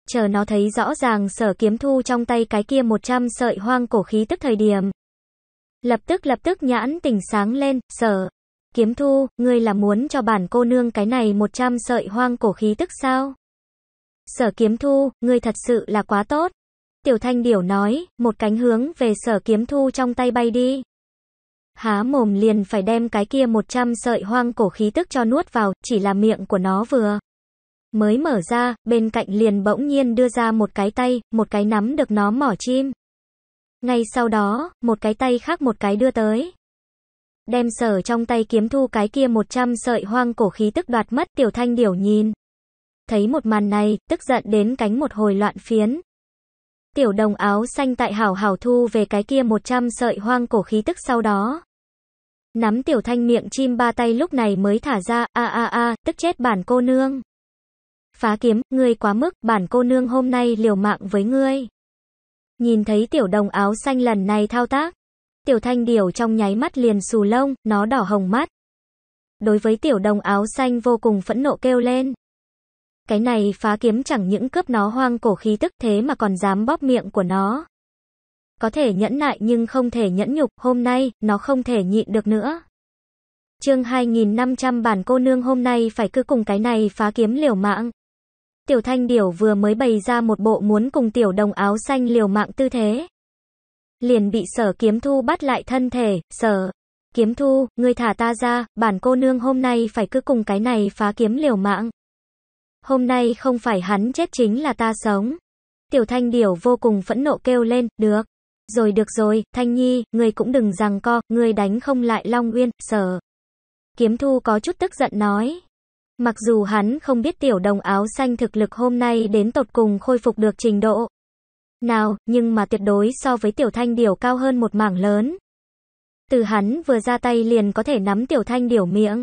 Chờ nó thấy rõ ràng sở kiếm thu trong tay cái kia 100 sợi hoang cổ khí tức thời điểm. Lập tức lập tức nhãn tỉnh sáng lên, sở. Kiếm thu, ngươi là muốn cho bản cô nương cái này 100 sợi hoang cổ khí tức sao? Sở kiếm thu, ngươi thật sự là quá tốt. Tiểu thanh điểu nói, một cánh hướng về sở kiếm thu trong tay bay đi. Há mồm liền phải đem cái kia 100 sợi hoang cổ khí tức cho nuốt vào, chỉ là miệng của nó vừa. Mới mở ra, bên cạnh liền bỗng nhiên đưa ra một cái tay, một cái nắm được nó mỏ chim. Ngay sau đó, một cái tay khác một cái đưa tới. Đem sở trong tay kiếm thu cái kia 100 sợi hoang cổ khí tức đoạt mất tiểu thanh điểu nhìn. Thấy một màn này, tức giận đến cánh một hồi loạn phiến. Tiểu đồng áo xanh tại hảo hảo thu về cái kia 100 sợi hoang cổ khí tức sau đó. Nắm tiểu thanh miệng chim ba tay lúc này mới thả ra, a a a, tức chết bản cô nương. Phá kiếm, ngươi quá mức, bản cô nương hôm nay liều mạng với ngươi. Nhìn thấy tiểu đồng áo xanh lần này thao tác. Tiểu thanh điểu trong nháy mắt liền xù lông, nó đỏ hồng mắt. Đối với tiểu đồng áo xanh vô cùng phẫn nộ kêu lên. Cái này phá kiếm chẳng những cướp nó hoang cổ khí tức thế mà còn dám bóp miệng của nó. Có thể nhẫn nại nhưng không thể nhẫn nhục, hôm nay, nó không thể nhịn được nữa. chương 2500 bản cô nương hôm nay phải cứ cùng cái này phá kiếm liều mạng. Tiểu thanh điểu vừa mới bày ra một bộ muốn cùng tiểu đồng áo xanh liều mạng tư thế. Liền bị sở kiếm thu bắt lại thân thể, sở. Kiếm thu, ngươi thả ta ra, bản cô nương hôm nay phải cứ cùng cái này phá kiếm liều mạng. Hôm nay không phải hắn chết chính là ta sống. Tiểu thanh điểu vô cùng phẫn nộ kêu lên, được. Rồi được rồi, Thanh Nhi, ngươi cũng đừng rằng co, ngươi đánh không lại Long Uyên, sở. Kiếm thu có chút tức giận nói. Mặc dù hắn không biết tiểu đồng áo xanh thực lực hôm nay đến tột cùng khôi phục được trình độ. Nào, nhưng mà tuyệt đối so với tiểu thanh điểu cao hơn một mảng lớn. Từ hắn vừa ra tay liền có thể nắm tiểu thanh điểu miệng.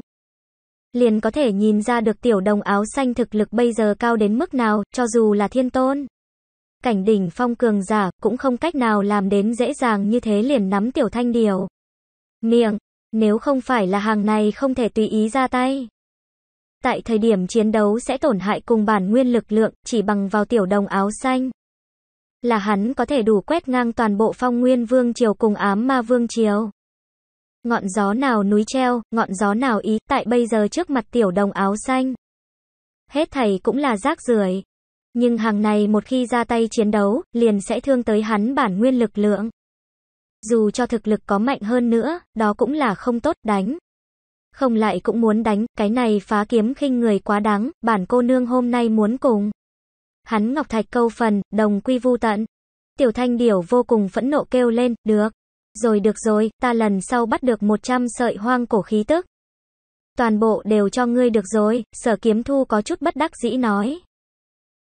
Liền có thể nhìn ra được tiểu đồng áo xanh thực lực bây giờ cao đến mức nào, cho dù là thiên tôn. Cảnh đỉnh phong cường giả, cũng không cách nào làm đến dễ dàng như thế liền nắm tiểu thanh điểu. Miệng, nếu không phải là hàng này không thể tùy ý ra tay. Tại thời điểm chiến đấu sẽ tổn hại cùng bản nguyên lực lượng, chỉ bằng vào tiểu đồng áo xanh. Là hắn có thể đủ quét ngang toàn bộ phong nguyên vương triều cùng ám ma vương triều. Ngọn gió nào núi treo, ngọn gió nào ý, tại bây giờ trước mặt tiểu đồng áo xanh. Hết thầy cũng là rác rưởi. Nhưng hàng này một khi ra tay chiến đấu, liền sẽ thương tới hắn bản nguyên lực lượng. Dù cho thực lực có mạnh hơn nữa, đó cũng là không tốt đánh. Không lại cũng muốn đánh, cái này phá kiếm khinh người quá đáng, bản cô nương hôm nay muốn cùng. Hắn ngọc thạch câu phần, đồng quy vu tận. Tiểu thanh điểu vô cùng phẫn nộ kêu lên, được. Rồi được rồi, ta lần sau bắt được 100 sợi hoang cổ khí tức. Toàn bộ đều cho ngươi được rồi, sở kiếm thu có chút bất đắc dĩ nói.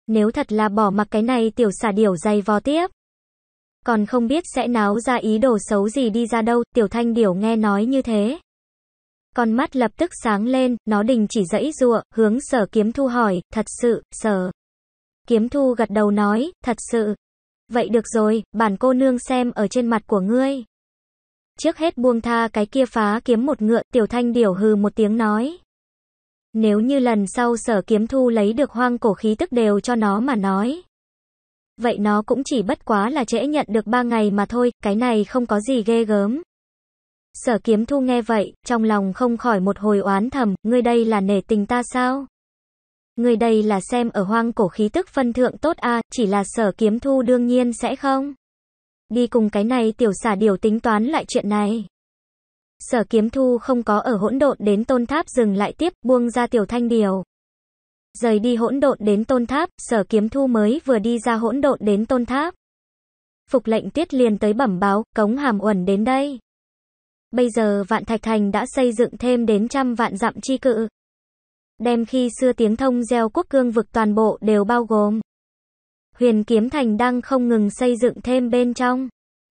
Nếu thật là bỏ mặc cái này tiểu xả điểu dày vò tiếp. Còn không biết sẽ náo ra ý đồ xấu gì đi ra đâu, tiểu thanh điểu nghe nói như thế. Con mắt lập tức sáng lên, nó đình chỉ dãy rụa, hướng sở kiếm thu hỏi, thật sự, sở. Kiếm thu gật đầu nói, thật sự. Vậy được rồi, bản cô nương xem ở trên mặt của ngươi. Trước hết buông tha cái kia phá kiếm một ngựa, tiểu thanh điểu hừ một tiếng nói. Nếu như lần sau sở kiếm thu lấy được hoang cổ khí tức đều cho nó mà nói. Vậy nó cũng chỉ bất quá là trễ nhận được ba ngày mà thôi, cái này không có gì ghê gớm. Sở kiếm thu nghe vậy, trong lòng không khỏi một hồi oán thầm, ngươi đây là nể tình ta sao? Ngươi đây là xem ở hoang cổ khí tức phân thượng tốt a, chỉ là sở kiếm thu đương nhiên sẽ không. Đi cùng cái này tiểu xả điều tính toán lại chuyện này. Sở kiếm thu không có ở hỗn độn đến tôn tháp dừng lại tiếp, buông ra tiểu thanh điều. Rời đi hỗn độn đến tôn tháp, sở kiếm thu mới vừa đi ra hỗn độn đến tôn tháp. Phục lệnh tiết liền tới bẩm báo, cống hàm uẩn đến đây. Bây giờ vạn thạch thành đã xây dựng thêm đến trăm vạn dặm chi cự. Đem khi xưa tiếng thông gieo quốc cương vực toàn bộ đều bao gồm. Huyền kiếm thành đang không ngừng xây dựng thêm bên trong.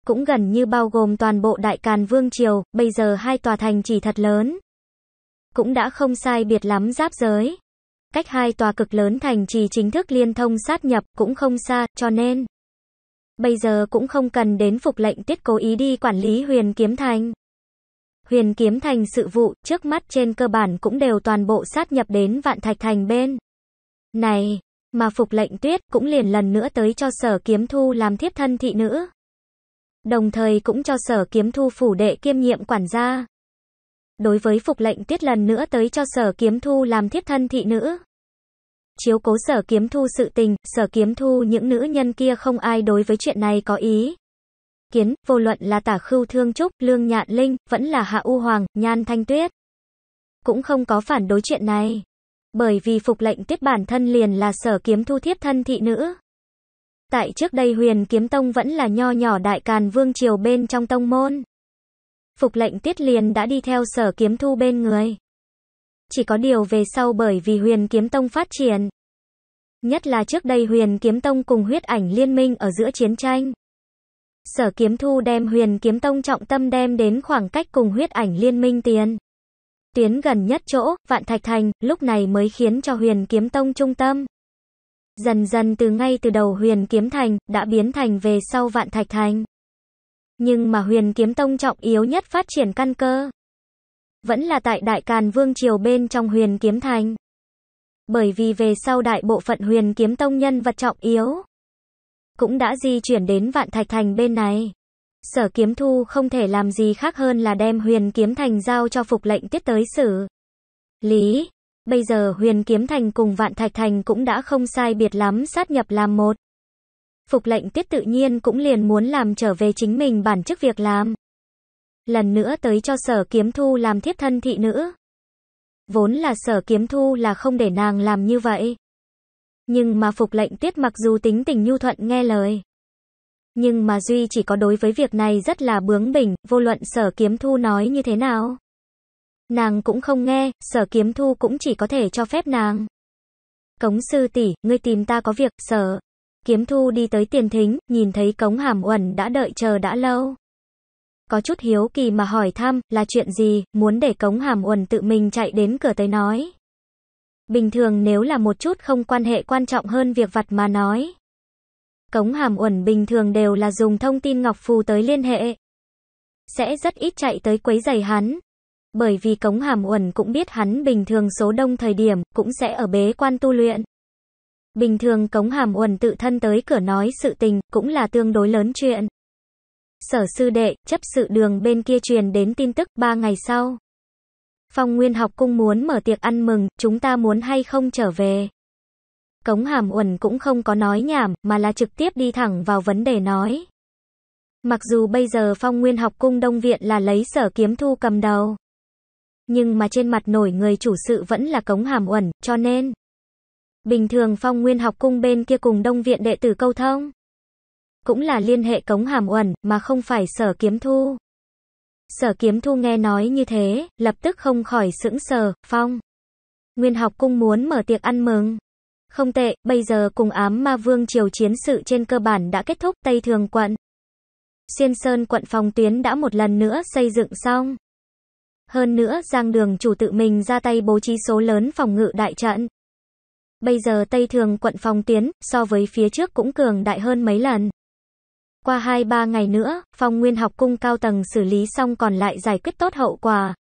Cũng gần như bao gồm toàn bộ đại càn vương triều, bây giờ hai tòa thành chỉ thật lớn. Cũng đã không sai biệt lắm giáp giới. Cách hai tòa cực lớn thành trì chính thức liên thông sát nhập cũng không xa, cho nên bây giờ cũng không cần đến phục lệnh tiết cố ý đi quản lý huyền kiếm thành. Huyền kiếm thành sự vụ, trước mắt trên cơ bản cũng đều toàn bộ sát nhập đến vạn thạch thành bên. Này, mà phục lệnh tuyết cũng liền lần nữa tới cho sở kiếm thu làm thiếp thân thị nữ. Đồng thời cũng cho sở kiếm thu phủ đệ kiêm nhiệm quản gia. Đối với phục lệnh tuyết lần nữa tới cho sở kiếm thu làm thiếp thân thị nữ. Chiếu cố sở kiếm thu sự tình, sở kiếm thu những nữ nhân kia không ai đối với chuyện này có ý. Kiến, vô luận là tả khưu thương trúc, lương nhạn linh, vẫn là hạ u hoàng, nhan thanh tuyết. Cũng không có phản đối chuyện này. Bởi vì phục lệnh tiết bản thân liền là sở kiếm thu thiếp thân thị nữ. Tại trước đây huyền kiếm tông vẫn là nho nhỏ đại càn vương triều bên trong tông môn. Phục lệnh tiết liền đã đi theo sở kiếm thu bên người. Chỉ có điều về sau bởi vì huyền kiếm tông phát triển. Nhất là trước đây huyền kiếm tông cùng huyết ảnh liên minh ở giữa chiến tranh. Sở kiếm thu đem huyền kiếm tông trọng tâm đem đến khoảng cách cùng huyết ảnh liên minh tiền. tuyến gần nhất chỗ, vạn thạch thành, lúc này mới khiến cho huyền kiếm tông trung tâm. Dần dần từ ngay từ đầu huyền kiếm thành, đã biến thành về sau vạn thạch thành. Nhưng mà huyền kiếm tông trọng yếu nhất phát triển căn cơ. Vẫn là tại đại càn vương triều bên trong huyền kiếm thành. Bởi vì về sau đại bộ phận huyền kiếm tông nhân vật trọng yếu. Cũng đã di chuyển đến vạn thạch thành bên này. Sở kiếm thu không thể làm gì khác hơn là đem huyền kiếm thành giao cho phục lệnh tiết tới xử. Lý. Bây giờ huyền kiếm thành cùng vạn thạch thành cũng đã không sai biệt lắm sát nhập làm một. Phục lệnh tiết tự nhiên cũng liền muốn làm trở về chính mình bản chức việc làm. Lần nữa tới cho sở kiếm thu làm thiếp thân thị nữ. Vốn là sở kiếm thu là không để nàng làm như vậy. Nhưng mà phục lệnh tiết mặc dù tính tình nhu thuận nghe lời. Nhưng mà Duy chỉ có đối với việc này rất là bướng bỉnh, vô luận sở kiếm thu nói như thế nào. Nàng cũng không nghe, sở kiếm thu cũng chỉ có thể cho phép nàng. Cống sư tỷ, ngươi tìm ta có việc, sở. Kiếm thu đi tới tiền thính, nhìn thấy cống hàm uẩn đã đợi chờ đã lâu. Có chút hiếu kỳ mà hỏi thăm, là chuyện gì, muốn để cống hàm uẩn tự mình chạy đến cửa tới nói. Bình thường nếu là một chút không quan hệ quan trọng hơn việc vặt mà nói. Cống hàm uẩn bình thường đều là dùng thông tin ngọc phù tới liên hệ. Sẽ rất ít chạy tới quấy giày hắn. Bởi vì cống hàm uẩn cũng biết hắn bình thường số đông thời điểm cũng sẽ ở bế quan tu luyện. Bình thường cống hàm uẩn tự thân tới cửa nói sự tình cũng là tương đối lớn chuyện. Sở sư đệ, chấp sự đường bên kia truyền đến tin tức ba ngày sau. Phong Nguyên học cung muốn mở tiệc ăn mừng, chúng ta muốn hay không trở về. Cống Hàm Uẩn cũng không có nói nhảm, mà là trực tiếp đi thẳng vào vấn đề nói. Mặc dù bây giờ Phong Nguyên học cung Đông Viện là lấy sở kiếm thu cầm đầu. Nhưng mà trên mặt nổi người chủ sự vẫn là Cống Hàm Uẩn, cho nên. Bình thường Phong Nguyên học cung bên kia cùng Đông Viện đệ tử câu thông. Cũng là liên hệ Cống Hàm Uẩn, mà không phải sở kiếm thu. Sở kiếm thu nghe nói như thế, lập tức không khỏi sững sờ, Phong. Nguyên học cung muốn mở tiệc ăn mừng. Không tệ, bây giờ cùng ám ma vương triều chiến sự trên cơ bản đã kết thúc Tây Thường quận. Xuyên Sơn quận phòng tuyến đã một lần nữa xây dựng xong. Hơn nữa Giang Đường chủ tự mình ra tay bố trí số lớn phòng ngự đại trận. Bây giờ Tây Thường quận phòng tuyến, so với phía trước cũng cường đại hơn mấy lần. Qua 2-3 ngày nữa, phong nguyên học cung cao tầng xử lý xong còn lại giải quyết tốt hậu quả.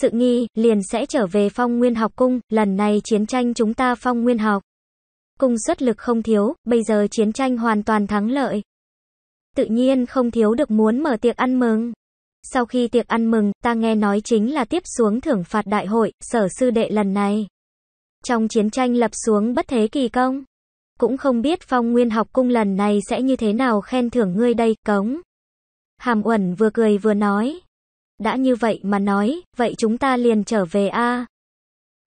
Sự nghi, liền sẽ trở về phong nguyên học cung, lần này chiến tranh chúng ta phong nguyên học. Cung xuất lực không thiếu, bây giờ chiến tranh hoàn toàn thắng lợi. Tự nhiên không thiếu được muốn mở tiệc ăn mừng. Sau khi tiệc ăn mừng, ta nghe nói chính là tiếp xuống thưởng phạt đại hội, sở sư đệ lần này. Trong chiến tranh lập xuống bất thế kỳ công. Cũng không biết phong nguyên học cung lần này sẽ như thế nào khen thưởng ngươi đây, cống. Hàm uẩn vừa cười vừa nói. Đã như vậy mà nói, vậy chúng ta liền trở về a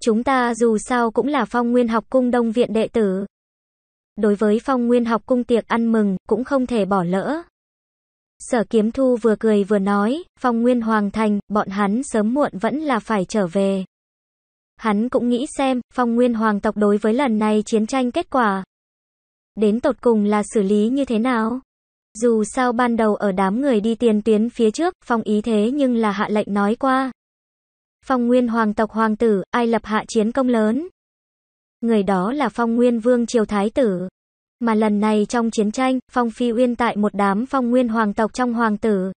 Chúng ta dù sao cũng là phong nguyên học cung đông viện đệ tử. Đối với phong nguyên học cung tiệc ăn mừng, cũng không thể bỏ lỡ. Sở kiếm thu vừa cười vừa nói, phong nguyên hoàng thành, bọn hắn sớm muộn vẫn là phải trở về. Hắn cũng nghĩ xem, phong nguyên hoàng tộc đối với lần này chiến tranh kết quả. Đến tột cùng là xử lý như thế nào? Dù sao ban đầu ở đám người đi tiền tuyến phía trước, phong ý thế nhưng là hạ lệnh nói qua. Phong nguyên hoàng tộc hoàng tử, ai lập hạ chiến công lớn? Người đó là phong nguyên vương triều thái tử. Mà lần này trong chiến tranh, phong phi uyên tại một đám phong nguyên hoàng tộc trong hoàng tử.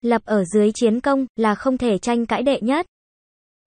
Lập ở dưới chiến công, là không thể tranh cãi đệ nhất.